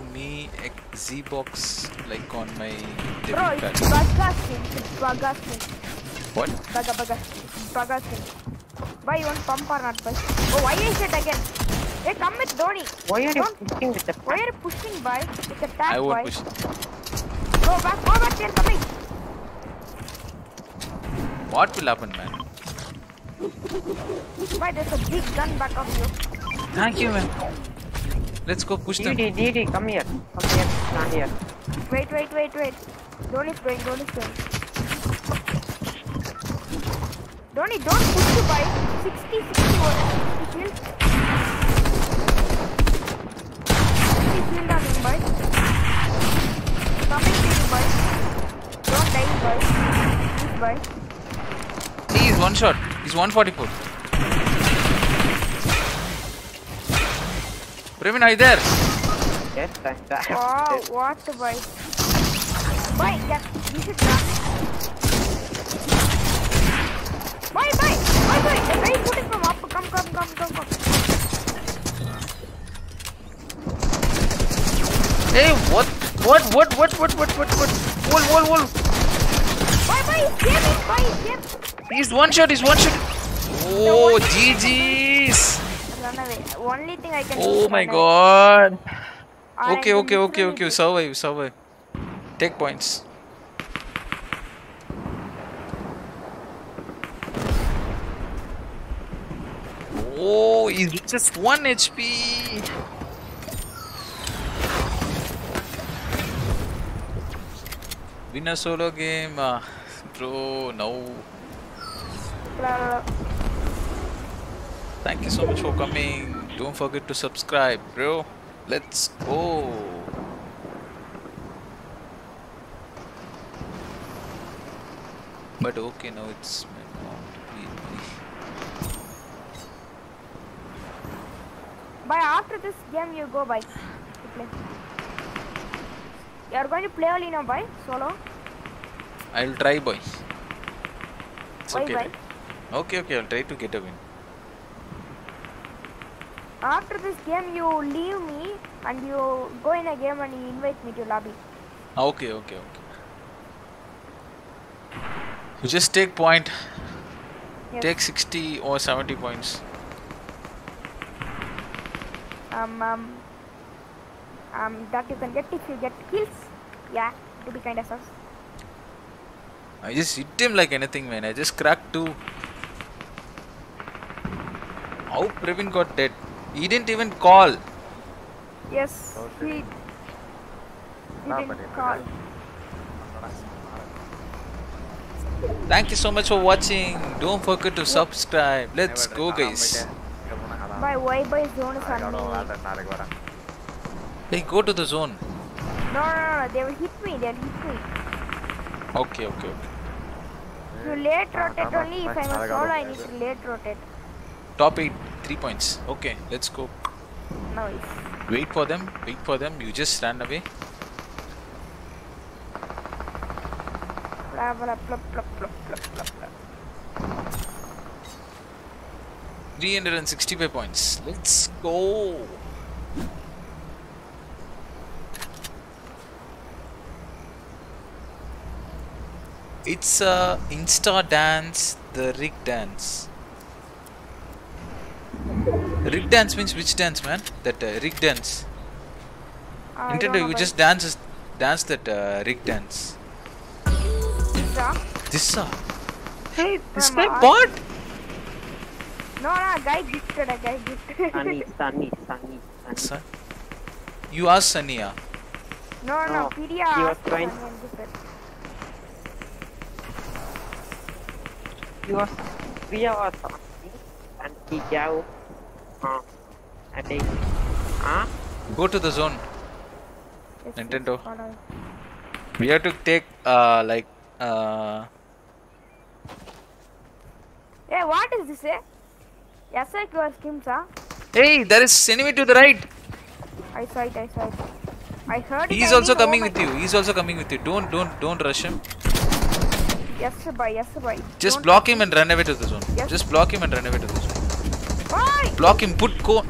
S1: Z box like on my
S9: Bro,
S1: debit
S9: it's
S1: card.
S9: Baga skin. It's Baga.
S1: What?
S9: Baga, Baga. It's Baga. Why you want pump or not, boy? Oh, why is it again? Hey, come with Dhoni.
S5: Why are you
S9: Don't-
S5: pushing with the
S9: Why are you pushing, boy? It's a tag,
S1: I won't push.
S9: Go back, go back, they're coming.
S1: What will happen, man?
S9: Why, there's a big gun back of you.
S1: Thank you, man. Let's go push them.
S5: DD, DD, come here. Come here. Stand here.
S9: Wait, wait, wait, wait. Don't Dhoni's going, Dhoni's going. Dhoni, don't push you, boy. 60, 60, what? 60 shield. 60 shield on him, boy. Coming to you, boy. Don't die, boy. Please, boy.
S1: He is one shot. He's 144. Raven, are you there?
S5: Yes, I'm there.
S9: Wow, what the boy. Boy, that, you should not. Boy, boy, boy, boy, where are you putting from up? Come, come, come, come, come.
S1: Hey, what? What, what, what, what, what, what, what? Wall, wall, wall.
S9: Boy, boy, he's here, boy, he's here.
S1: He's one shot, he's one shot. Oh, no, GG's.
S9: Run away. Only thing I can
S1: Oh my
S9: away.
S1: god. Okay, okay, okay, okay. Survive, survive. Take points. Oh, he's just one HP. Win a solo game, uh, bro. No. Thank you so much for coming. Don't forget to subscribe, bro. Let's go. But okay, now it's my mom to beat me.
S9: Boy, after this game, you go, boy. You play. You are going to play only now, boy, solo.
S1: I'll try, boy. It's
S9: Why,
S1: okay. right? Okay, okay. I'll try to get a win.
S9: After this game, you leave me and you go in a game and you invite me to lobby.
S1: Okay, okay, okay. You just take point.
S9: Yes.
S1: Take 60 or 70 points.
S9: Um, um, um, that you can get if you get kills. Yeah, to be kind of sus.
S1: I just hit him like anything, man. I just cracked two. How Previn got dead? He didn't even call.
S9: Yes, he, he didn't call.
S1: Thank you so much for watching. Don't forget to subscribe. Let's go guys.
S9: By why by zone is
S1: Hey, go to the zone.
S9: No, no, no, they will hit me, they'll hit me.
S1: Okay, okay, okay.
S9: You late rotate only if I'm a solo, I need to late rotate.
S1: Top 8. 3 points. Okay, let's go.
S9: Nice.
S1: Wait for them. Wait for them. You just ran away.
S9: Blah blah blah blah blah blah blah blah.
S1: 365 points. Let's go. It's a Insta dance, the rig dance. Rig dance means which dance, man? That uh, rig dance.
S9: I don't know
S1: you just dance, dance that uh, rig dance.
S9: Insta.
S1: This uh, Hey,
S9: this
S1: guy
S9: my
S1: bought.
S9: No, no, guy gifted. A guy gifted.
S5: Sunny, *laughs* sunny, sunny, sunny.
S1: Son. You asked Sania.
S9: No, no,
S5: No,
S9: Pidia
S5: he was
S9: asked
S5: trying-
S9: someone gifted.
S5: He was, Priya was on me and he gave, uh, and I, uh,
S1: Go to the zone.
S9: Yes,
S1: Nintendo. We have to take uh like uh
S9: Hey, what is this? Eh? Yes, I was Kimsa.
S1: Hey, there is enemy to the right.
S9: I saw it. I saw it. I heard it.
S1: He's
S9: I
S1: also
S9: didn't
S1: coming
S9: my-
S1: with you. He's also coming with you. Don't don't don't rush him.
S9: Yes, boy. Yes, boy.
S1: Just
S9: Don't
S1: block him and run away to the zone.
S9: Yes.
S1: Just block him and run away to the zone. Block him. Put cone.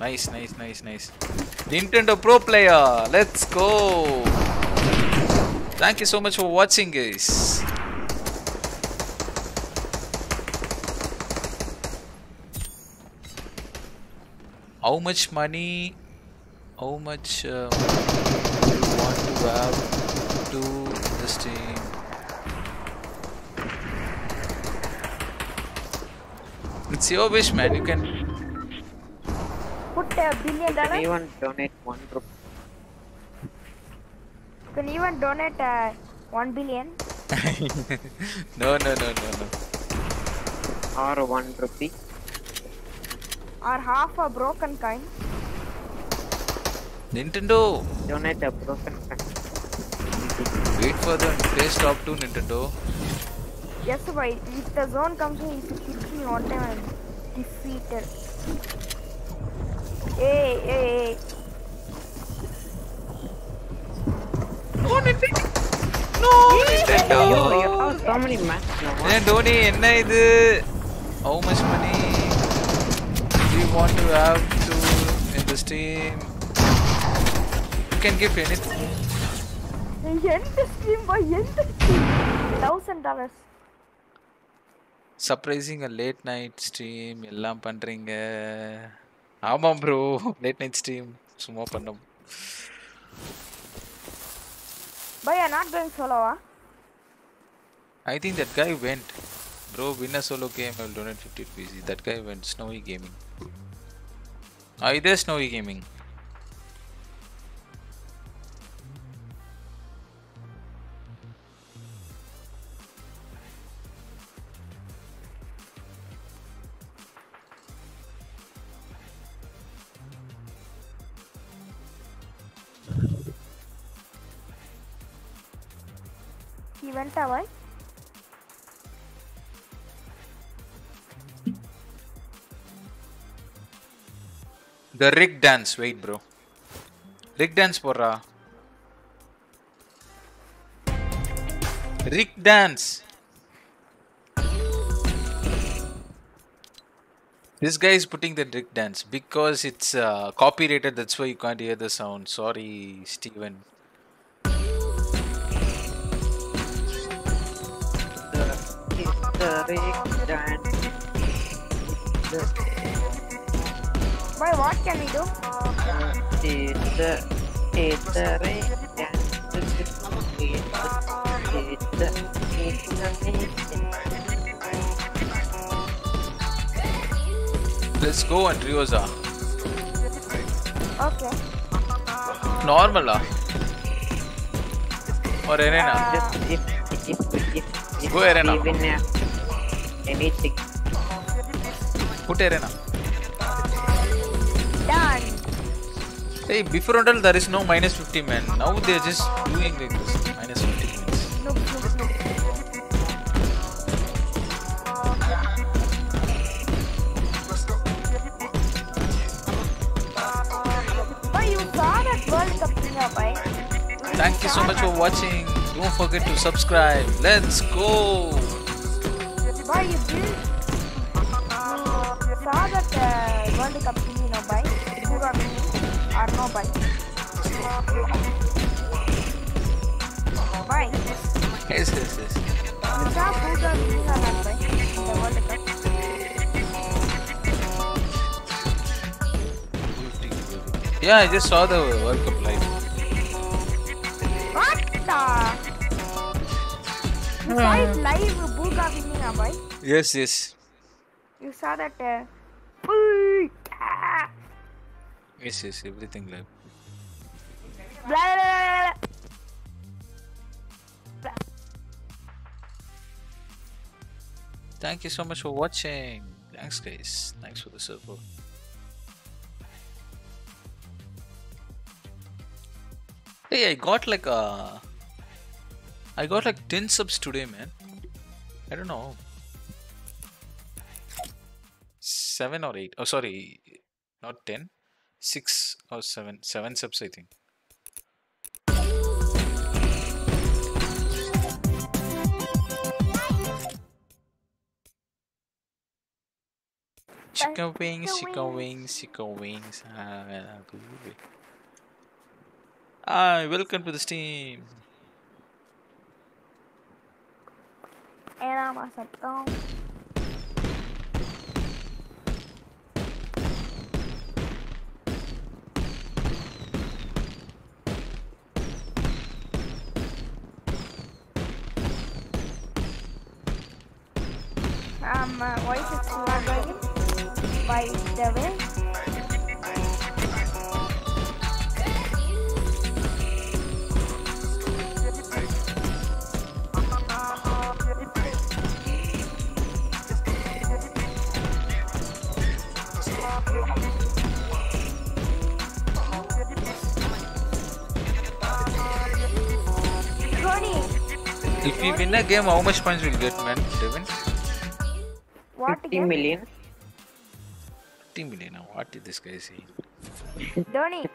S1: Nice, nice, nice, nice. Nintendo Pro player. Let's go. Thank you so much for watching, guys. How much money? How much uh, do you want to have to this team? It's your wish, man. You can
S9: Put a billion dollars.
S5: can
S9: dollars.
S5: even donate one rupee
S9: You can even donate uh, one billion. *laughs*
S1: no, no, no, no, no.
S5: or one rupee.
S9: or half a broken coin.
S1: Nintendo.
S5: Donate a broken coin.
S1: Wait for the play stop to Nintendo.
S9: Yes, boy. If the zone comes in, if it hits me one time, I'm defeated. Hey, hey, hey.
S1: No, Nintendo. No, Nintendo.
S5: You, you have so many matches now.
S1: Eh, Dhoni, என்ன இது? How much money do you want to have to in this team? You can give anything.
S9: எந்த ஸ்ட்ரீம் பாய் எந்த thousand dollars
S1: surprising late night stream எல்லாம் பண்றீங்க ஆமாம் ப்ரோ லேட் நைட் ஸ்ட்ரீம் சும்மா பண்ணோம்
S9: boy or not going சோலோவா
S1: I think that guy went. Bro, win a solo game, I will donate 50 rupees. That guy went. Snowy Gaming. Either Snowy Gaming.
S9: He went away.
S1: The rig dance. Wait, bro. Rig dance porra. Rig dance. This guy is putting the Rick dance because it's uh, copyrighted. That's why you can't hear the sound. Sorry, Steven.
S5: The Rick dance.
S9: Boy, what can we do?
S5: The it's the Rick dance. It's the it's the it's
S1: Let's go and Rioza.
S9: Okay.
S1: Normal ah? Or Arena?
S5: Just if if if if
S1: Go Arena.
S5: even uh, anything.
S1: Put it Arena.
S9: Done.
S1: Hey, before until there is no minus 50 man. Now they're just doing like this. Minus 50 minutes.
S9: You saw that World Cup thing, yeah, boy.
S1: Thank you so much for watching. Don't forget to subscribe. Let's go.
S9: Boy, you did. You saw that uh, World Cup thing, you know, boy. You got me or no, boy. Boy,
S1: Yes, yes, yes.
S9: you saw got me or not, boy? The World Cup.
S1: Yeah, I just saw the World Cup live.
S9: What the? You saw it live, Booga boy.
S1: Yes, yes.
S9: You saw that. Uh,
S1: Yes, yes, everything live.
S9: blah, blah, blah, blah.
S1: Thank you so much for watching. Thanks, guys. Thanks for the support. Hey, I got like a. I got like 10 subs today, man. I don't know. 7 or 8. Oh, sorry. Not 10. 6 or 7. 7 subs, I think. Chicken wings, chicken wings, chicken wings. Ah. Hi, welcome to the stream.
S9: era más atón. Um, uh, why is it by Devin?
S1: If we win a game, how much points we'll get, man? Devin?
S9: what
S5: 50
S9: again?
S5: million.
S1: 50 million. now. What did this guy say?
S9: Dhoni,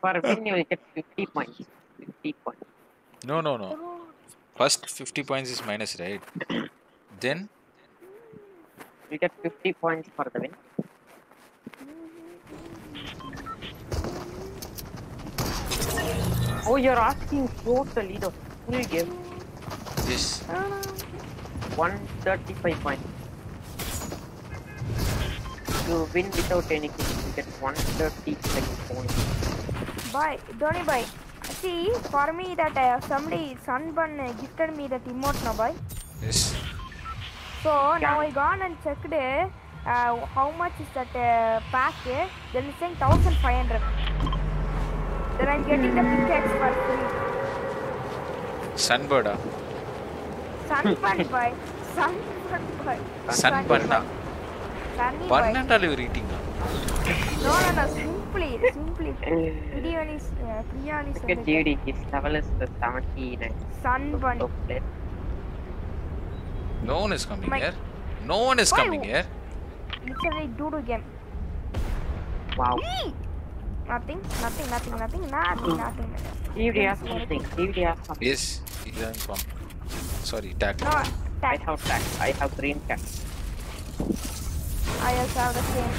S5: For win, you will get 50 points. 50 points.
S1: No, no, no. First 50 points is minus, right? Then
S5: You get 50 points for the win. Oh, you're asking totally the full game.
S1: This.
S5: 135 points. You win without any kills, you get 135 points.
S9: bye, Dhoni, bye. See, for me that uh, somebody Sunburn uh, gifted me that emote, no, bye.
S1: Yes.
S9: So now I gone and checked uh, how much is that uh, pack. uh, Then it's saying 1500. Then I'm getting the pickaxe for free.
S1: Sunbird. ah.
S9: Sunburn boy. Sunburn boy.
S1: Sunburn.
S9: Sunny boy.
S1: Bun and all you're eating. ah.
S9: No, no, no. Simply, simply. Priyan is, uh, Priyan is
S5: Look at GD, his level is the 79.
S9: Sunburn.
S5: So.
S1: No one is coming
S9: My-
S1: here. No one is
S9: Why
S1: coming
S9: w-
S1: here.
S9: Literally doodle game.
S5: Wow.
S9: Eee! Nothing, nothing, nothing, nothing, nothing, nothing.
S5: DVD has something. DVD has something.
S1: Yes. He's having fun. Sorry, tag.
S9: No,
S5: I
S9: tag.
S5: have tag. I have green tag.
S9: I also have the same.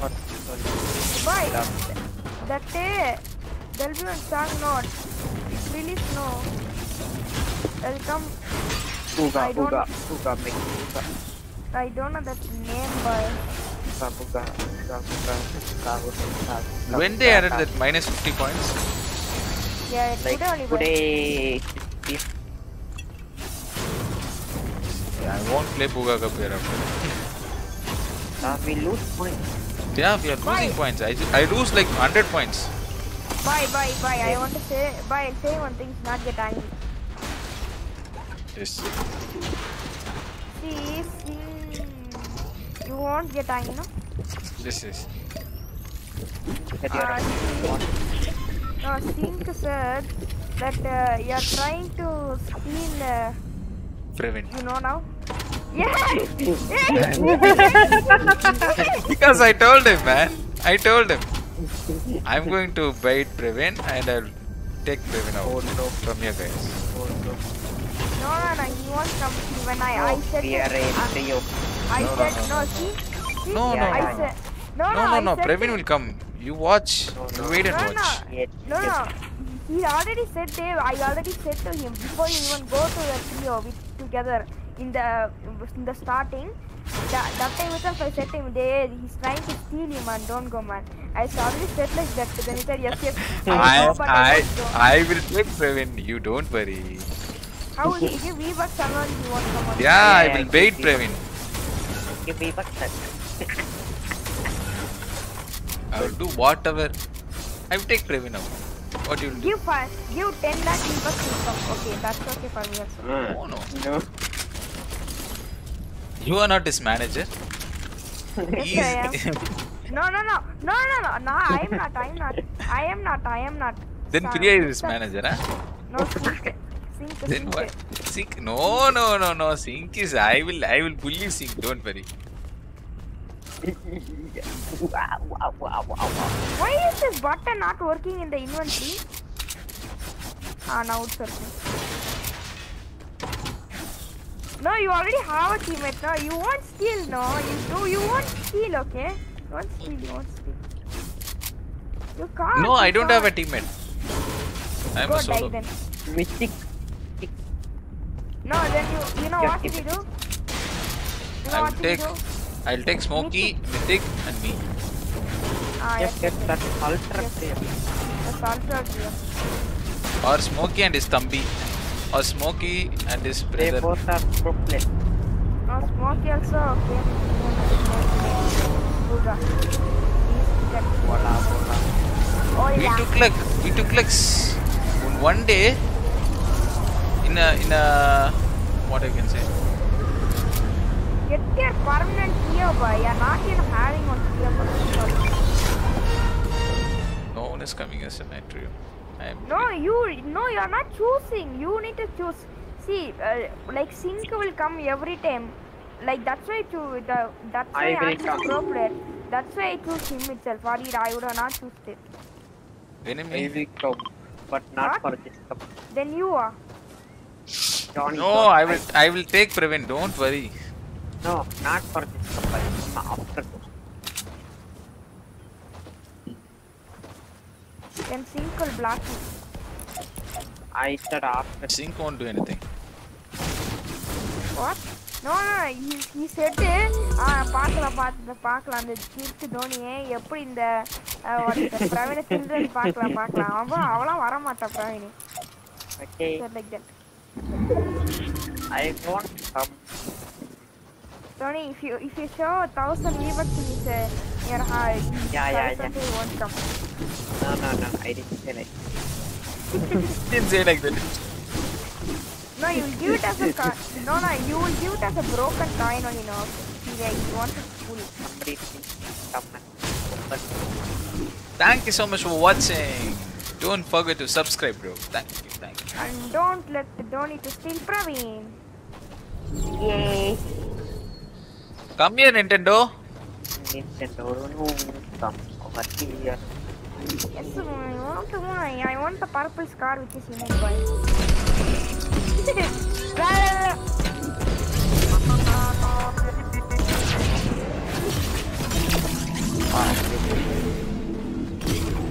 S5: What? Sorry.
S9: Bye.
S5: Yeah.
S9: That day, there'll be one song not release no. It'll come.
S5: Puga,
S9: I don't.
S5: puga, puga, make puga,
S9: I don't know that name, but
S1: When they added that minus 50 points,
S9: yeah,
S5: Like
S9: today only.
S5: today, this
S1: I won't play Puga Cup here after. *laughs*
S5: uh, we lose points.
S1: Yeah, we are losing points. I, I lose like 100 points.
S9: Bye, bye, bye. I want to say, bye. Say one thing, not get angry.
S1: Yes.
S9: See, see, you won't get angry, no?
S1: Yes, yes.
S5: That you are
S9: Uh, no, Sink said that uh, you're trying to steal, uh,
S1: Prevent.
S9: you know now? Yes! *laughs*
S1: because I told him, man. I told him. I'm going to bait Previn and I'll take Previn out from you guys.
S9: No, no, no, he won't come. See, When I, I said,
S5: we are a trio.
S9: I
S1: No, no,
S9: said,
S1: no.
S9: no, see, see,
S1: No, no,
S9: I
S1: no, no.
S9: said, no,
S1: No,
S9: no,
S1: no,
S9: I
S1: no. Previn will come. You watch. You wait and
S9: No,
S1: watch.
S9: no, no, no. He already said Dave. I already said to him before you even go to the trio with together in the in the starting. That, that time itself I said to him, Dave, he's trying to steal you, man. Don't go, man. I already said like that. Then he said, yes, yes. *laughs*
S1: I,
S9: go, but I
S1: I,
S9: won't go."
S1: I will take Previn. You don't worry.
S9: How will he give V-Bucks alone? He won't come.
S1: Yeah, I will bait Previn.
S5: Give me back that.
S1: I will do whatever. I will take Previn out. What you do?
S9: Give five, give 10 lakh V-Bucks will. Okay, that's okay for me also.
S1: Oh no.
S5: No.
S1: You are not his manager.
S9: Yes, I am. *laughs* No, no, no, no, no, no, no, I am not, I am not, I am not, I am not.
S1: Then Priya is his manager, huh?
S9: No, Sink. Sink,
S1: Then
S9: Sink.
S1: what? Sink? No, no, no, no. Sink is. I will. I will bully Sink. Don't worry.
S5: Wow, wow, wow, wow, wow.
S9: Why is this button not working in the inventory? Ah, now it's working. No, you already have a teammate. No, you won't steal. No, you do. You won't steal. Okay. You won't steal. You won't steal. You can't.
S1: No, I don't have a
S9: can't.
S1: teammate. I am
S9: Go
S1: a
S9: die
S1: solo.
S9: then.
S5: Mystic.
S9: No, then you. You know what
S1: keep
S9: will you do? You know
S1: I
S9: what
S1: will
S9: will you
S1: take.
S9: do?
S1: I'll take Smokey, Mythic, and me.
S9: Ah,
S5: Yes,
S9: yes.
S5: yes, that's ultra clear.
S9: That's ultra clear.
S1: Or Smokey and his Thambi. Or Smokey and his
S5: They
S1: brother.
S5: both are pro players.
S9: No, Smokey also. Okay. Buga.
S5: Voila, voila.
S9: Oh
S1: We
S9: yeah.
S1: took like we took like s- one day in a in a what I can say.
S9: Get your permanent trio, boy. You're not even having one trio for
S1: No one is coming as a night trio.
S9: No, you. No, you're not choosing. You need to choose. See, uh, like Sync will come every time. Like that's why to the that's why
S5: I will
S9: Axis
S5: come.
S9: pro player. That's why I choose him itself. Or it, I would have not choose it.
S1: enemy.
S5: I will come, but not
S9: What?
S5: for this cup.
S9: Then you are.
S5: Johnny
S1: No, I will I will take prevent. Don't worry.
S5: No, not for this come after this.
S9: Then Sync will block you.
S5: I said after.
S1: Sync won't do anything.
S9: What? No, no, he, he said ஆ பார்க்கலாம் பார்த்து பார்க்கலாம் அந்த கிஃப்ட் தோனியை எப்படி இந்த பிரவீன சில்ட்ரன் பார்க்கலாம் பார்க்கலாம் அவன் அவளாம் வர மாட்டா பிரவீனி
S5: Okay,
S9: said like that
S5: I won't come.
S9: Tony if you if you show a thousand V-Bucks in his uh, your heart
S5: Yeah, yeah,
S9: thousand he won't come
S5: No, no, no. I didn't say like. *laughs*
S1: Didn't say like that.
S9: no you will give it as a co- no no you will give it as a broken coin only no he like he wants to pull
S5: Somebody please come and open.
S1: Thank you so much for watching. Don't forget to subscribe, bro. Thank you. Thank you.
S9: and don't let the Dhoni to steal Praveen
S5: Yay!
S1: Come here, Nintendo.
S5: Nintendo, no. Come here.
S9: Yes, I want the one. I want the purple scar which is unique by.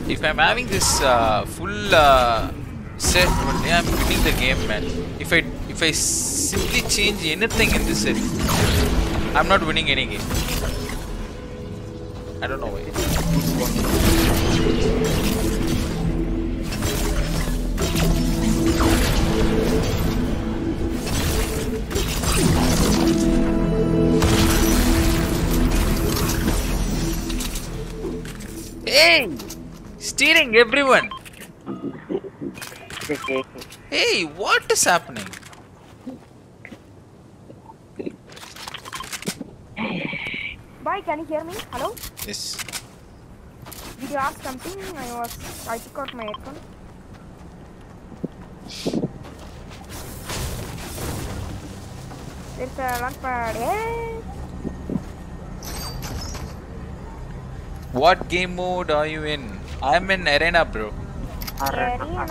S1: If I'm having this uh, full uh, set, only I'm winning the game, man. If I if I simply change anything in this set, I'm not winning any game. I don't know why. Hey! Stealing everyone! *laughs* Hey, what is happening?
S9: Bye, can you hear me? Hello?
S1: Yes.
S9: Did you ask something? I was I took out my headphone. There's a launch pad. Hey!
S1: What game mode are you in? I'm in Arena, bro.
S9: Garena.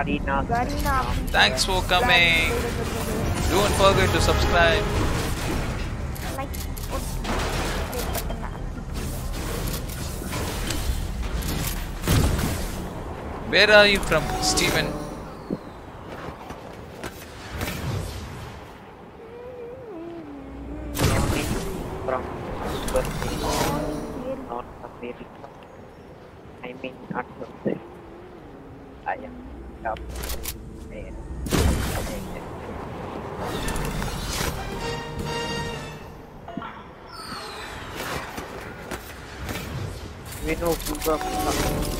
S5: Arena.
S9: Garena.
S1: Thanks for coming. Don't forget to subscribe. Where are you from, Steven?
S5: From not from there. I am there. We know Buga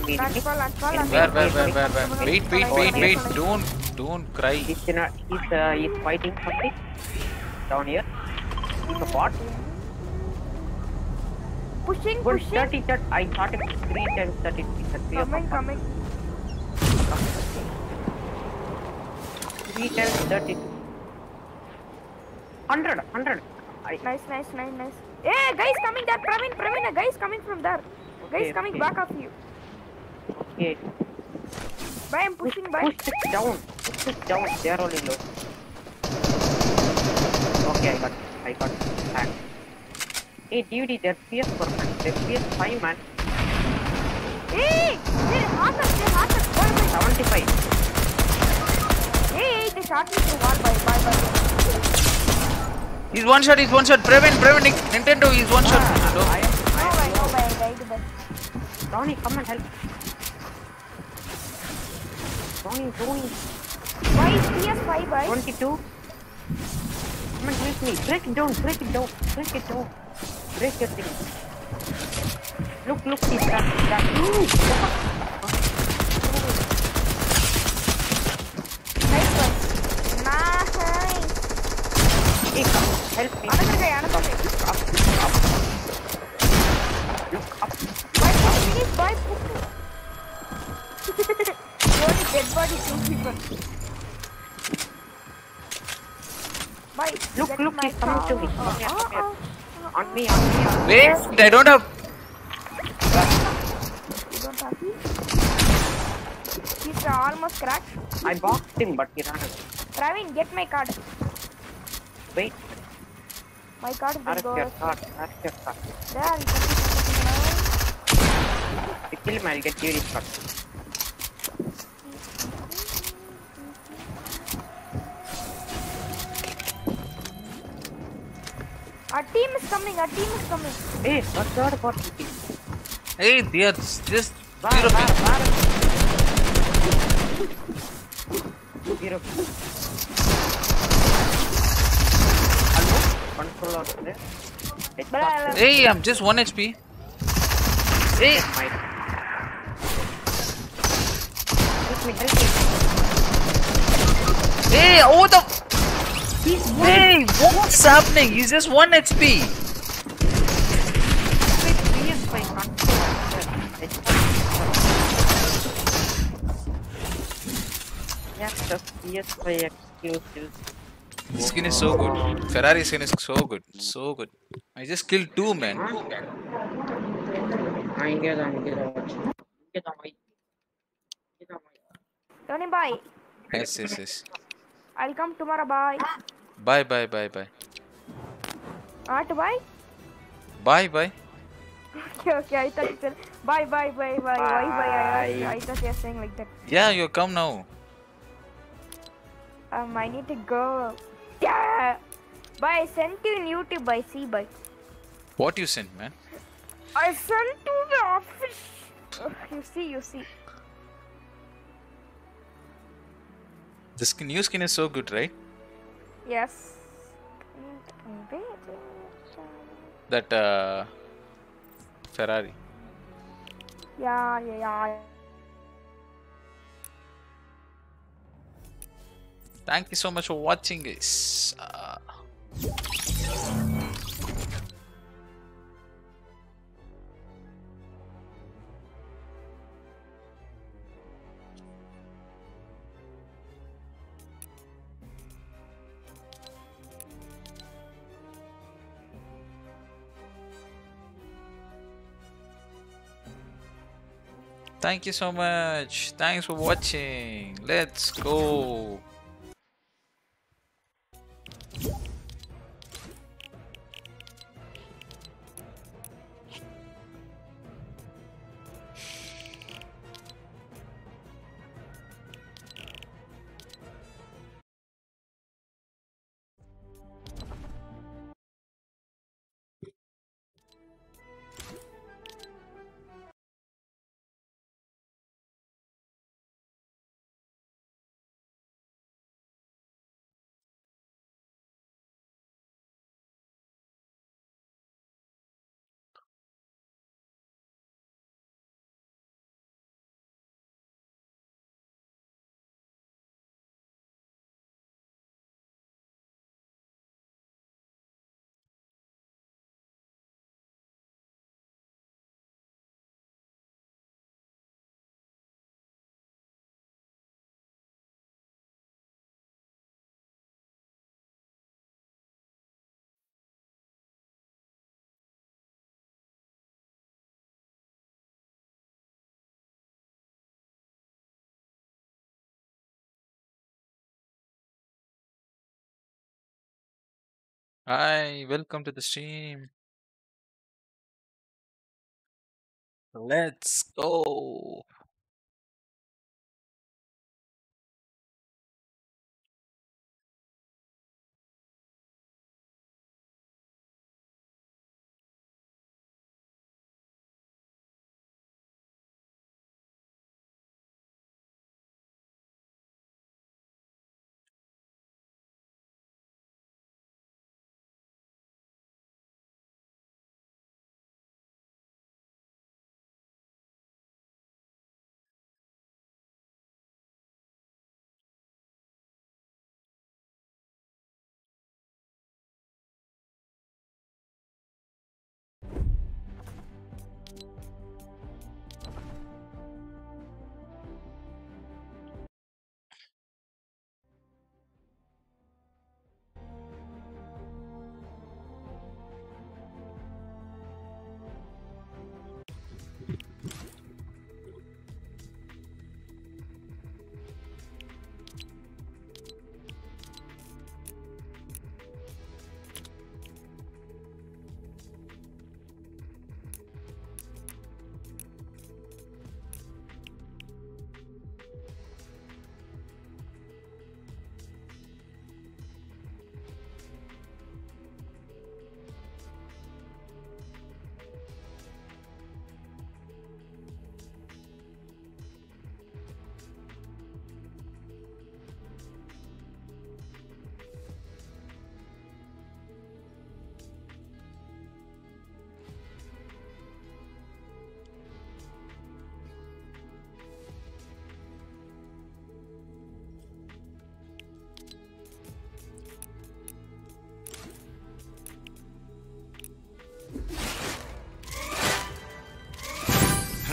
S9: fall, launch fall, launch
S1: Where,
S9: fall.
S1: where, where, where, where? Wait, wait, wait, wait. Don't, don't cry.
S5: He's in a, he's uh, he's fighting something down here. He's a bot.
S9: Pushing,
S5: Good,
S9: pushing.
S5: 30 that I shot him three times. 30 he's a three
S9: Coming, coming.
S5: Three times 30. 100, 100. I,
S9: Nice, nice, nice, nice. Hey, guys coming there. Praveen, Praveen, a guy's coming from there. Guys
S5: Okay,
S9: coming
S5: okay.
S9: back of you.
S5: Okay.
S9: Bye, I'm pushing by.
S5: Push it down. Push it down. They are only low. Okay, I got I got hacked. Hey, dude, they're PS for man. They're PS5 man.
S9: Hey, hey, hot us, hey, hot us. Why am I
S5: 75.
S9: Hey, they shot me through wall, bye, bye, bye.
S1: He's one shot, he's one shot. Prevent, prevent. Nintendo, he's one shot. Ah, Nintendo.
S5: I am,
S9: No,
S5: I
S9: bye,
S5: am
S9: no,
S5: low.
S9: bye, I died, bye.
S5: Tony, come and help. Tony, Tony.
S9: Why is PS5, bye?
S5: 22. Come and help me. Break it down, break it down, break it down. Break your thing. Look, look, he's done, he's done. Ooh,
S9: Nice one. Nice.
S5: Hey, come, help me.
S9: Another guy, another guy.
S5: Look up, look up. Look up.
S9: Bye, finish, bye. Only dead body two people. Bye.
S5: Look, look, he's coming to me.
S9: car.
S5: Come here, come here. On me, on me, on me.
S1: Wait, I don't have.
S9: You don't have it? He's uh, almost cracked.
S5: I boxed him, but he ran away.
S9: Praveen, get my card.
S5: Wait,
S9: My card will
S5: where's
S9: go.
S5: your card? Where's your card?
S9: There, you can
S5: If you kill him, I'll get you his card.
S9: Our team is coming, our team is coming.
S5: Hey, what's your opportunity?
S1: Hey, they are just
S5: Where,
S1: zero
S5: where,
S1: ping.
S5: where? Zero. Almost control out there. It's
S9: Blah, blah,
S5: faster.
S1: Hey, I'm just one HP. Hey,
S5: My... Help me, help me.
S1: hey, oh the. Hey, what's happening? He's just one HP. This skin is so good. Ferrari skin is so good. So good. I just killed two men.
S9: Tony, bye.
S1: Yes, yes, yes.
S9: I'll come tomorrow. Bye.
S1: Bye, bye, bye, bye.
S9: Not bye.
S1: Bye, bye.
S9: Okay, okay. I thought you said bye, bye, bye, bye. Why, bye? I, I thought you were saying like that.
S1: Yeah, you come now.
S9: Um, I need to go. Yeah. Bye. I sent you in YouTube. Bye. See. Bye.
S1: What you sent, man?
S9: I sent to the office. You see. You see.
S1: The skin, new skin is so good, right?
S9: Yes.
S1: That uh, Ferrari.
S9: Yeah, yeah, yeah.
S1: Thank you so much for watching, guys. Uh, Thank you so much. Thanks for watching. Let's go. Hi, welcome to the stream. Let's go.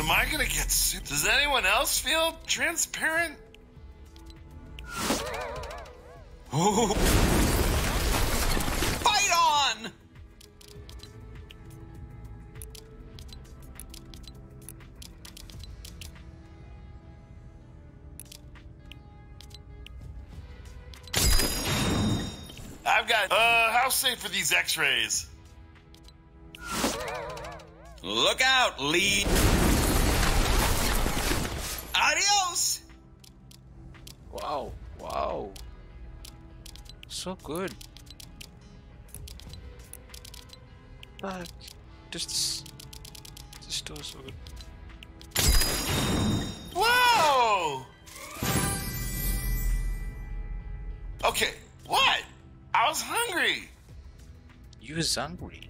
S11: Am I gonna get sued? Does anyone else feel transparent? *laughs* Fight on!
S12: I've got. Uh, how safe are these X-rays?
S11: Look out, Lee.
S1: Good. Fuck. Just. Just do so good.
S12: Whoa! Okay, what? I was hungry.
S1: You was hungry.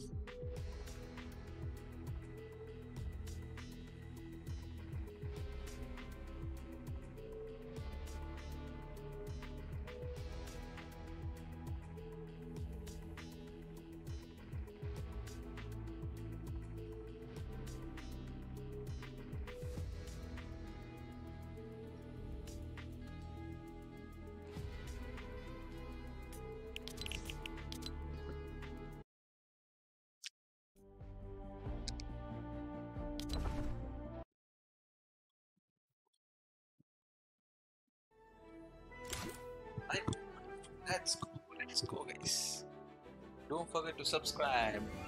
S1: time.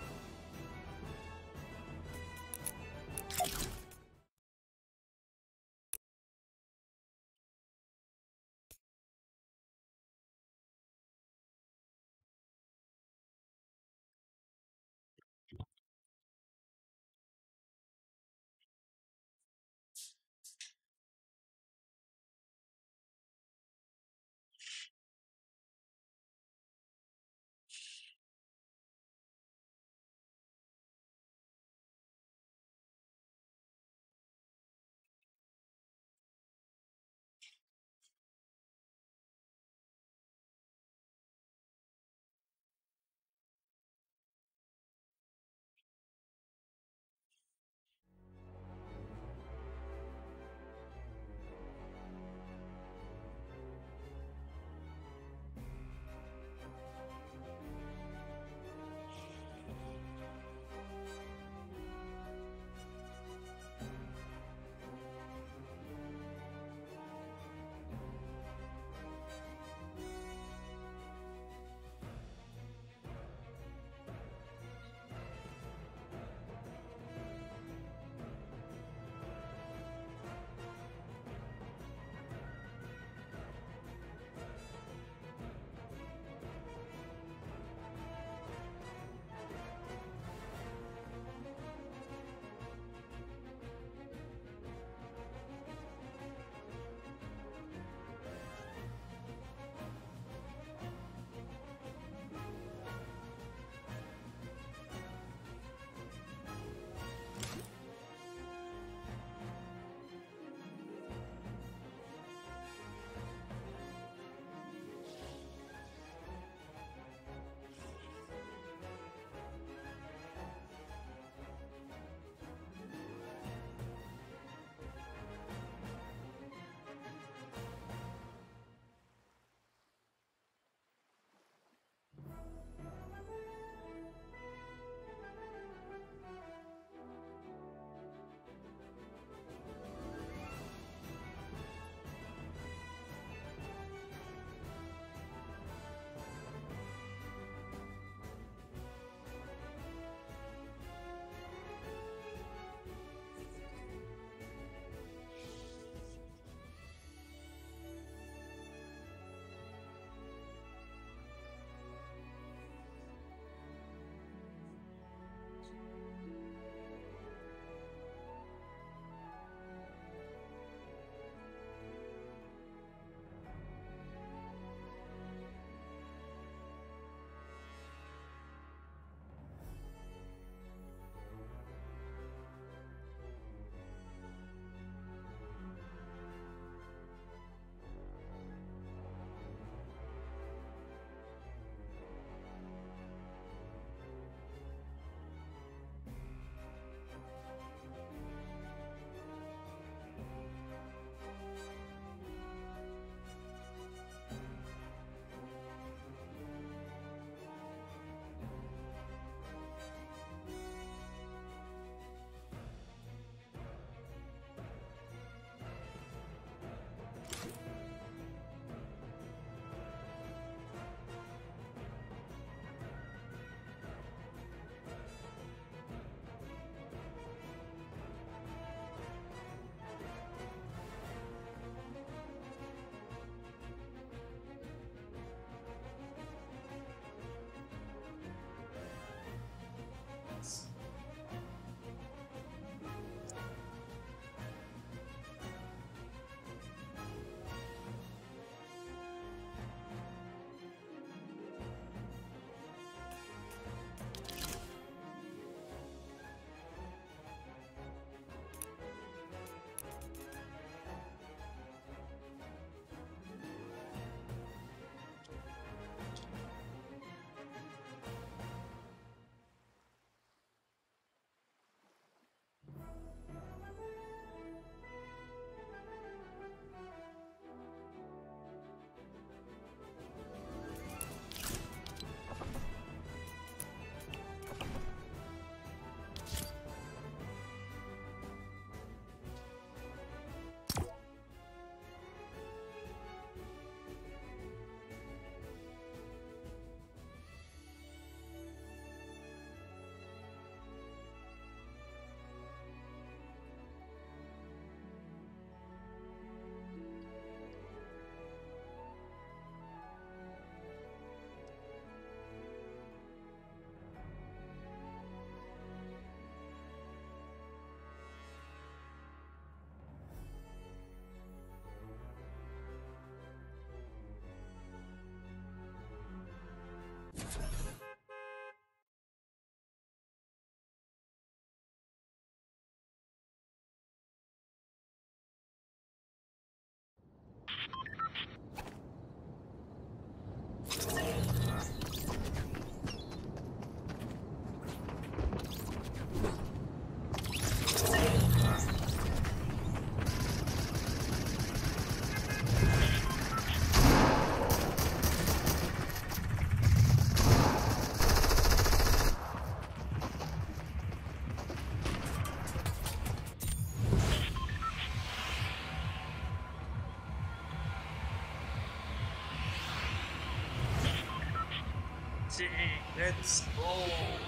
S1: Let's go.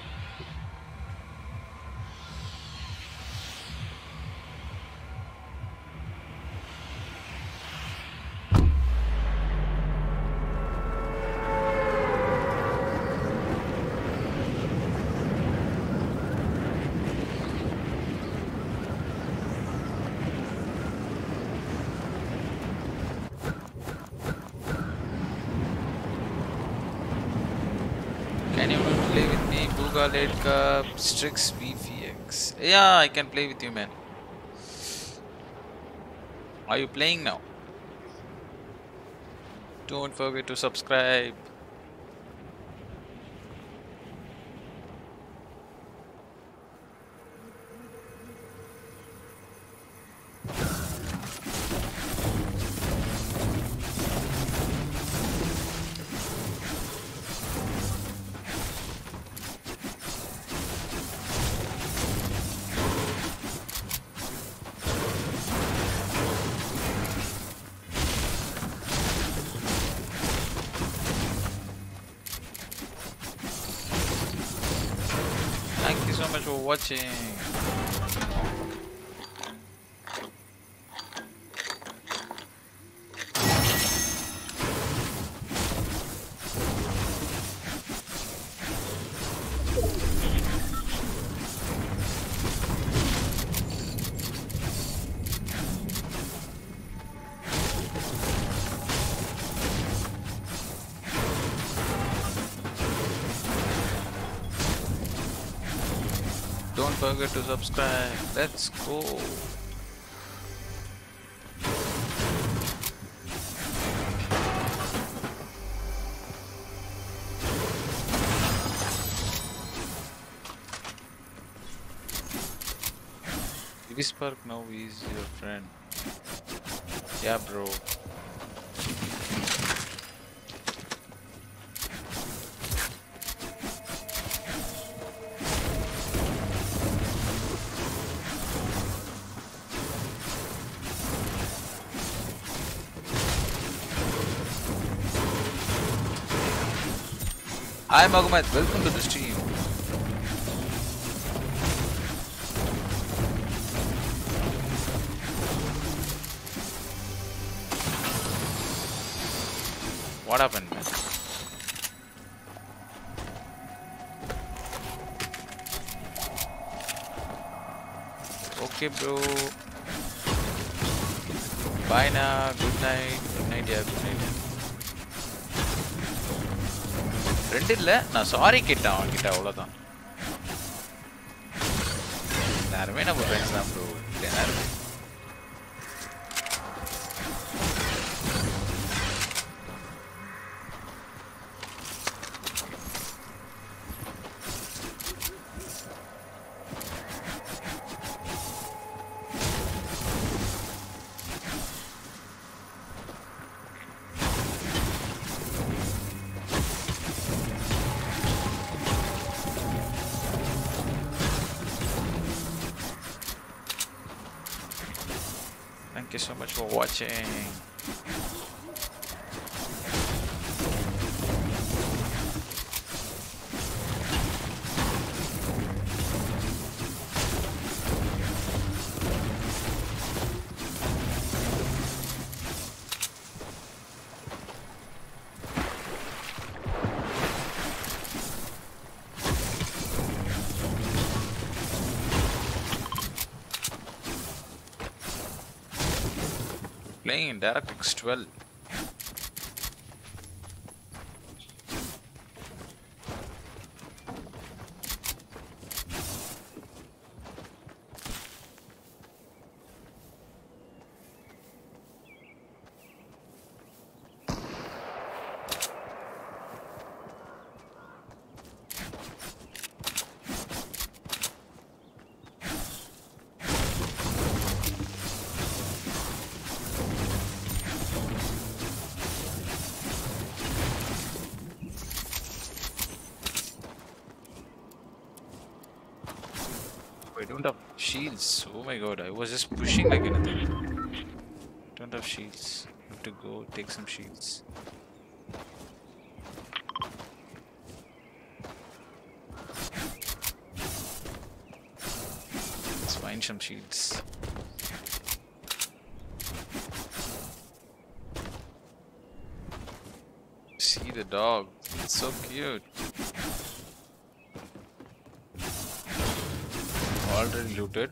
S1: Can you play Booga Late Cup, Strix VFX. Yeah, I can play with you, man. Are you playing now? Don't forget to subscribe. For watching. Forget to subscribe. Let's go. Spark now is your friend. Yeah, bro. Hi Magomed, welcome to the stream. Sorry கேட்டேன் அவன் அவ்வளோ for watching. In DirectX 12. of shields. Have to go, take some shields. Let's find some shields. See the dog, it's so cute. Already looted.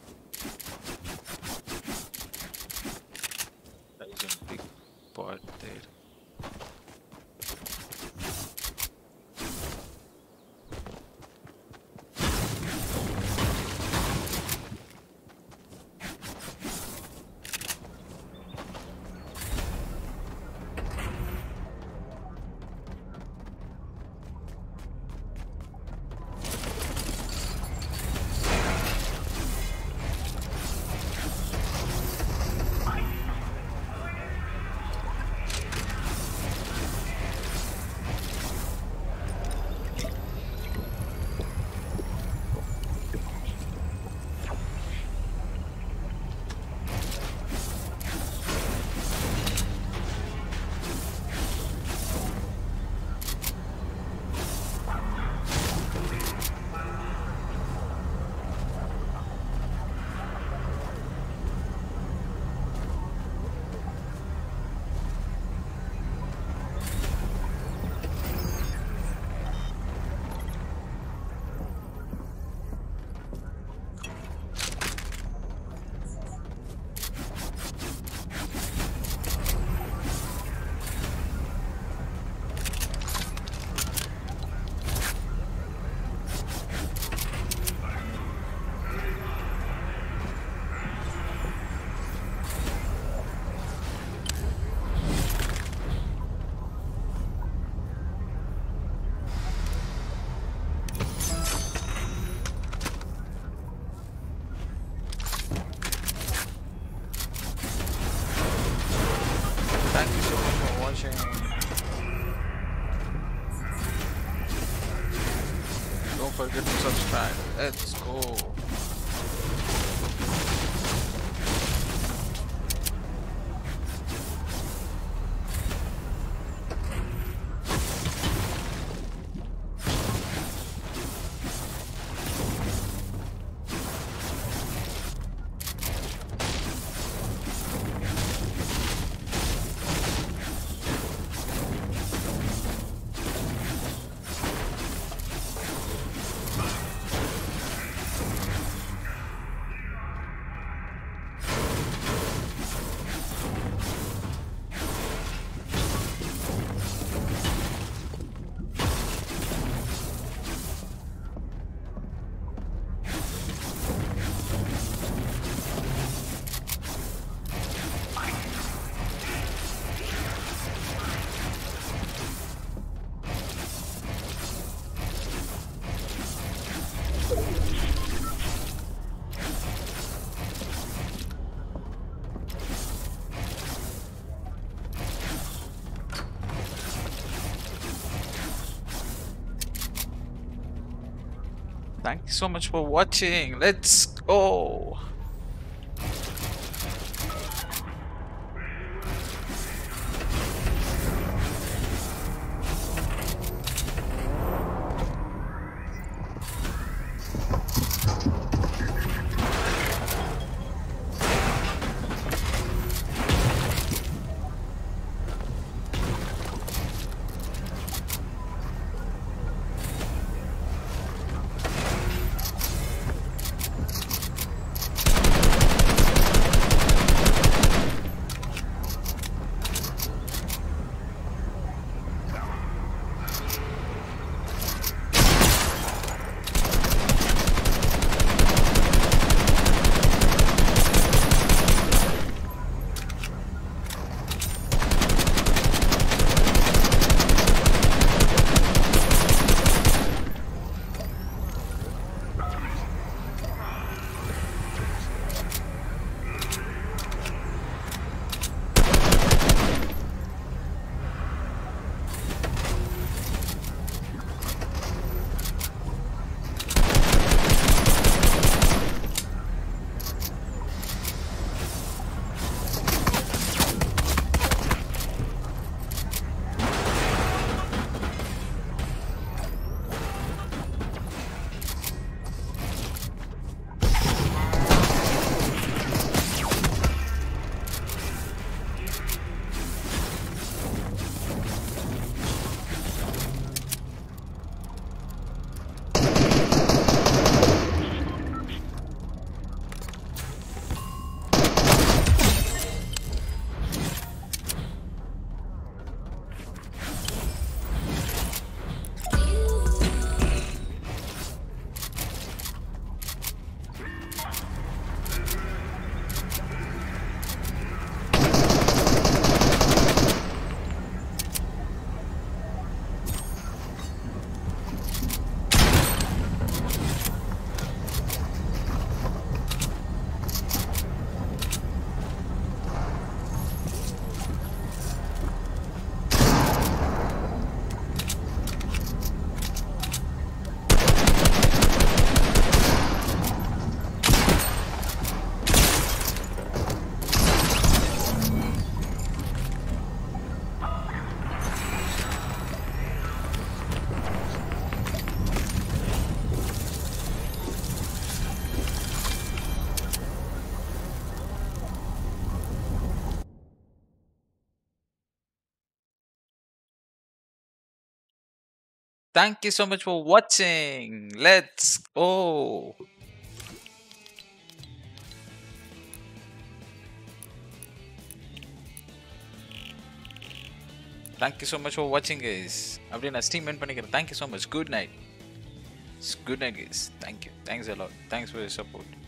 S1: So much for watching. Let's go. Thank you so much for watching. Let's go. Thank you so much for watching guys. அப்படியே நான் ஸ்டீம் என் பண்ணிக்கிறேன் Thank you so much. Good night. Good night guys. Thank you. Thanks a lot.